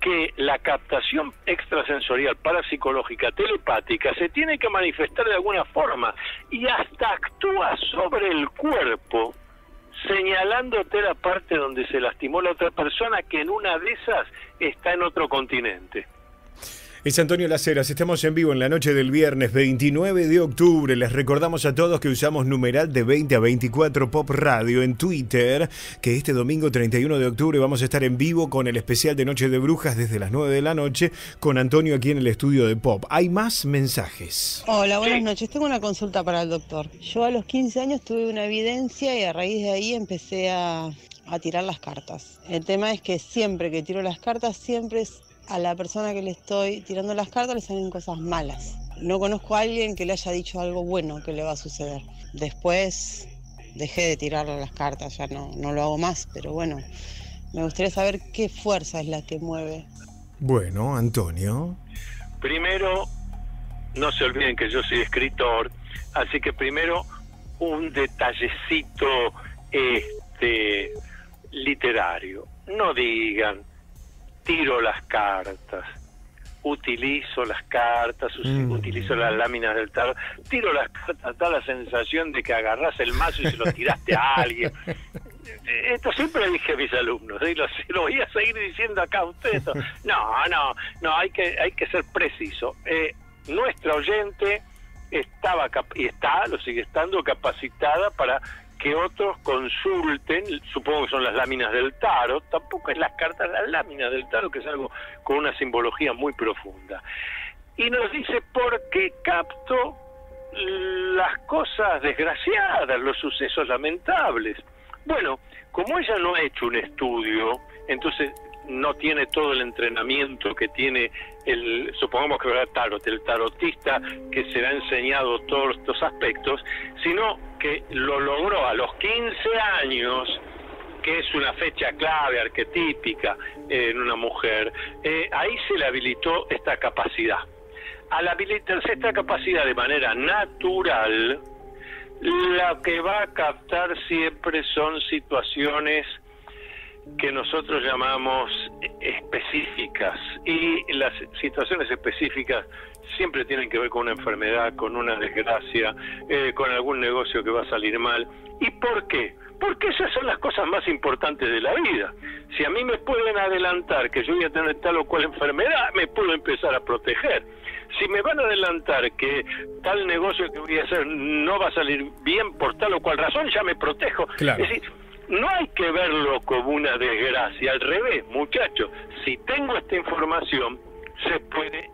que la captación extrasensorial parapsicológica telepática se tiene que manifestar de alguna forma y hasta actúa sobre el cuerpo señalándote la parte donde se lastimó la otra persona que en una de esas está en otro continente. Es Antonio Laceras, estamos en vivo en la noche del viernes 29 de octubre. Les recordamos a todos que usamos numeral de 20 a 24 Pop Radio en Twitter, que este domingo 31 de octubre vamos a estar en vivo con el especial de Noche de Brujas desde las 9 de la noche con Antonio aquí en el estudio de Pop. Hay más mensajes. Hola, buenas noches. Tengo una consulta para el doctor. Yo a los 15 años tuve una evidencia y a raíz de ahí empecé a, a tirar las cartas. El tema es que siempre que tiro las cartas, siempre es a la persona que le estoy tirando las cartas le salen cosas malas. no conozco a alguien que le haya dicho algo bueno que le va a suceder. Después dejé de tirar las cartas, ya no, no lo hago más, pero bueno, me gustaría saber qué fuerza es la que mueve. Bueno, Antonio. Primero, no se olviden que yo soy escritor, así que primero un detallecito este literario. No digan tiro las cartas, utilizo las cartas, Mm. utilizo las láminas del tarot, tiro las cartas, da la sensación de que agarrás el mazo y se lo tiraste a alguien. Esto siempre dije a mis alumnos, y lo, lo voy a seguir diciendo acá a ustedes. No, no, no, hay que, hay que ser preciso. Eh, nuestra oyente estaba y está, lo sigue estando, capacitada para que otros consulten, supongo que son las láminas del tarot, tampoco es las cartas, las láminas del tarot, que es algo con una simbología muy profunda. Y nos dice, ¿por qué capto las cosas desgraciadas, los sucesos lamentables? Bueno, como ella no ha hecho un estudio, entonces no tiene todo el entrenamiento que tiene el, supongamos que era tarot, el tarotista que se le ha enseñado todos estos aspectos, sino que lo logró a los 15 años, que es una fecha clave, arquetípica eh, en una mujer, eh, ahí se le habilitó esta capacidad. Al habilitarse esta capacidad de manera natural, la que va a captar siempre son situaciones que nosotros llamamos específicas y las situaciones específicas siempre tienen que ver con una enfermedad, con una desgracia, eh, con algún negocio que va a salir mal. ¿Y por qué? Porque esas son las cosas más importantes de la vida. Si a mí me pueden adelantar que yo voy a tener tal o cual enfermedad, me puedo empezar a proteger. Si me van a adelantar que tal negocio que voy a hacer no va a salir bien por tal o cual razón, ya me protejo. Claro. Es decir, no hay que verlo como una desgracia, al revés, muchachos. Si tengo esta información, se puede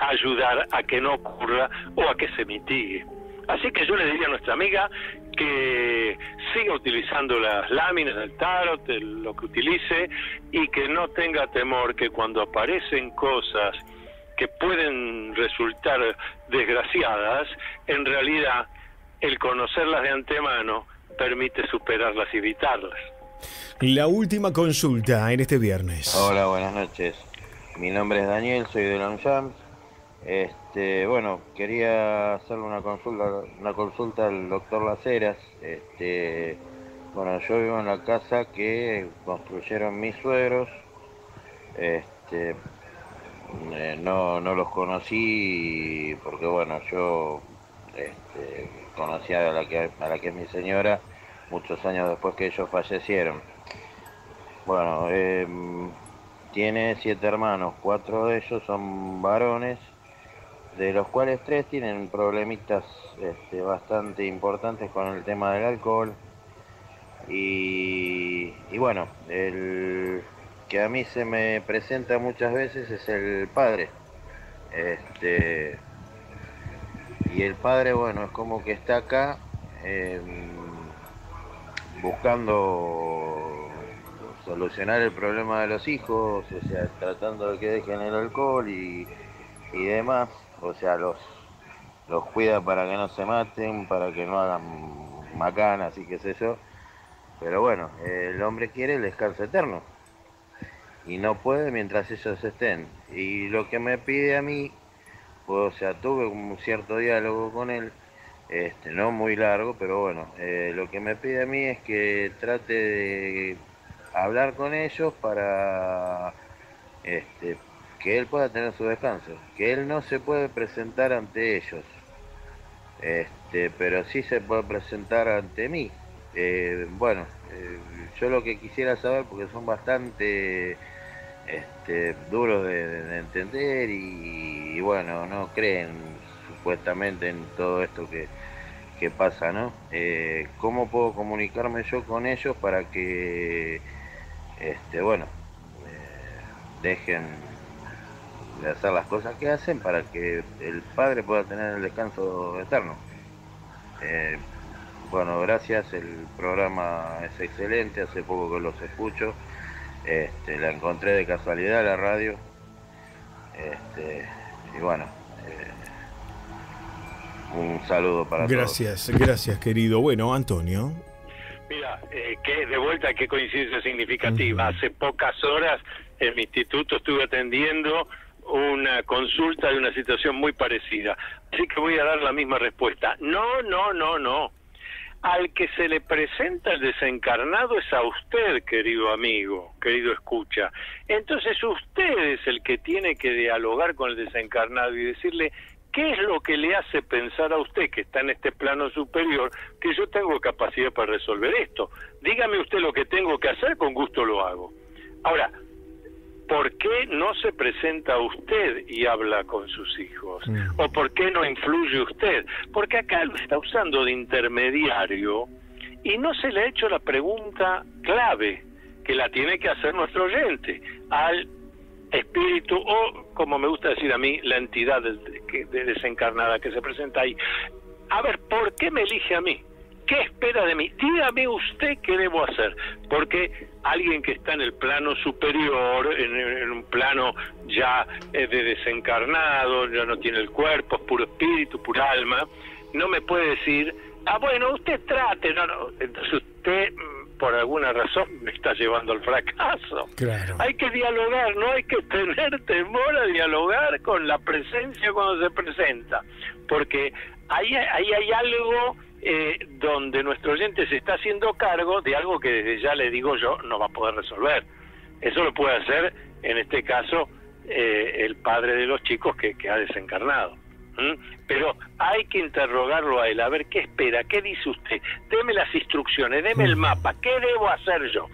ayudar a que no ocurra o a que se mitigue. Así que yo le diría a nuestra amiga que siga utilizando las láminas del tarot, de lo que utilice, y que no tenga temor que cuando aparecen cosas que pueden resultar desgraciadas, en realidad el conocerlas de antemano permite superarlas y evitarlas. La última consulta en este viernes. Hola, buenas noches. Mi nombre es Daniel, soy de UNJAM. Este, bueno, quería hacerle una consulta, una consulta al doctor Laceras. Este, bueno, yo vivo en la casa que construyeron mis suegros. Este, eh, no, no los conocí porque bueno, yo este, conocí a la que a la que es mi señora muchos años después que ellos fallecieron. Bueno, em, tiene siete hermanos, cuatro de ellos son varones, de los cuales tres tienen problemitas este, bastante importantes con el tema del alcohol. Y, y bueno, el que a mí se me presenta muchas veces es el padre. Este, y el padre, bueno, es como que está acá em, buscando solucionar el problema de los hijos, o sea, tratando de que dejen el alcohol y, y demás, o sea, los, los cuida para que no se maten, para que no hagan macanas y qué sé yo, pero bueno, el hombre quiere el descanso eterno y no puede mientras ellos estén. Y lo que me pide a mí, o sea, tuve un cierto diálogo con él, este, no muy largo, pero bueno, eh, lo que me pide a mí es que trate de hablar con ellos para este, que él pueda tener su descanso, que él no se puede presentar ante ellos, este, pero sí se puede presentar ante mí. Eh, bueno, eh, yo lo que quisiera saber, porque son bastante este, duros de, de- de entender y, bueno, no creen supuestamente en todo esto que, que pasa, ¿no? Eh, ¿Cómo puedo comunicarme yo con ellos para que, este, bueno, dejen de hacer las cosas que hacen para que el padre pueda tener el descanso eterno? Eh, bueno, gracias, el programa es excelente, hace poco que los escucho, este, la encontré de casualidad la radio, este, y bueno, eh, Un saludo para Gracias, gracias, querido. Bueno, Antonio. Mira, eh, que de vuelta, qué coincidencia significativa. Hace pocas horas en mi instituto estuve atendiendo una consulta de una situación muy parecida. Así que voy a dar la misma respuesta. No, no, no, no. Al que se le presenta el desencarnado es a usted, querido amigo, querido escucha. Entonces usted es el que tiene que dialogar con el desencarnado y decirle, ¿Qué es lo que le hace pensar a usted que está en este plano superior que yo tengo capacidad para resolver esto? Dígame usted lo que tengo que hacer, con gusto lo hago. Ahora, ¿por qué no se presenta usted y habla con sus hijos? ¿O por qué no influye usted? Porque acá lo está usando de intermediario y no se le ha hecho la pregunta clave que la tiene que hacer nuestro oyente al espíritu o, como me gusta decir a mí, la entidad de, desencarnada que se presenta ahí. A ver, ¿por qué me elige a mí? ¿Qué espera de mí? Dígame usted qué debo hacer, porque alguien que está en el plano superior, en, un plano ya eh, de desencarnado, ya no tiene el cuerpo, es puro espíritu, pura alma, no me puede decir, ah, bueno, usted trate, no, no, entonces usted por alguna razón me está llevando al fracaso. Hay que dialogar, no hay que tener temor a dialogar con la presencia cuando se presenta, porque ahí, ahí hay algo eh, donde nuestro oyente se está haciendo cargo de algo que desde ya le digo yo no va a poder resolver. Eso lo puede hacer, en este caso, eh, el padre de los chicos que, que ha desencarnado. Pero hay que interrogarlo a él, a ver qué espera, qué dice usted, deme las instrucciones, deme el mapa, ¿qué debo hacer yo?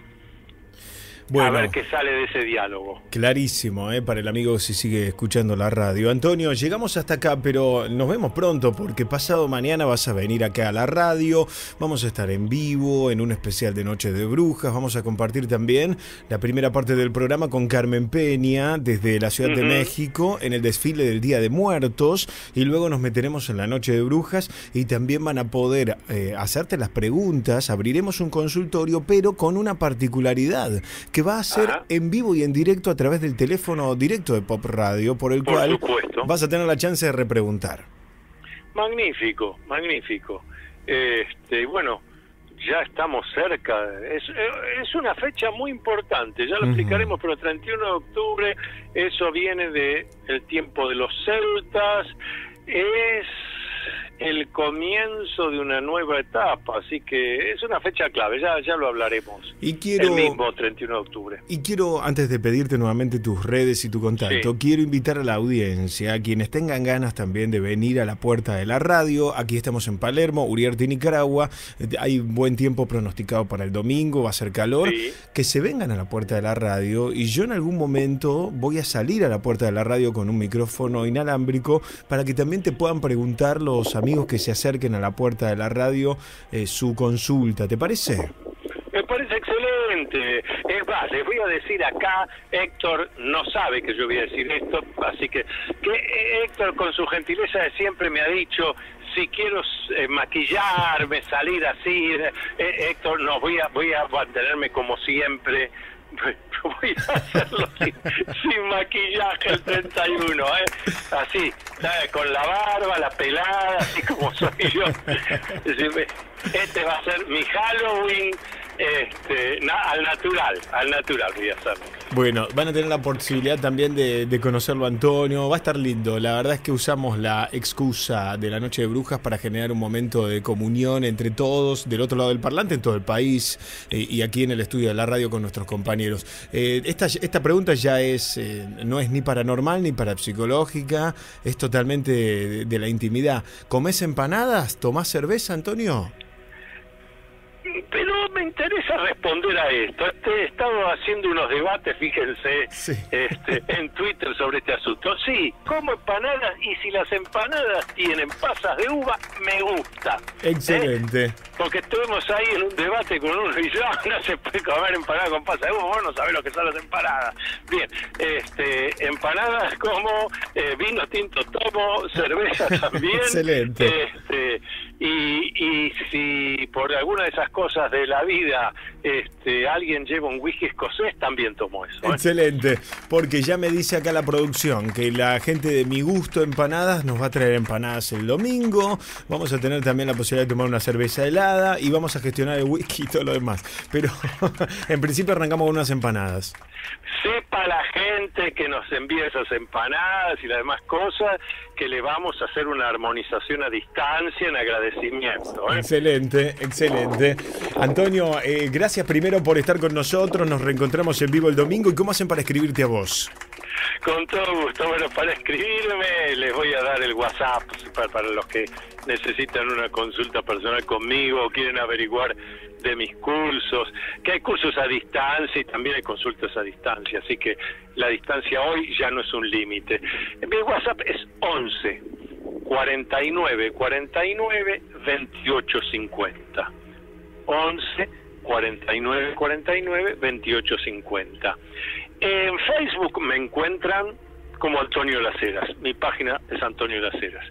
A ver qué sale de ese diálogo. Clarísimo, ¿eh? para el amigo si sigue escuchando la radio. Antonio, llegamos hasta acá, pero nos vemos pronto porque pasado mañana vas a venir acá a la radio. Vamos a estar en vivo, en un especial de Noche de Brujas. Vamos a compartir también la primera parte del programa con Carmen Peña desde la Ciudad de México en el desfile del Día de Muertos. Y luego nos meteremos en la Noche de Brujas y también van a poder eh, hacerte las preguntas. Abriremos un consultorio, pero con una particularidad que va a ser en vivo y en directo a través del teléfono directo de Pop Radio, por el cual vas a tener la chance de repreguntar. Magnífico, magnífico. Este, bueno, ya estamos cerca. Es, es una fecha muy importante, ya lo explicaremos, pero el 31 de octubre, eso viene de el tiempo de los celtas, es el comienzo de una nueva etapa, así que es una fecha clave, ya, ya lo hablaremos. Y quiero, el mismo 31 de octubre. Y quiero, antes de pedirte nuevamente tus redes y tu contacto, quiero invitar a la audiencia, a quienes tengan ganas también de venir a la puerta de la radio, aquí estamos en Palermo, Uriarte, Nicaragua, hay buen tiempo pronosticado para el domingo, va a ser calor, que se vengan a la puerta de la radio y yo en algún momento voy a salir a la puerta de la radio con un micrófono inalámbrico para que también te puedan preguntar los amigos que se acerquen a la puerta de la radio eh, su consulta. ¿Te parece? Me parece excelente. Es más, les voy a decir acá, Héctor no sabe que yo voy a decir esto, así que, que eh, Héctor con su gentileza de siempre me ha dicho, si quiero eh, maquillarme, salir así, Héctor, no, voy a, voy a mantenerme como siempre voy a hacerlo sin, maquillaje el 31, ¿eh? así, con la barba, la pelada, así como soy yo. Este va a ser mi Halloween este, al natural, al natural voy a hacerlo. Bueno, van a tener la posibilidad también de, conocerlo Antonio, va a estar lindo. La verdad es que usamos la excusa de la Noche de Brujas para generar un momento de comunión entre todos, del otro lado del parlante, en todo el país eh, y aquí en el estudio de la radio con nuestros compañeros. Eh, esta, esta pregunta ya es, eh, no es ni paranormal ni parapsicológica, es totalmente de, de la intimidad. ¿Comés empanadas? ¿Tomás cerveza, Antonio? Pero me responder a esto. He estado haciendo unos debates, fíjense, este, en Twitter sobre este asunto. Sí, como empanadas y si las empanadas tienen pasas de uva, me gusta. Excelente. porque estuvimos ahí en un debate con uno y yo, no se puede comer empanada con pasa. Vos no sabés lo que son las empanadas. Bien, este, empanadas como, eh, vino tinto tomo, cerveza también. Excelente. Este, y, y si por alguna de esas cosas de la vida este, alguien lleva un whisky escocés, también tomo eso. ¿eh? Excelente, porque ya me dice acá la producción que la gente de Mi Gusto Empanadas nos va a traer empanadas el domingo. Vamos a tener también la posibilidad de tomar una cerveza helada y vamos a gestionar el whisky y todo lo demás. Pero en principio arrancamos con unas empanadas. Sepa la gente que nos envía esas empanadas y las demás cosas que le vamos a hacer una armonización a distancia en agradecimiento. ¿eh? Excelente, excelente. Antonio, eh, gracias primero por estar con nosotros. Nos reencontramos en vivo el domingo. ¿Y cómo hacen para escribirte a vos? Con todo gusto. Bueno, para escribirme les voy a dar el WhatsApp para, para los que necesitan una consulta personal conmigo o quieren averiguar de mis cursos, que hay cursos a distancia y también hay consultas a distancia, así que la distancia hoy ya no es un límite. Mi WhatsApp es 11 49 49 28 50. 11 49 49 28 50. En Facebook me encuentran como Antonio Laceras. Mi página es Antonio Laceras.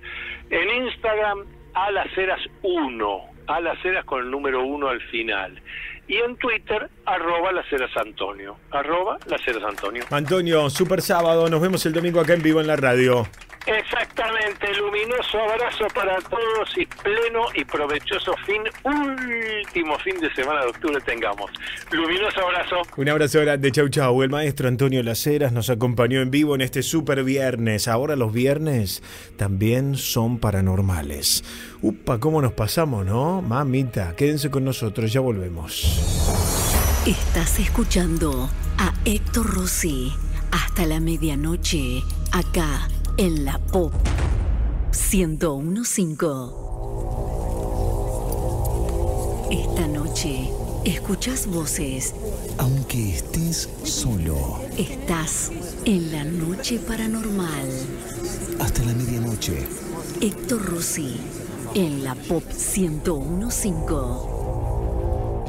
En Instagram, Alaceras 1. Alaceras con el número 1 al final. Y en Twitter, arroba Laceras Antonio. Arroba Laceras Antonio. Antonio, super sábado. Nos vemos el domingo acá en vivo en la radio. Exactamente, luminoso abrazo para todos y pleno y provechoso fin, último fin de semana de octubre tengamos. Luminoso abrazo. Un abrazo grande, chau chau. El maestro Antonio Laceras nos acompañó en vivo en este super viernes. Ahora los viernes también son paranormales. Upa, cómo nos pasamos, ¿no? Mamita, quédense con nosotros, ya volvemos. Estás escuchando a Héctor Rossi hasta la medianoche, acá en la Pop 1015. Esta noche escuchas voces. Aunque estés solo. Estás en la noche paranormal. Hasta la medianoche. Héctor Rossi en la Pop 1015.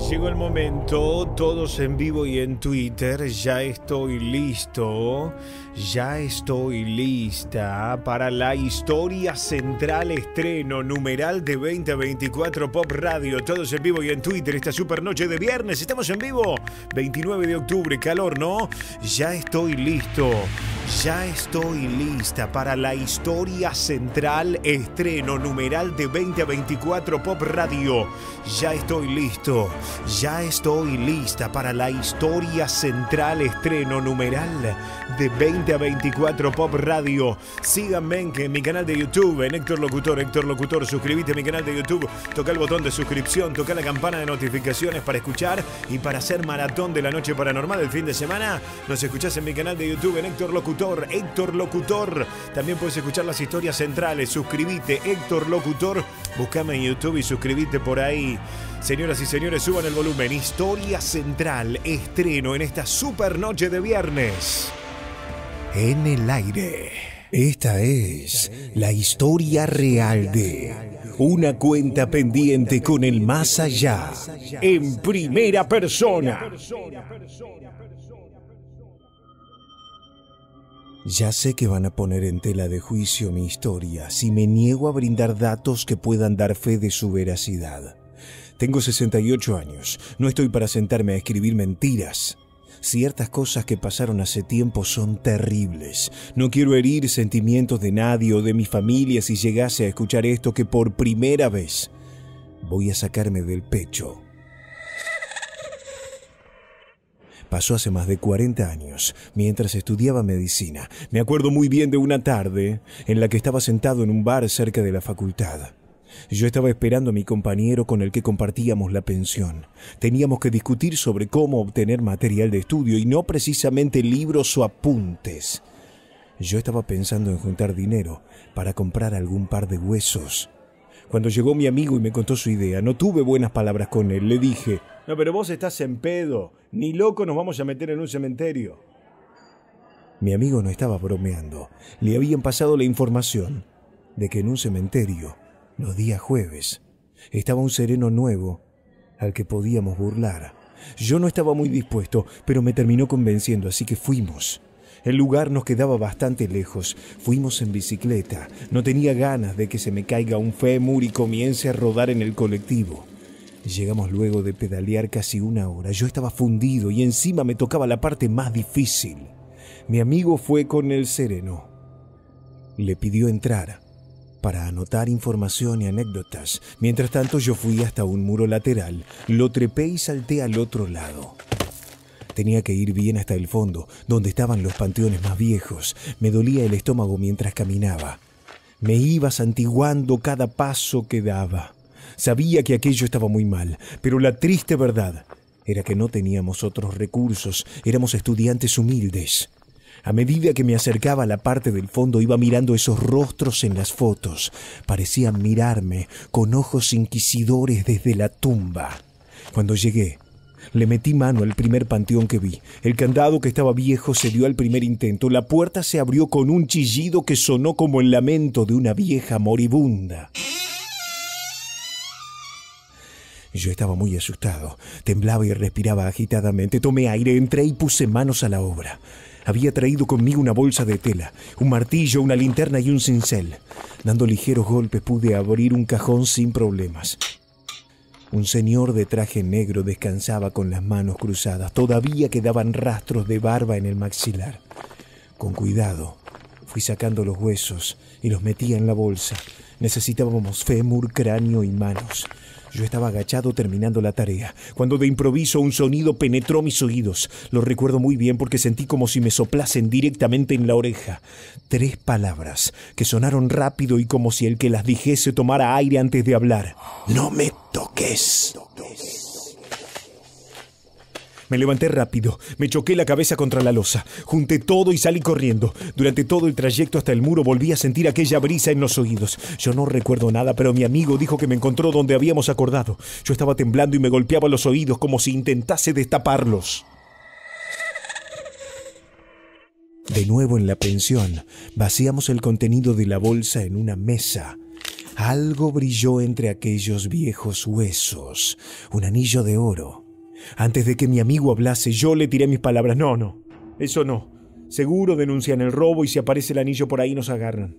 Llegó el momento, todos en vivo y en Twitter, ya estoy listo, ya estoy lista para la historia central estreno numeral de 2024 Pop Radio, todos en vivo y en Twitter, esta super noche de viernes, estamos en vivo, 29 de octubre, calor, ¿no? Ya estoy listo, ya estoy lista para la historia central estreno numeral de 2024 Pop Radio, ya estoy listo. Ya estoy lista para la historia central estreno numeral de 20 a 24 Pop Radio. Síganme en mi canal de YouTube, en Héctor Locutor, Héctor Locutor. Suscríbete a mi canal de YouTube, toca el botón de suscripción, toca la campana de notificaciones para escuchar y para hacer maratón de la noche paranormal el fin de semana. Nos escuchás en mi canal de YouTube, en Héctor Locutor, Héctor Locutor. También puedes escuchar las historias centrales. Suscríbete, Héctor Locutor. Búscame en YouTube y suscríbete por ahí. Señoras y señores, suban el volumen. Historia Central, estreno en esta super noche de viernes. En el aire. Esta es la historia real de una cuenta pendiente con el más allá. En primera persona. Ya sé que van a poner en tela de juicio mi historia si me niego a brindar datos que puedan dar fe de su veracidad. Tengo 68 años. No estoy para sentarme a escribir mentiras. Ciertas cosas que pasaron hace tiempo son terribles. No quiero herir sentimientos de nadie o de mi familia si llegase a escuchar esto que por primera vez voy a sacarme del pecho. Pasó hace más de 40 años, mientras estudiaba medicina. Me acuerdo muy bien de una tarde en la que estaba sentado en un bar cerca de la facultad. Yo estaba esperando a mi compañero con el que compartíamos la pensión. Teníamos que discutir sobre cómo obtener material de estudio y no precisamente libros o apuntes. Yo estaba pensando en juntar dinero para comprar algún par de huesos. Cuando llegó mi amigo y me contó su idea, no tuve buenas palabras con él. Le dije, no, pero vos estás en pedo. Ni loco nos vamos a meter en un cementerio. Mi amigo no estaba bromeando. Le habían pasado la información de que en un cementerio los días jueves Estaba un sereno nuevo al que podíamos burlar. Yo no estaba muy dispuesto, pero me terminó convenciendo, así que fuimos. El lugar nos quedaba bastante lejos. Fuimos en bicicleta. No tenía ganas de que se me caiga un fémur y comience a rodar en el colectivo. Llegamos luego de pedalear casi una hora. Yo estaba fundido y encima me tocaba la parte más difícil. Mi amigo fue con el sereno. Le pidió entrar para anotar información y anécdotas. Mientras tanto yo fui hasta un muro lateral, lo trepé y salté al otro lado. Tenía que ir bien hasta el fondo, donde estaban los panteones más viejos. Me dolía el estómago mientras caminaba. Me iba santiguando cada paso que daba. Sabía que aquello estaba muy mal, pero la triste verdad era que no teníamos otros recursos, éramos estudiantes humildes. A medida que me acercaba a la parte del fondo iba mirando esos rostros en las fotos. Parecían mirarme con ojos inquisidores desde la tumba. Cuando llegué, le metí mano al primer panteón que vi. El candado que estaba viejo se dio al primer intento. La puerta se abrió con un chillido que sonó como el lamento de una vieja moribunda. Yo estaba muy asustado. Temblaba y respiraba agitadamente. Tomé aire, entré y puse manos a la obra. Había traído conmigo una bolsa de tela, un martillo, una linterna y un cincel. Dando ligeros golpes pude abrir un cajón sin problemas. Un señor de traje negro descansaba con las manos cruzadas. Todavía quedaban rastros de barba en el maxilar. Con cuidado, fui sacando los huesos y los metía en la bolsa. Necesitábamos fémur, cráneo y manos. Yo estaba agachado terminando la tarea, cuando de improviso un sonido penetró mis oídos. Lo recuerdo muy bien porque sentí como si me soplasen directamente en la oreja. Tres palabras que sonaron rápido y como si el que las dijese tomara aire antes de hablar. No me toques. Me levanté rápido, me choqué la cabeza contra la losa, junté todo y salí corriendo. Durante todo el trayecto hasta el muro volví a sentir aquella brisa en los oídos. Yo no recuerdo nada, pero mi amigo dijo que me encontró donde habíamos acordado. Yo estaba temblando y me golpeaba los oídos como si intentase destaparlos. De nuevo en la pensión, vaciamos el contenido de la bolsa en una mesa. Algo brilló entre aquellos viejos huesos, un anillo de oro. Antes de que mi amigo hablase, yo le tiré mis palabras. No, no, eso no. Seguro denuncian el robo y si aparece el anillo por ahí nos agarran.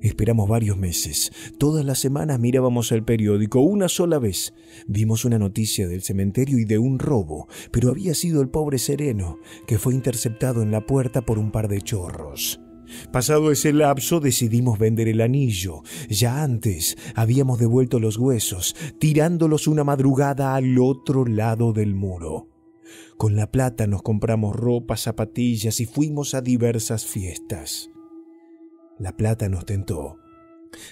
Esperamos varios meses. Todas las semanas mirábamos el periódico. Una sola vez vimos una noticia del cementerio y de un robo, pero había sido el pobre Sereno, que fue interceptado en la puerta por un par de chorros. Pasado ese lapso decidimos vender el anillo. Ya antes habíamos devuelto los huesos, tirándolos una madrugada al otro lado del muro. Con la plata nos compramos ropa, zapatillas y fuimos a diversas fiestas. La plata nos tentó.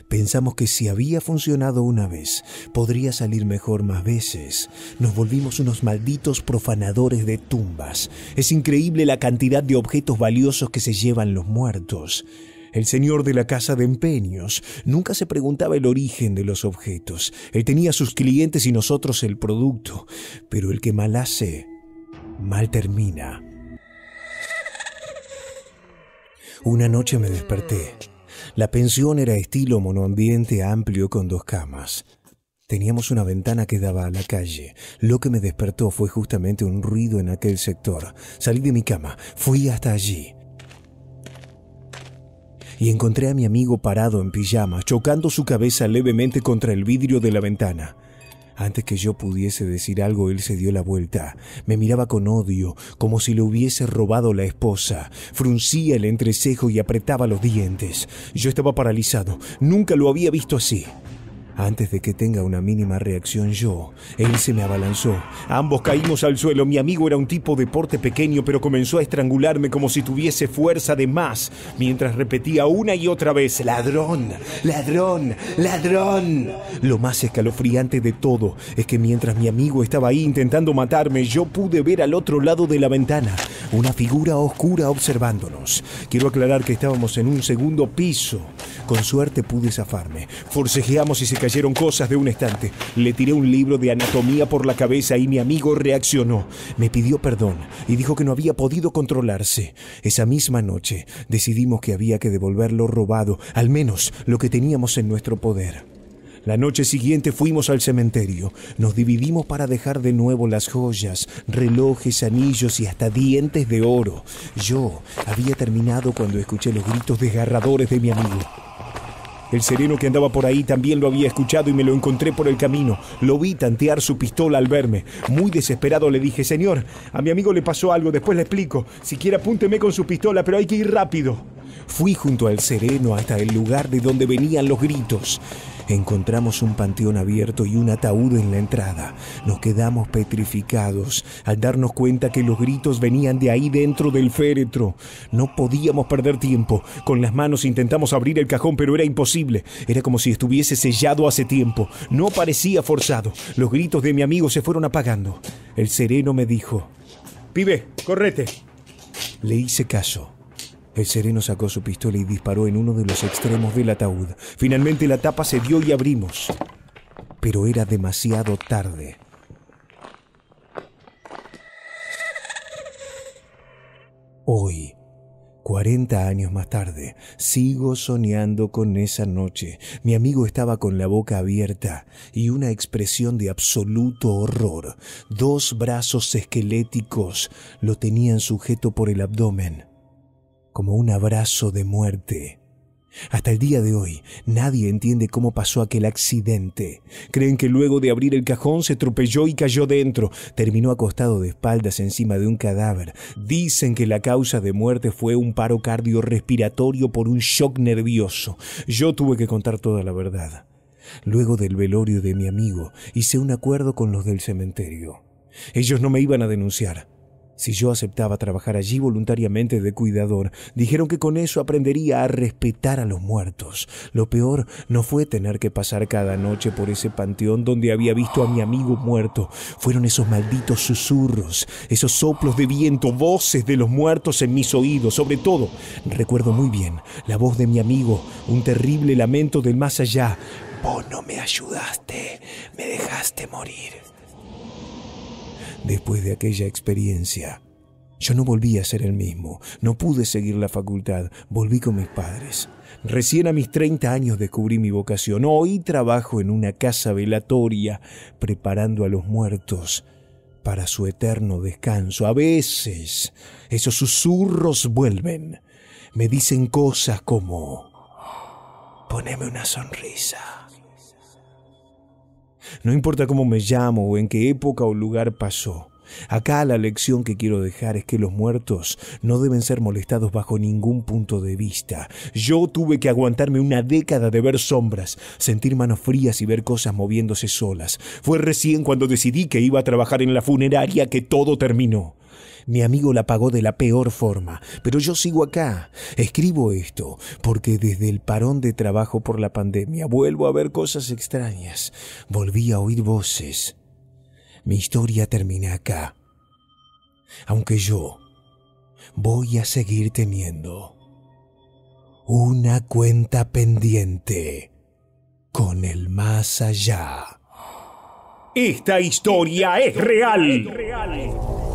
Pensamos que si había funcionado una vez, podría salir mejor más veces. Nos volvimos unos malditos profanadores de tumbas. Es increíble la cantidad de objetos valiosos que se llevan los muertos. El señor de la casa de empeños nunca se preguntaba el origen de los objetos. Él tenía sus clientes y nosotros el producto. Pero el que mal hace, mal termina. Una noche me desperté. La pensión era estilo monoambiente amplio con dos camas. Teníamos una ventana que daba a la calle. Lo que me despertó fue justamente un ruido en aquel sector. Salí de mi cama, fui hasta allí. Y encontré a mi amigo parado en pijama, chocando su cabeza levemente contra el vidrio de la ventana. Antes que yo pudiese decir algo, él se dio la vuelta. Me miraba con odio, como si le hubiese robado la esposa. Fruncía el entrecejo y apretaba los dientes. Yo estaba paralizado. Nunca lo había visto así. Antes de que tenga una mínima reacción yo, él se me abalanzó. Ambos caímos al suelo. Mi amigo era un tipo de porte pequeño, pero comenzó a estrangularme como si tuviese fuerza de más, mientras repetía una y otra vez, ladrón, ladrón, ladrón. Lo más escalofriante de todo es que mientras mi amigo estaba ahí intentando matarme, yo pude ver al otro lado de la ventana una figura oscura observándonos. Quiero aclarar que estábamos en un segundo piso. Con suerte pude zafarme. Forcejeamos y se cayeron cosas de un estante. Le tiré un libro de anatomía por la cabeza y mi amigo reaccionó. Me pidió perdón y dijo que no había podido controlarse. Esa misma noche decidimos que había que devolver lo robado, al menos lo que teníamos en nuestro poder. La noche siguiente fuimos al cementerio. Nos dividimos para dejar de nuevo las joyas, relojes, anillos y hasta dientes de oro. Yo había terminado cuando escuché los gritos desgarradores de mi amigo. El sereno que andaba por ahí también lo había escuchado y me lo encontré por el camino. Lo vi tantear su pistola al verme. Muy desesperado le dije, Señor, a mi amigo le pasó algo, después le explico. Si quiere apúnteme con su pistola, pero hay que ir rápido. Fui junto al sereno hasta el lugar de donde venían los gritos. Encontramos un panteón abierto y un ataúd en la entrada. Nos quedamos petrificados al darnos cuenta que los gritos venían de ahí dentro del féretro. No podíamos perder tiempo. Con las manos intentamos abrir el cajón, pero era imposible. Era como si estuviese sellado hace tiempo. No parecía forzado. Los gritos de mi amigo se fueron apagando. El sereno me dijo, Pibe, correte. Le hice caso. El sereno sacó su pistola y disparó en uno de los extremos del ataúd. Finalmente la tapa se dio y abrimos. Pero era demasiado tarde. Hoy, 40 años más tarde, sigo soñando con esa noche. Mi amigo estaba con la boca abierta y una expresión de absoluto horror. Dos brazos esqueléticos lo tenían sujeto por el abdomen como un abrazo de muerte. Hasta el día de hoy, nadie entiende cómo pasó aquel accidente. Creen que luego de abrir el cajón se atropelló y cayó dentro. Terminó acostado de espaldas encima de un cadáver. Dicen que la causa de muerte fue un paro cardiorrespiratorio por un shock nervioso. Yo tuve que contar toda la verdad. Luego del velorio de mi amigo, hice un acuerdo con los del cementerio. Ellos no me iban a denunciar. Si yo aceptaba trabajar allí voluntariamente de cuidador, dijeron que con eso aprendería a respetar a los muertos. Lo peor no fue tener que pasar cada noche por ese panteón donde había visto a mi amigo muerto. Fueron esos malditos susurros, esos soplos de viento, voces de los muertos en mis oídos. Sobre todo, recuerdo muy bien la voz de mi amigo, un terrible lamento del más allá. Vos no me ayudaste, me dejaste morir. Después de aquella experiencia, yo no volví a ser el mismo, no pude seguir la facultad, volví con mis padres. Recién a mis 30 años descubrí mi vocación. Hoy trabajo en una casa velatoria, preparando a los muertos para su eterno descanso. A veces esos susurros vuelven. Me dicen cosas como, poneme una sonrisa. No importa cómo me llamo o en qué época o lugar pasó. Acá la lección que quiero dejar es que los muertos no deben ser molestados bajo ningún punto de vista. Yo tuve que aguantarme una década de ver sombras, sentir manos frías y ver cosas moviéndose solas. Fue recién cuando decidí que iba a trabajar en la funeraria que todo terminó. Mi amigo la pagó de la peor forma, pero yo sigo acá. Escribo esto porque desde el parón de trabajo por la pandemia vuelvo a ver cosas extrañas. Volví a oír voces. Mi historia termina acá. Aunque yo voy a seguir teniendo una cuenta pendiente con el más allá. Esta historia es real.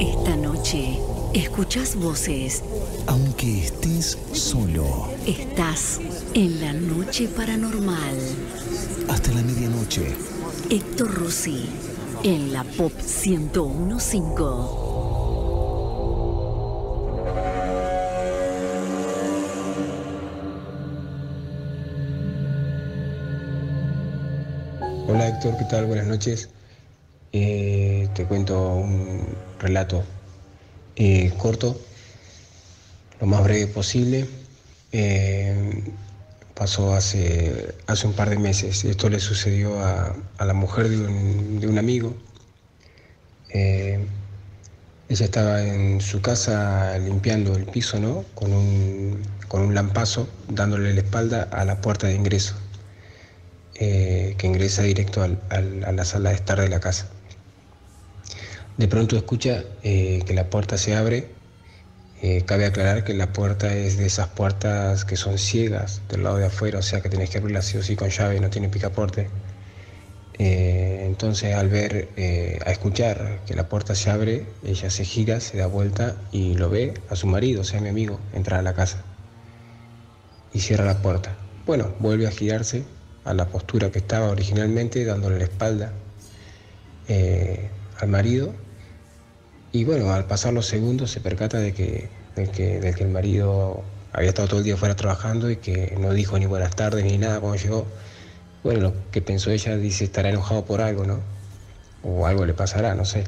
Esta noche escuchas voces. Aunque estés solo. Estás en la noche paranormal. Hasta la medianoche. Héctor Rossi en la Pop 1015. Hola Héctor, ¿qué tal? Buenas noches. Eh, te cuento un relato eh, corto, lo más breve posible. Eh, pasó hace, hace un par de meses. Esto le sucedió a, la mujer de un, amigo. ella estaba en su casa limpiando el piso, ¿no? Con un, con un lampazo, dándole la espalda a la puerta de ingreso, que ingresa directo a la sala de estar de la casa. De pronto escucha eh, que la puerta se abre. Eh, cabe aclarar que la puerta es de esas puertas que son ciegas del lado de afuera, o sea que tienes que abrirla sí o sí con llave, no tiene picaporte. Eh, entonces al ver, a escuchar que la puerta se abre, ella se gira, se da vuelta y lo ve a su marido, o sea, mi amigo, entrar a la casa y cierra la puerta. bueno, vuelve a girarse a la postura que estaba originalmente, dándole la espalda al marido. Y bueno, al pasar los segundos se percata de que, de que, de que el marido había estado todo el día fuera trabajando y que no dijo ni buenas tardes ni nada cuando llegó. Bueno, lo que pensó ella dice estará enojado por algo, ¿no? O algo le pasará, no sé.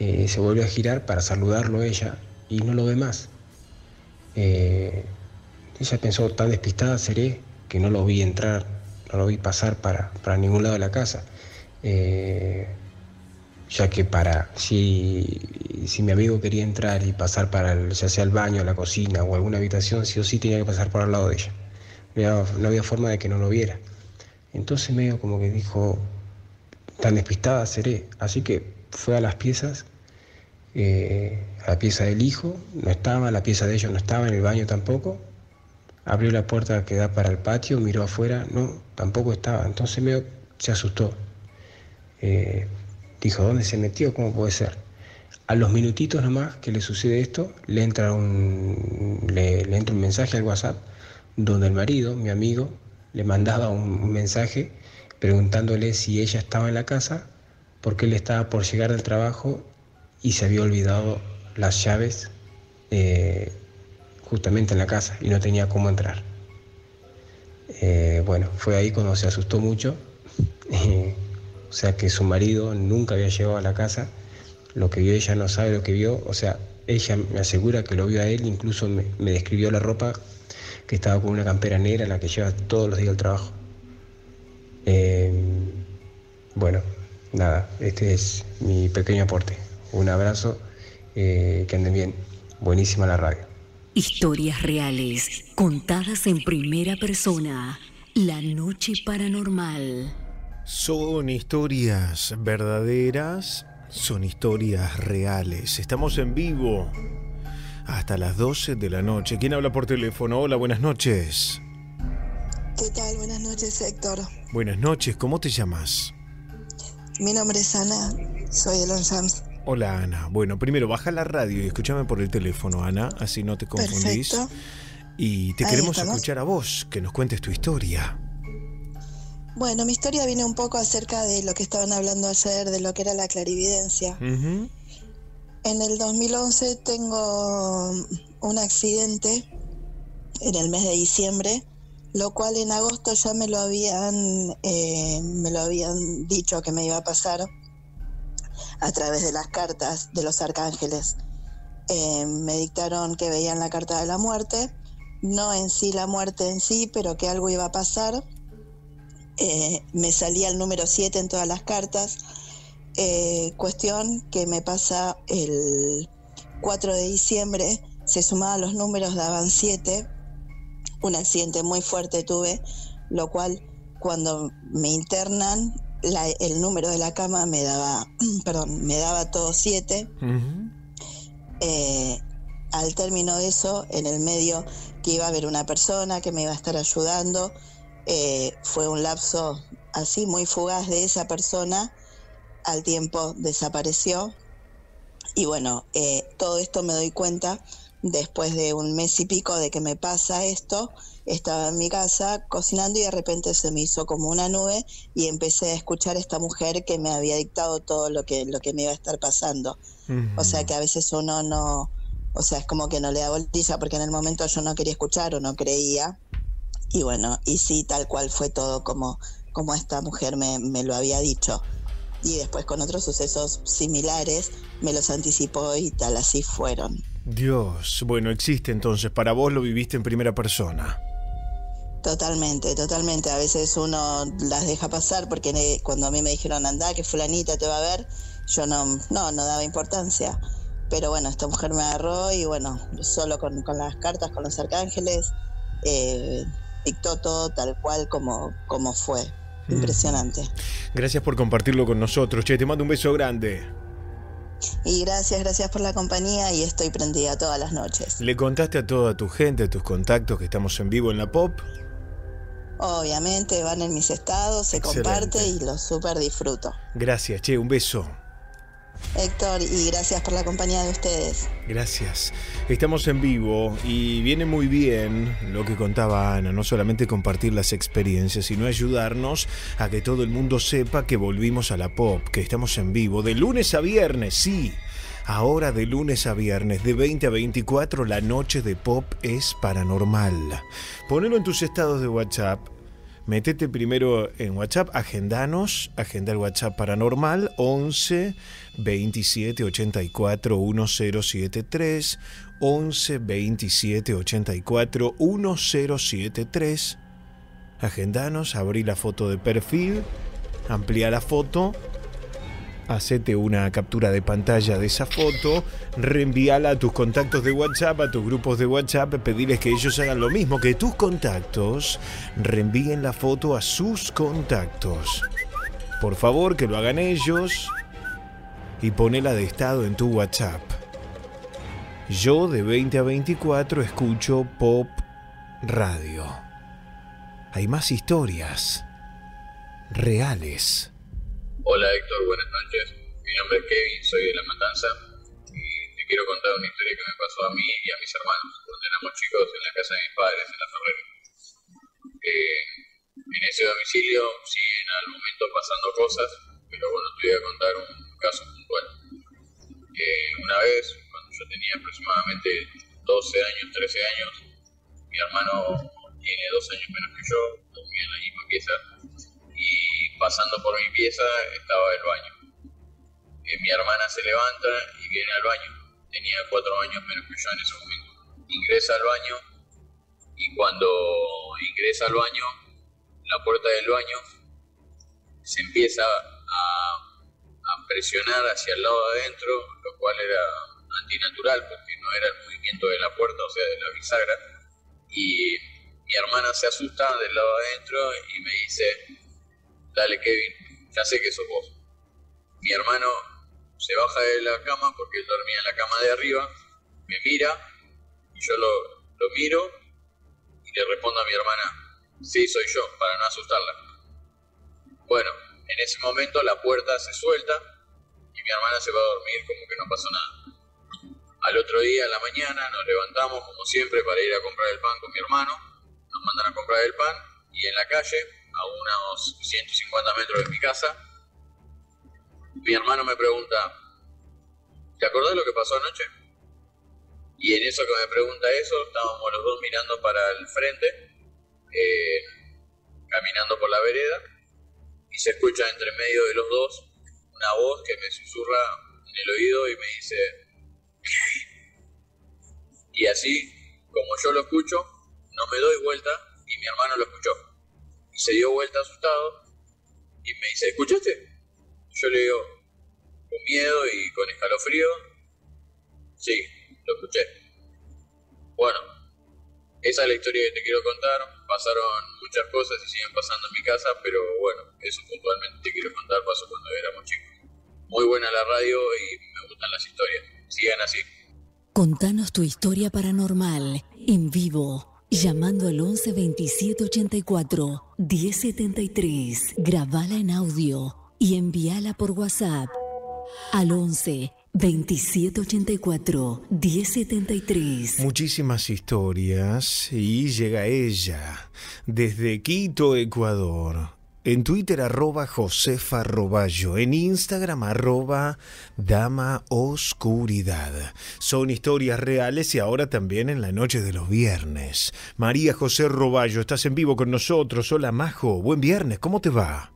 Eh, se vuelve a girar para saludarlo ella y no lo ve más. Eh, ella pensó, tan despistada seré que no lo vi entrar, no lo vi pasar para, para ningún lado de la casa. Eh, ya que para, si, si mi amigo quería entrar y pasar para, el, ya sea el baño, la cocina o alguna habitación, sí o sí tenía que pasar por al lado de ella. No había, no había forma de que no lo viera. Entonces medio como que dijo, tan despistada seré. Así que fue a las piezas, eh, a la pieza del hijo, no estaba, la pieza de ellos no estaba, en el baño tampoco. Abrió la puerta que da para el patio, miró afuera, no, tampoco estaba. Entonces medio se asustó. Eh, dijo, ¿dónde se metió? ¿Cómo puede ser? A los minutitos nomás que le sucede esto, le entra un, le, entra un mensaje al WhatsApp donde el marido, mi amigo, le mandaba un, un mensaje preguntándole si ella estaba en la casa, porque él estaba por llegar del trabajo y se había olvidado las llaves eh, justamente en la casa y no tenía cómo entrar. Eh, bueno, fue ahí cuando se asustó mucho, o sea que su marido nunca había llegado a la casa, lo que vio ella no sabe lo que vio, o sea, ella me asegura que lo vio a él, incluso me, describió la ropa que estaba con una campera negra, la que lleva todos los días al trabajo. Eh, bueno, nada, este es mi pequeño aporte. Un abrazo, eh, que anden bien. Buenísima la radio. Historias reales, contadas en primera persona. La noche paranormal. Son historias verdaderas, son historias reales. Estamos en vivo hasta las 12 de la noche. ¿Quién habla por teléfono? Hola, buenas noches. ¿Qué tal? Buenas noches, Héctor. Buenas noches, ¿cómo te llamas? Mi nombre es Ana, soy de Longchamps. Hola Ana. Bueno, primero baja la radio y escúchame por el teléfono, Ana, así no te confundís. Perfecto. Y te Ahí queremos estamos. escuchar a vos, que nos cuentes tu historia. Bueno, mi historia viene un poco acerca de lo que estaban hablando ayer, de lo que era la clarividencia. En el 2011 tengo un accidente en el mes de diciembre, lo cual en agosto ya me lo habían, eh, me lo habían dicho que me iba a pasar a través de las cartas de los arcángeles. Eh, me dictaron que veían la carta de la muerte, no en sí la muerte en sí, pero que algo iba a pasar. Eh, me salía el número 7 en todas las cartas. Eh, cuestión que me pasa el 4 de diciembre, se sumaban los números, daban 7. Un accidente muy fuerte tuve, lo cual cuando me internan, la- el número de la cama me daba, perdón, me daba todo 7. Eh, al término de eso, en el medio que iba a haber una persona que me iba a estar ayudando, eh, fue un lapso así muy fugaz de esa persona, al tiempo desapareció y bueno, eh, todo esto me doy cuenta después de un mes y pico de que me pasa esto, estaba en mi casa cocinando y de repente se me hizo como una nube y empecé a escuchar a esta mujer que me había dictado todo lo que, lo que me iba a estar pasando. O sea que a veces uno no, o sea, es como que no le da voltilla porque en el momento yo no quería escuchar o no creía. Y bueno, y sí, tal cual fue todo como, como esta mujer me, me lo había dicho. Y después con otros sucesos similares me los anticipó y tal así fueron. Dios, bueno, existe entonces, para vos lo viviste en primera persona. Totalmente, totalmente. A veces uno las deja pasar porque cuando a mí me dijeron anda que fulanita te va a ver, yo no, no, no daba importancia. Pero bueno, esta mujer me agarró y bueno, solo con, con las cartas, con los arcángeles, eh, dictó todo tal cual como, como fue. Impresionante. Gracias por compartirlo con nosotros. Che, te mando un beso grande. Y gracias, gracias por la compañía y estoy prendida todas las noches. ¿Le contaste a toda tu gente, a tus contactos, que estamos en vivo en la pop? Obviamente van en mis estados, se Excelente. comparte y lo súper disfruto. Gracias, che, un beso. Héctor, y gracias por la compañía de ustedes. Gracias. Estamos en vivo y viene muy bien lo que contaba Ana, no solamente compartir las experiencias, sino ayudarnos a que todo el mundo sepa que volvimos a la pop, que estamos en vivo de lunes a viernes, sí. Ahora de lunes a viernes, de 20 a 24, la noche de pop es paranormal. Ponelo en tus estados de WhatsApp. Métete primero en WhatsApp, agendanos, agenda el WhatsApp paranormal 11 27 84 1073, 11 27 84 1073. Agendanos, abrí la foto de perfil, amplía la foto hacete una captura de pantalla de esa foto, reenvíala a tus contactos de WhatsApp, a tus grupos de WhatsApp, pedirles que ellos hagan lo mismo, que tus contactos reenvíen la foto a sus contactos. Por favor, que lo hagan ellos y ponela de estado en tu WhatsApp. Yo de 20 a 24 escucho Pop Radio. Hay más historias reales. Hola Héctor, buenas noches. Mi nombre es Kevin, soy de La Matanza y te quiero contar una historia que me pasó a mí y a mis hermanos cuando éramos chicos en la casa de mis padres, en la Ferrera. Eh, en ese domicilio siguen al momento pasando cosas, pero bueno, te voy a contar un caso puntual. Eh, una vez, cuando yo tenía aproximadamente 12 años, 13 años, mi hermano tiene dos años menos que yo, dormía en la misma pieza y pasando por mi pieza estaba el baño. Eh, mi hermana se levanta y viene al baño. Tenía cuatro años menos que yo en ese momento. Ingresa al baño y cuando ingresa al baño, la puerta del baño se empieza a, a presionar hacia el lado de adentro, lo cual era antinatural porque no era el movimiento de la puerta, o sea, de la bisagra. Y mi hermana se asusta del lado de adentro y me dice, dale Kevin, ya sé que sos vos. Mi hermano se baja de la cama porque él dormía en la cama de arriba, me mira y yo lo, lo miro y le respondo a mi hermana, sí, soy yo, para no asustarla. Bueno, en ese momento la puerta se suelta y mi hermana se va a dormir como que no pasó nada. Al otro día, a la mañana, nos levantamos como siempre para ir a comprar el pan con mi hermano, nos mandan a comprar el pan y en la calle a unos 150 metros de mi casa, mi hermano me pregunta, ¿te acordás lo que pasó anoche? Y en eso que me pregunta eso, estábamos los dos mirando para el frente, eh, caminando por la vereda, y se escucha entre medio de los dos una voz que me susurra en el oído y me dice, y así, como yo lo escucho, no me doy vuelta y mi hermano lo escuchó se dio vuelta asustado y me dice, ¿escuchaste? Yo le digo, con miedo y con escalofrío, sí, lo escuché. Bueno, esa es la historia que te quiero contar. Pasaron muchas cosas y siguen pasando en mi casa, pero bueno, eso puntualmente te quiero contar pasó cuando éramos chicos. Muy buena la radio y me gustan las historias. Sigan así. Contanos tu historia paranormal en vivo Llamando al 11 27 84 1073. Grabala en audio y envíala por WhatsApp al 11 27 84 1073. Muchísimas historias y llega ella desde Quito, Ecuador. En Twitter arroba Josefa Roballo, en Instagram arroba Dama Oscuridad. Son historias reales y ahora también en la noche de los viernes. María José Roballo, estás en vivo con nosotros. Hola Majo, buen viernes, ¿cómo te va?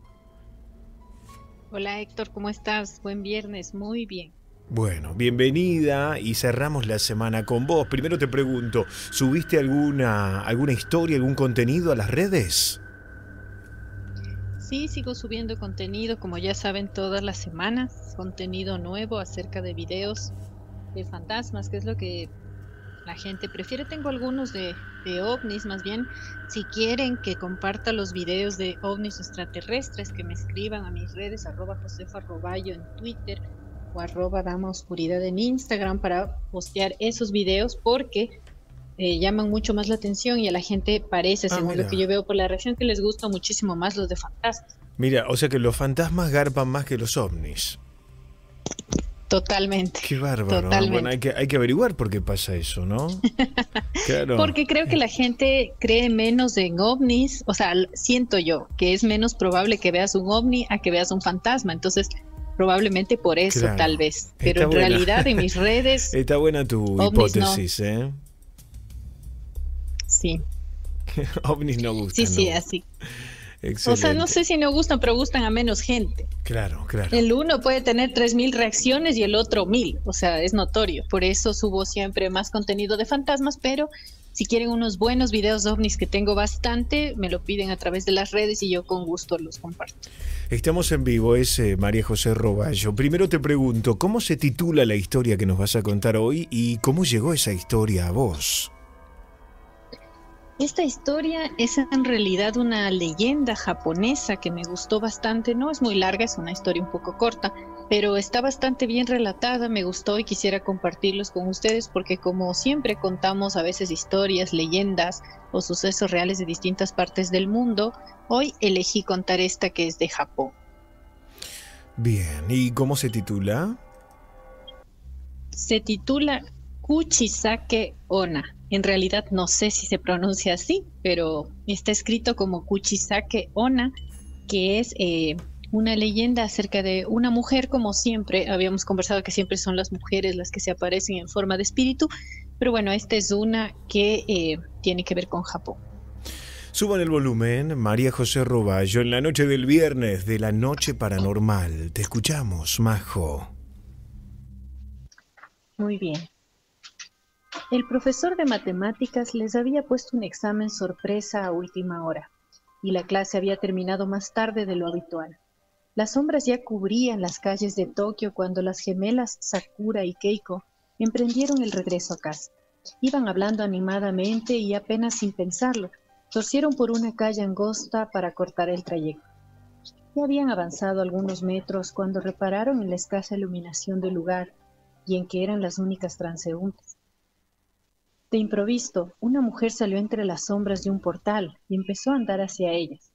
Hola Héctor, ¿cómo estás? Buen viernes, muy bien. Bueno, bienvenida y cerramos la semana con vos. Primero te pregunto, ¿subiste alguna, alguna historia, algún contenido a las redes? Sí, sigo subiendo contenido, como ya saben, todas las semanas, contenido nuevo acerca de videos de fantasmas, que es lo que la gente prefiere. Tengo algunos de, de ovnis, más bien, si quieren que comparta los videos de ovnis extraterrestres, que me escriban a mis redes, arroba Josefa Roballo en Twitter o arroba Dama Oscuridad en Instagram para postear esos videos, porque eh, llaman mucho más la atención y a la gente parece, Ah, según lo que yo veo por la reacción, que les gusta muchísimo más los de fantasmas. Mira, o sea que los fantasmas garpan más que los ovnis. Totalmente. Qué bárbaro. ¿no? Bueno, hay que, hay que averiguar por qué pasa eso, ¿no? claro. Porque creo que la gente cree menos en ovnis, o sea, siento yo que es menos probable que veas un ovni a que veas un fantasma. Entonces, probablemente por eso, tal vez. Pero en realidad en mis redes... Está buena tu hipótesis, ¿eh? Sí. ovnis no gustan. Sí, sí, así. O sea, no sé si no gustan, pero gustan a menos gente. Claro, claro. El uno puede tener 3.000 reacciones y el otro 1.000. O sea, es notorio. Por eso subo siempre más contenido de fantasmas, pero si quieren unos buenos videos ovnis que tengo bastante, me lo piden a través de las redes y yo con gusto los comparto. Estamos en vivo, es eh, María José Roballo. Primero te pregunto, ¿cómo se titula la historia que nos vas a contar hoy y cómo llegó esa historia a vos? Esta historia es en realidad una leyenda japonesa que me gustó bastante. No es muy larga, es una historia un poco corta, pero está bastante bien relatada, me gustó y quisiera compartirlos con ustedes porque como siempre contamos a veces historias, leyendas o sucesos reales de distintas partes del mundo, hoy elegí contar esta que es de Japón. Bien, ¿y cómo se titula? Se titula Kuchisake Ona. En realidad no sé si se pronuncia así, pero está escrito como Kuchisake Ona, que es eh, una leyenda acerca de una mujer, como siempre, habíamos conversado que siempre son las mujeres las que se aparecen en forma de espíritu, pero bueno, esta es una que eh, tiene que ver con Japón. Suban el volumen, María José Roballo, en la noche del viernes de la noche paranormal. Te escuchamos, Majo. Muy bien. El profesor de matemáticas les había puesto un examen sorpresa a última hora, y la clase había terminado más tarde de lo habitual. Las sombras ya cubrían las calles de Tokio cuando las gemelas Sakura y Keiko emprendieron el regreso a casa. Iban hablando animadamente y apenas sin pensarlo, torcieron por una calle angosta para cortar el trayecto. Ya habían avanzado algunos metros cuando repararon en la escasa iluminación del lugar y en que eran las únicas transeúntes. De improviso, una mujer salió entre las sombras de un portal y empezó a andar hacia ellas.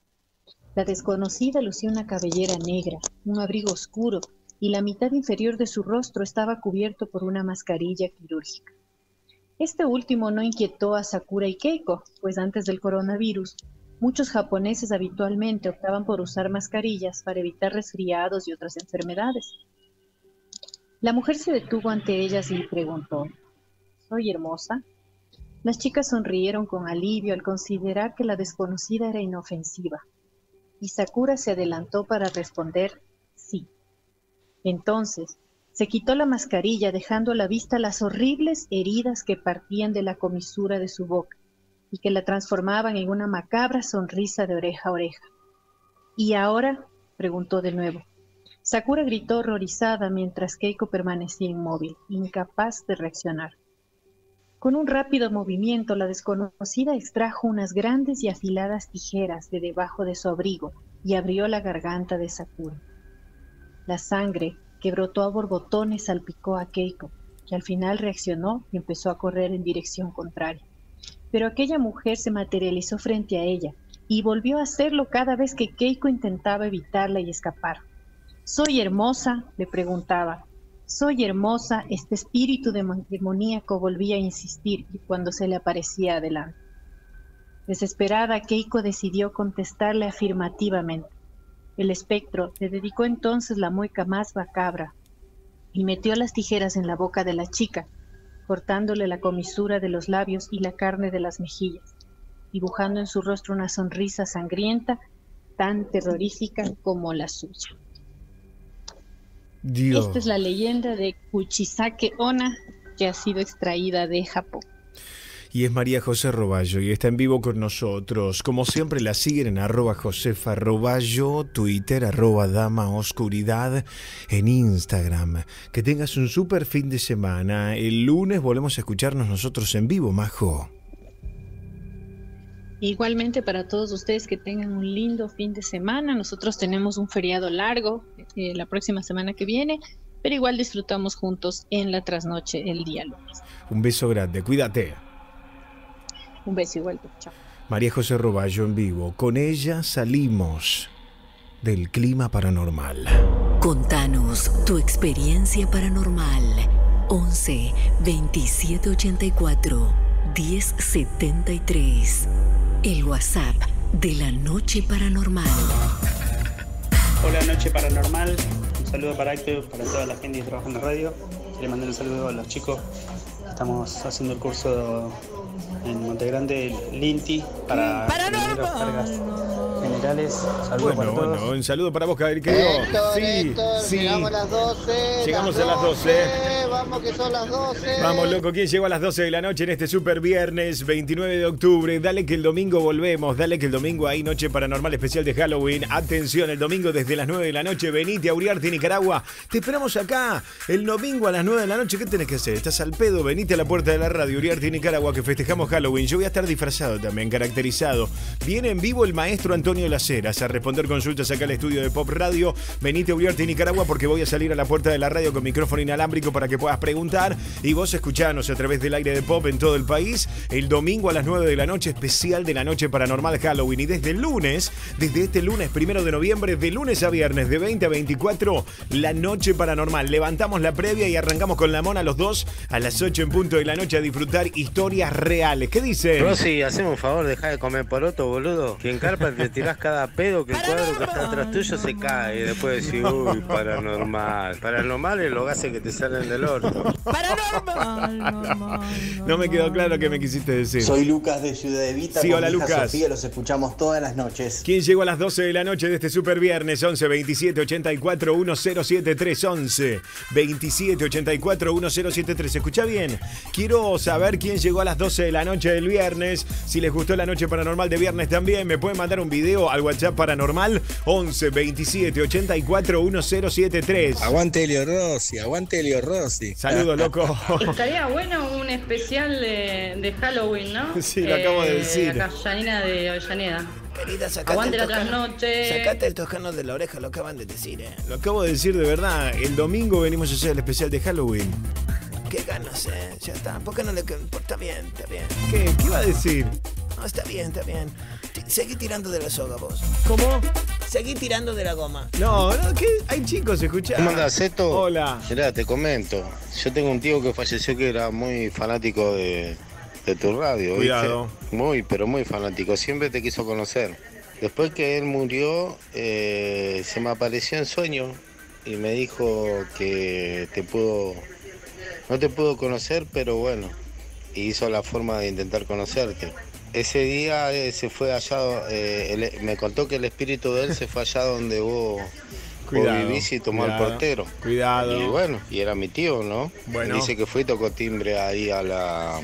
La desconocida lucía una cabellera negra, un abrigo oscuro, y la mitad inferior de su rostro estaba cubierto por una mascarilla quirúrgica. Este último no inquietó a Sakura y Keiko, pues antes del coronavirus, muchos japoneses habitualmente optaban por usar mascarillas para evitar resfriados y otras enfermedades. La mujer se detuvo ante ellas y preguntó, ¿Soy hermosa? Las chicas sonrieron con alivio al considerar que la desconocida era inofensiva, y Sakura se adelantó para responder sí. Entonces, se quitó la mascarilla dejando a la vista las horribles heridas que partían de la comisura de su boca y que la transformaban en una macabra sonrisa de oreja a oreja. ¿Y ahora? preguntó de nuevo. Sakura gritó horrorizada mientras Keiko permanecía inmóvil, incapaz de reaccionar. Con un rápido movimiento, la desconocida extrajo unas grandes y afiladas tijeras de debajo de su abrigo y abrió la garganta de Sakura. La sangre que brotó a borbotones salpicó a Keiko, que al final reaccionó y empezó a correr en dirección contraria. Pero aquella mujer se materializó frente a ella y volvió a hacerlo cada vez que Keiko intentaba evitarla y escapar. ¿Soy hermosa? le preguntaba, soy hermosa, este espíritu demoníaco volvía a insistir cuando se le aparecía adelante. Desesperada, Keiko decidió contestarle afirmativamente. El espectro le dedicó entonces la mueca más macabra y metió las tijeras en la boca de la chica, cortándole la comisura de los labios y la carne de las mejillas, dibujando en su rostro una sonrisa sangrienta tan terrorífica como la suya. Esta es la leyenda de Kuchisake Ona que ha sido extraída de Japón. Y es María José Roballo y está en vivo con nosotros. Como siempre la siguen en arroba Josefa Roballo, Twitter, arroba Dama Oscuridad, en Instagram. Que tengas un súper fin de semana. El lunes volvemos a escucharnos nosotros en vivo, Majo. Igualmente para todos ustedes que tengan un lindo fin de semana. Nosotros tenemos un feriado largo eh, la próxima semana que viene, pero igual disfrutamos juntos en la trasnoche el día lunes. Un beso grande, cuídate. Un beso igual, chao. María José Roballo en vivo. Con ella salimos del clima paranormal. Contanos tu experiencia paranormal. 11 27 84 10 73. El WhatsApp de la Noche Paranormal. Hola Noche Paranormal, un saludo para Héctor, para toda la gente que trabaja en la radio. Le mandé un saludo a los chicos. Estamos haciendo el curso en Montegrande, Linti, para ingenieros cargas generales. Saludos Bueno, para todos. bueno, un saludo para vos, querido. Sí, Héctor, sí. llegamos a las 12. Llegamos las a las 12. Vamos que son las 12. Vamos, loco, ¿quién llegó a las 12 de la noche en este super viernes 29 de octubre? Dale que el domingo volvemos, dale que el domingo hay noche paranormal especial de Halloween. Atención, el domingo desde las 9 de la noche, venite a Uriarte, Nicaragua. Te esperamos acá. El domingo a las 9 de la noche, ¿qué tenés que hacer? Estás al pedo, venite a la puerta de la radio Uriarte, Nicaragua, que festejamos Halloween. Yo voy a estar disfrazado también, caracterizado. Viene en vivo el maestro Antonio Las Heras a responder consultas acá al estudio de Pop Radio. Venite a Uriarte, Nicaragua, porque voy a salir a la puerta de la radio con micrófono inalámbrico para que puedas preguntar. Y vos escuchanos a través del aire de Pop en todo el país. El domingo a las 9 de la noche, especial de la noche paranormal Halloween. Y desde el lunes, desde este lunes primero de noviembre, de lunes a viernes, de 20 a 24, la noche paranormal. Levantamos la previa y arrancamos con la mona los dos a las 8 en punto de la noche a disfrutar historias reales. ¿Qué dice? Rosy, haceme un favor, deja de comer poroto, boludo. Que en carpa te tirás cada pedo que el cuadro que está atrás tuyo se cae. Y después decís, uy, paranormal. Paranormal es los gases que te salen del orto. No me quedó claro qué me quisiste decir. Soy Lucas de Ciudad Evita. Sí, con hola, Lucas. Sofía, los escuchamos todas las noches. ¿Quién llegó a las 12 de la noche de este super viernes? 11 27 84 1073 11 27 84 1073. ¿Escucha bien? Quiero saber quién llegó a las 12 de la noche del viernes. Si les gustó la noche paranormal de viernes también, me pueden mandar un video al WhatsApp paranormal 11 27 84 1073. Aguante Elio Rossi, aguante Elio Rossi. Saludos, loco. Estaría bueno un especial de, de Halloween, ¿no? Eh, Sí, lo acabo de decir. Acá, Janina de Avellaneda. Querida, sacate Aguante el la toscano. trasnoche. Sacate el toscano de la oreja, lo acaban de decir, eh. Lo acabo de decir de verdad. El domingo venimos a hacer el especial de Halloween. Qué ganas, eh. Ya está. ¿Por qué no le.? Está bien, está bien. ¿Qué? ¿Qué iba a decir? No, está bien, está bien. Seguí tirando de la soga, vos. ¿Cómo? Seguí tirando de la goma. No, no, ¿qué? Hay chicos, escuchá. ¿Cómo andás, Zeto? Hola. Mirá, te comento. Yo tengo un tío que falleció que era muy fanático de, de tu radio. ¿viste? Cuidado. Muy, pero muy fanático. Siempre te quiso conocer. Después que él murió, eh, se me apareció en sueño y me dijo que te pudo. No te pudo conocer, pero bueno. Y hizo la forma de intentar conocerte. Ese día eh, se fue allá, eh, el- me contó que el espíritu de él se fue allá donde vos, vivís y tomó cuidado, portero. cuidado. Y bueno, y era mi tío, ¿no? Bueno. Dice que fue y tocó timbre ahí a la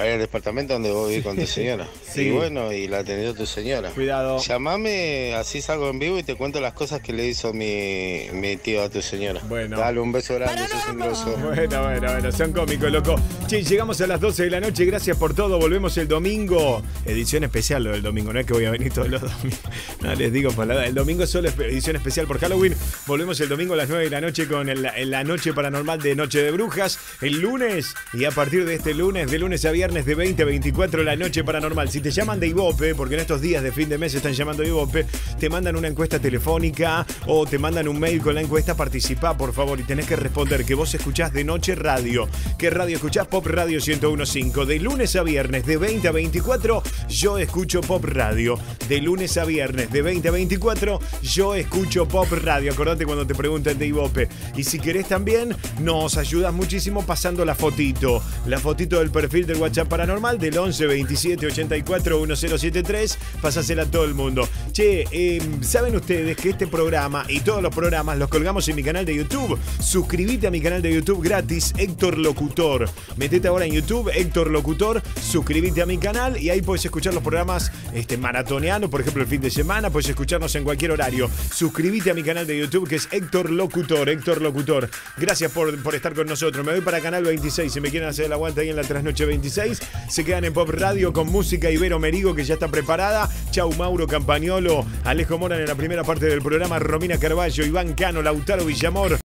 ahí al departamento donde vos vivís con tu señora. Sí. Y bueno, y la atendió tu señora. Cuidado. Llamame, así salgo en vivo y te cuento las cosas que le hizo mi, mi tío a tu señora. Bueno. Dale un beso grande, sos un grosso. Bueno, bueno, bueno, son cómicos, loco. Che, llegamos a las 12 de la noche, gracias por todo. Volvemos el domingo. Edición especial lo del domingo, no es que voy a venir todos los domingos. No les digo palabras. El domingo es solo edición especial por Halloween. Volvemos el domingo a las 9 de la noche con el- en la noche paranormal de Noche de Brujas. El lunes y a partir de este lunes, de lunes a viernes de 20 a 24, la noche paranormal. Si te llaman de Ibope, porque en estos días de fin de mes están llamando de Ibope, te mandan una encuesta telefónica o te mandan un mail con la encuesta, participa por favor y tenés que responder que vos escuchás de noche radio. ¿Qué radio escuchás? Pop Radio 1015. De lunes a viernes de 20 a 24, yo escucho Pop Radio. De lunes a viernes de 20 a 24, yo escucho Pop Radio. Acordate cuando te preguntan de Ibope. Y si querés también, nos ayudas muchísimo pasando la fotito. La fotito del perfil del WhatsApp Paranormal del 11 27 84 1073. Pasásela a todo el mundo. Che, eh, ¿saben ustedes que este programa y todos los programas los colgamos en mi canal de YouTube? Suscríbete a mi canal de YouTube gratis, Héctor Locutor. Metete ahora en YouTube, Héctor Locutor, suscríbete a mi canal y ahí puedes escuchar los programas este, maratoneando, por ejemplo, el fin de semana, puedes escucharnos en cualquier horario. Suscríbete a mi canal de YouTube que es Héctor Locutor, Héctor Locutor. Gracias por, por estar con nosotros. Me voy para Canal 26. Si me quieren hacer el aguante ahí en la trasnoche 26, se quedan en Pop Radio con música Ibero Merigo que ya está preparada. Chau Mauro Campagnolo, Alejo Moran en la primera parte del programa, Romina Carballo, Iván Cano, Lautaro Villamor.